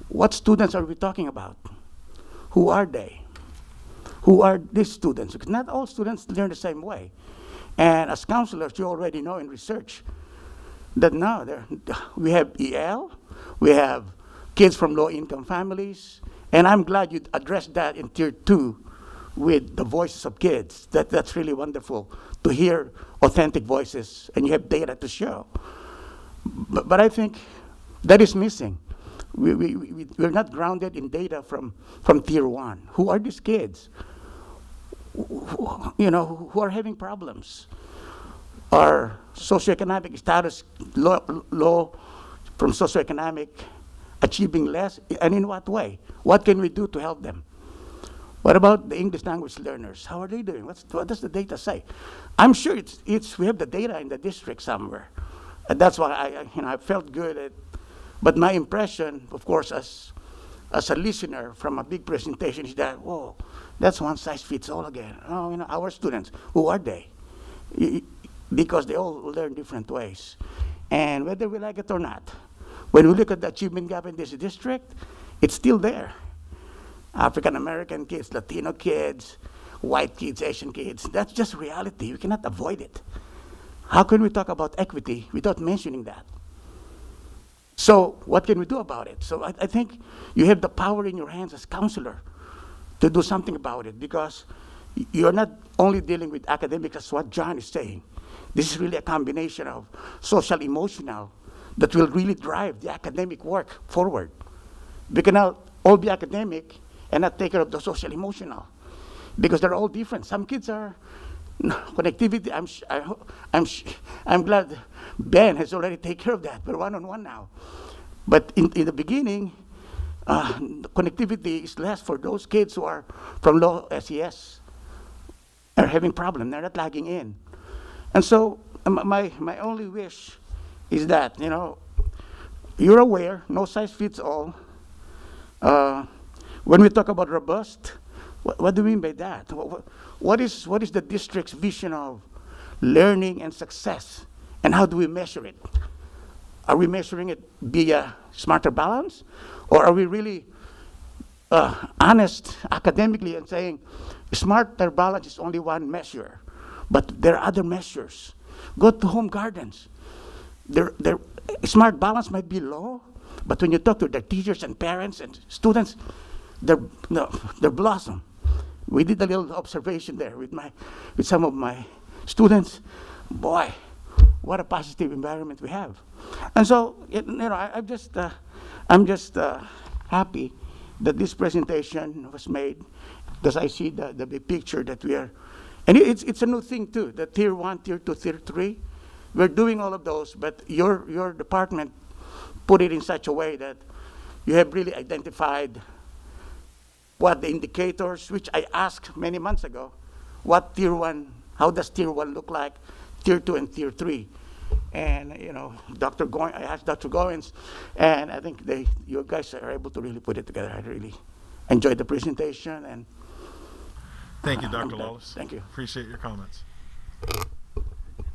what students are we talking about? Who are they? Who are these students? Because not all students learn the same way. And as counselors, you already know in research that now we have EL, we have kids from low-income families, and I'm glad you addressed that in tier two with the voices of kids. That, that's really wonderful to hear authentic voices, and you have data to show. But, but I think that is missing. We, we, we, we're not grounded in data from, from tier one. Who are these kids? Who- You know, who are having problems? Are socioeconomic status low, low from socioeconomic achieving less? And in what way? What can we do to help them? What about the English language learners? How are they doing? What's, what does the data say? I'm sure it's, it's, we have the data in the district somewhere. And that's why I, you know, I felt good at, but my impression, of course, as, as a listener from a big presentation is that, whoa, that's one size fits all again. Oh, you know, our students, who are they? Y- Because they all learn different ways. And whether we like it or not, when we look at the achievement gap in this district, it's still there. African American kids, Latino kids, white kids, Asian kids. That's just reality. We cannot avoid it. How can we talk about equity without mentioning that? So, what can we do about it? So, I, I think you have the power in your hands as counselor to do something about it because you're not only dealing with academics, as what John is saying. This is really a combination of social emotional that will really drive the academic work forward. We cannot all be academic and not take care of the social emotional because they're all different. Some kids are connectivity. I'm I I'm I'm glad Ben has already taken care of that. We're one on one now. But in, in the beginning, uh, connectivity is less for those kids who are from low SES, are having problem. They're not lagging in. And so um, my, my only wish is that, you know, you're aware, no size fits all. Uh, when we talk about robust, what, what do we mean by that? What, what, is, what is the district's vision of learning and success? And how do we measure it? Are we measuring it via Smarter Balanced? Or are we really uh, honest academically and saying Smarter Balanced is only one measure, but there are other measures? Go to Home Gardens. Their, their smart balance might be low, but when you talk to their teachers and parents and students, they're, no, they're blossom. We did a little observation there with, my, with some of my students. Boy, what a positive environment we have. And so, you know, I, am just, uh, I'm just uh, happy that this presentation was made because I see the, the big picture that we are, and it's, it's a new thing too, the tier one, tier two, tier three. We're doing all of those, but your, your department put it in such a way that you have really identified what the indicators, which I asked many months ago, what tier one, how does tier one look like, tier two and tier three. And, you know, Dr. Goins, I asked Dr. Goins, and I think they, you guys are able to really put it together. I really enjoyed the presentation and Thank you, Dr. Lawless. Thank you. Appreciate your comments.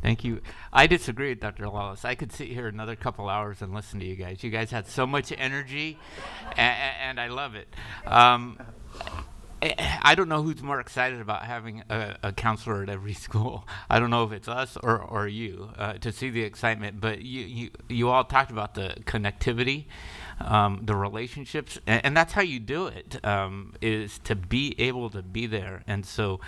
Thank you. I disagree with Dr. Lawless. I could sit here another couple hours and listen to you guys. You guys had so much energy, and, and I love it. Um, I don't know who's more excited about having a, a, counselor at every school. I don't know if it's us or, or you uh, to see the excitement, but you, you, you all talked about the connectivity, um, the relationships, and, and, that's how you do it. Um, is to be able to be there. And so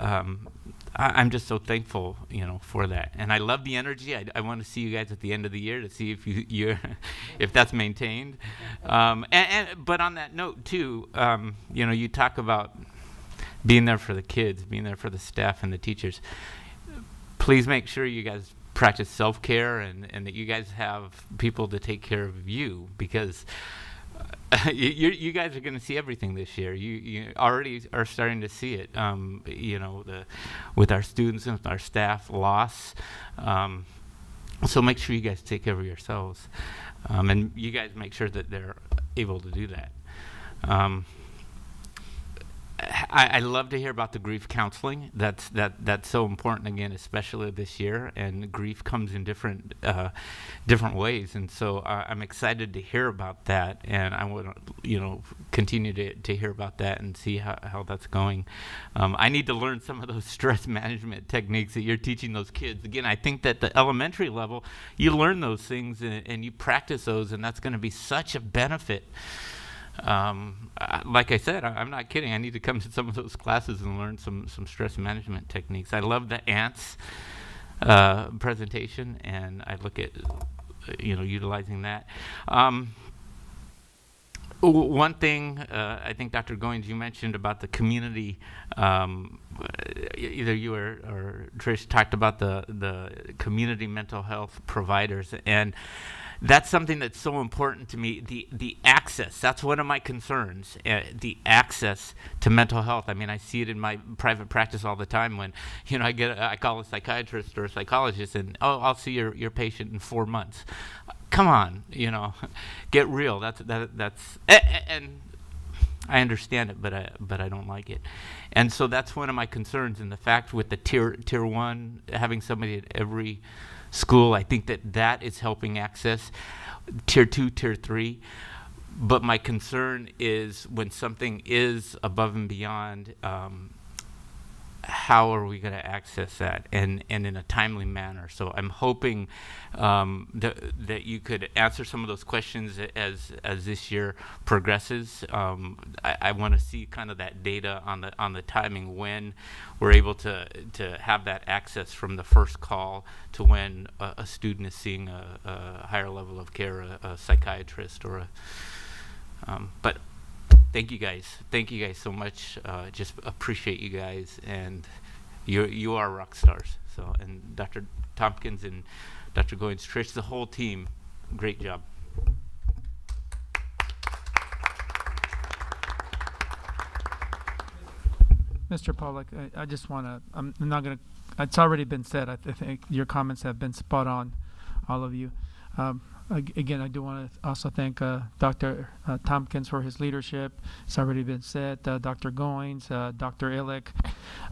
um, I, am just so thankful, you know, for that. And I love the energy. I, I want to see you guys at the end of the year to see if you you if that's maintained. Um, and, and, but on that note too, um, you know, you talk about being there for the kids, being there for the staff and the teachers. Please make sure you guys practice self-care and, and that you guys have people to take care of you because you, you guys are going to see everything this year. You, you already are starting to see it. Um, you know, the, with our students and our staff loss. Um, so make sure you guys take care of yourselves, um, and you guys make sure that they're able to do that. I, I, love to hear about the grief counseling. That's that that's so important again, especially this year. And grief comes in different uh, different ways, and so uh, I'm excited to hear about that. And I want to you know continue to, to hear about that and see how, how that's going. Um, I need to learn some of those stress management techniques that you're teaching those kids. Again, I think that the elementary level, you learn those things and, and you practice those, and that's going to be such a benefit um, like I said, I, am not kidding. I need to come to some of those classes and learn some some stress management techniques. I love the ants uh, presentation, and I look at you know utilizing that. Um, one thing uh, I think Dr. Goins you mentioned about the community. Um, either you or, or Trish talked about the the community mental health providers and that's something that's so important to me. The the access that's one of my concerns uh, the access to mental health. I mean i see it in my private practice all the time when you know i get I call a psychiatrist or a psychologist and oh i'll see your, your patient in four months. Come on you know get real. That's that that's and I understand it, but I but I don't like it, and so that's one of my concerns. And the fact with the tier tier one having somebody at every school. I think that that is helping access tier two, tier three. But my concern is when something is above and beyond, um, how are we going to access that and, and in a timely manner? So I'm hoping um, that, that you could answer some of those questions as, as this year progresses. Um, I, I want to see kind of that data on the, on the timing when we're able to, to have that access from the first call to when a, a student is seeing a, a, higher level of care, a, a psychiatrist or a, um, but thank you guys. Thank you guys so much. Uh, just appreciate you guys, and you you are rock stars. So, and Dr. Tompkins and Dr. Goins, Trish, the whole team, great job. Mr. Pollock, I, I just want to, I'm not going to, it's already been said. I, th- think your comments have been spot on, all of you. Um, again, I do want to also thank uh, Dr. Uh, Tompkins for his leadership. It's already been said. Uh, Dr. Goins, uh, Dr. Illick,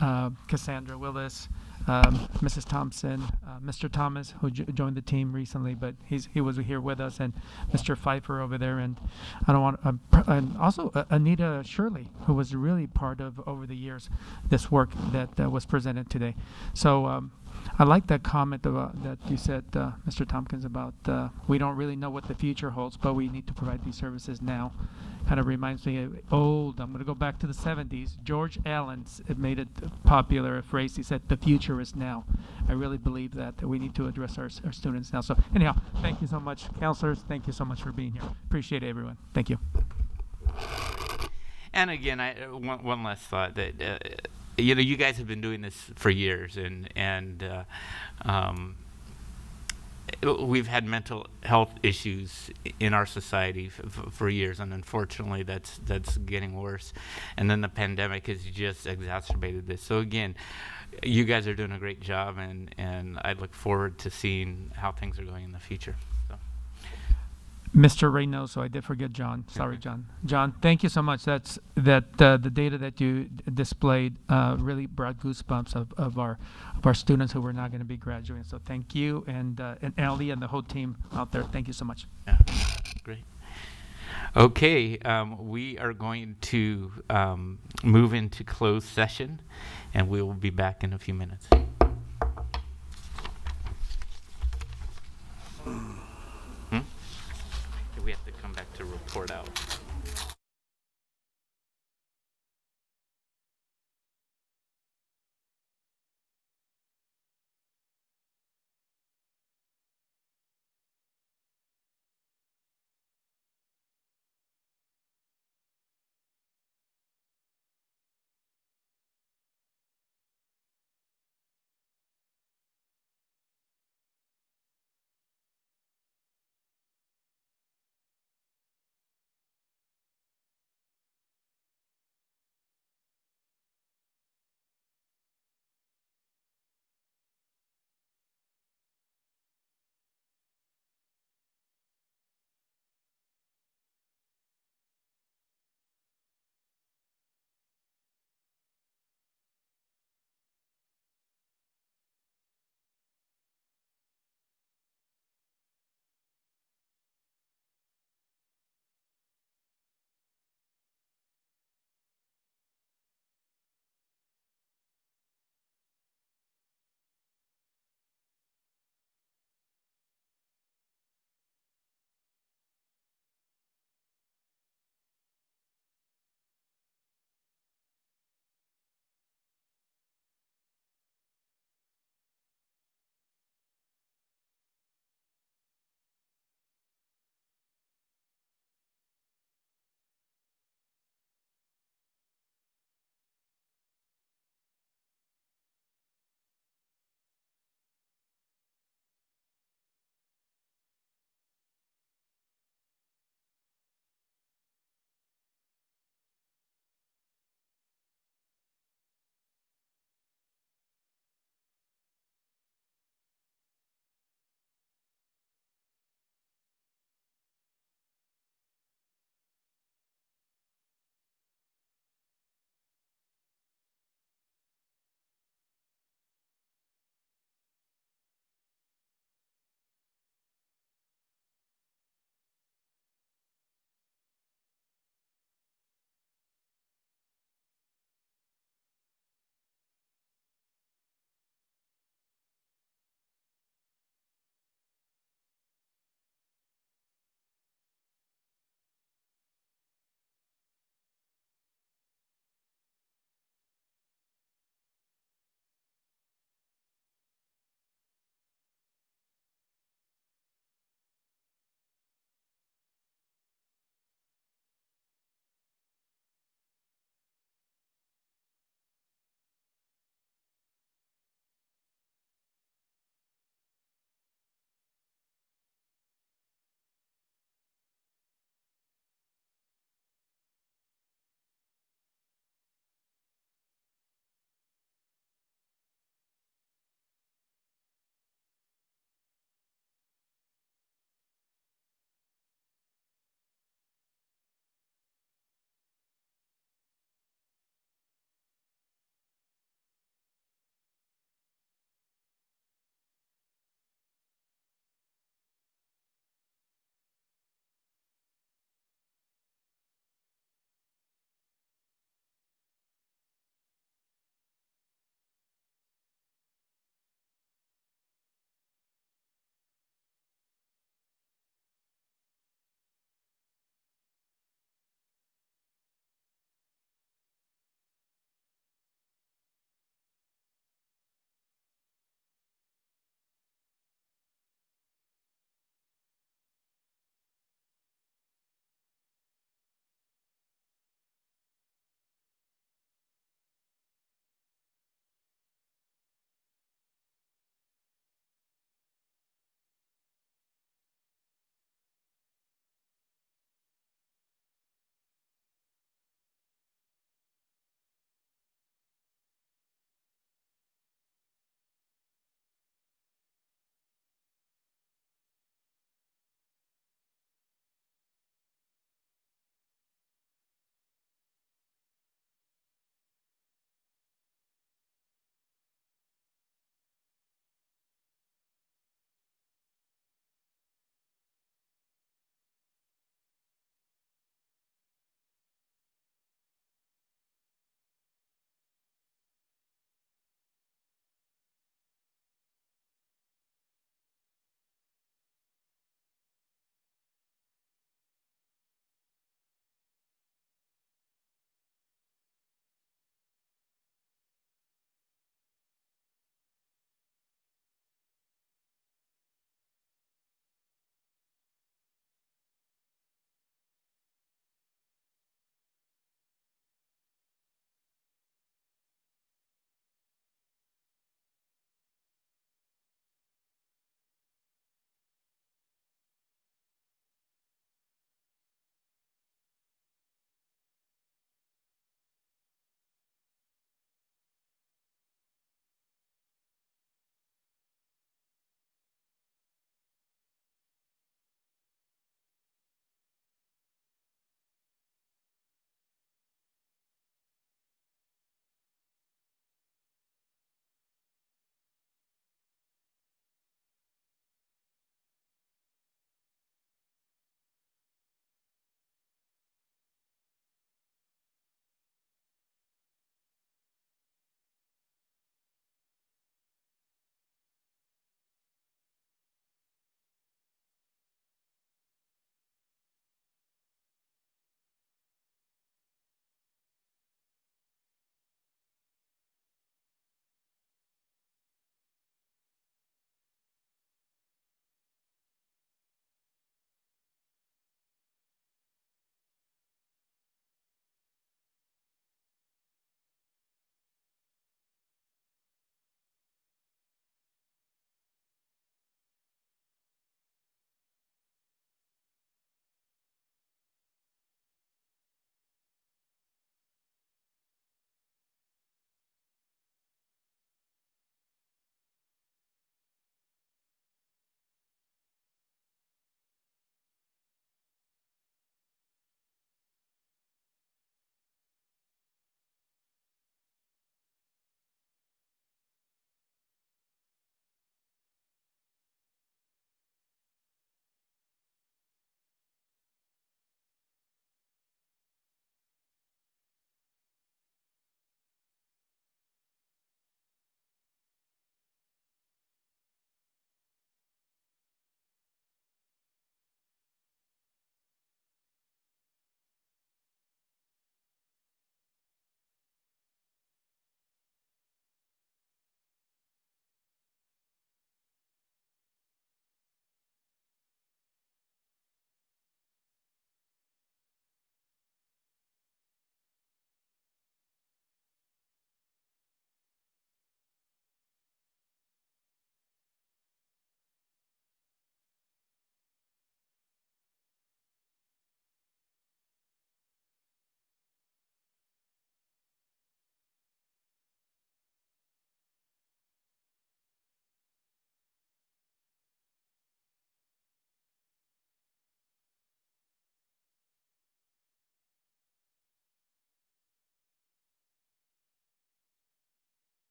uh, Cassandra Willis, um, Mrs. Thompson, uh, Mr. Thomas, who jo- joined the team recently, but he's he was here with us, and Mr. Pfeiffer over there, and I don't want, and also Anita Shirley, who was really part of over the years this work that was presented today. So um, I like that comment about, that you said, uh, Mr. Tompkins, about uh, we don't really know what the future holds, but we need to provide these services now. Kind of reminds me of old. I'm going to go back to the 70s. George Allen made it popular a phrase. He said, "The future is now." I really believe that, that we need to address our, our students now. So anyhow, thank you so much, counselors. Thank you so much for being here. Appreciate it, everyone. Thank you. And again, I one one last thought that uh, you know you guys have been doing this for years, and and uh, um, we've had mental health issues in our society for years, and unfortunately, that's that's getting worse. And then the pandemic has just exacerbated this. So again, you guys are doing a great job, and and I look forward to seeing how things are going in the future. Mr. Reynoso, I did forget John. Sorry, John. John, thank you so much. That's that uh, the data that you d- displayed uh, really brought goosebumps of, of our of our students who were not going to be graduating. So thank you and uh, and Ellie and the whole team out there. Thank you so much. Yeah, great. Okay, um, we are going to um, move into closed session, and we will be back in a few minutes. Hmm? We have to report out.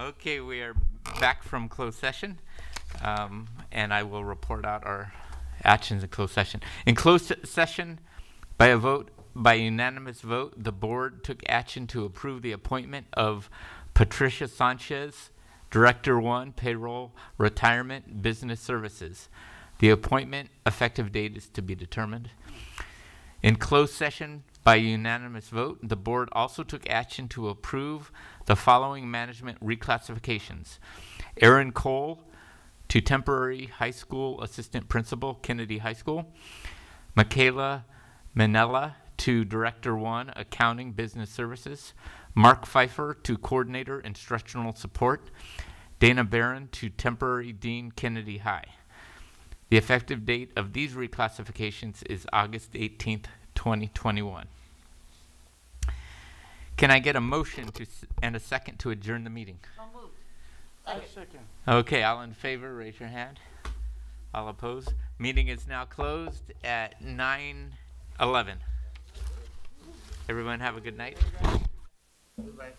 Okay, we are back from closed session, um, and I will report out our actions in closed session. In closed session, by a vote, by unanimous vote, the board took action to approve the appointment of Patricia Sanchez, Director One, Payroll, Retirement, Business Services. The appointment effective date is to be determined. In closed session, by unanimous vote, the board also took action to approve the following management reclassifications. Aaron Cole to temporary high school assistant principal, Kennedy High School. Michaela Manella to Director One, Accounting Business Services. Mark Pfeiffer to Coordinator Instructional Support. Dana Barron to Temporary Dean, Kennedy High. The effective date of these reclassifications is August 18th, 2021. Can I get a motion to, and a second to adjourn the meeting? Second. Okay, all in favor, raise your hand. All opposed? Meeting is now closed at 9:11. Everyone have a good night. Goodbye.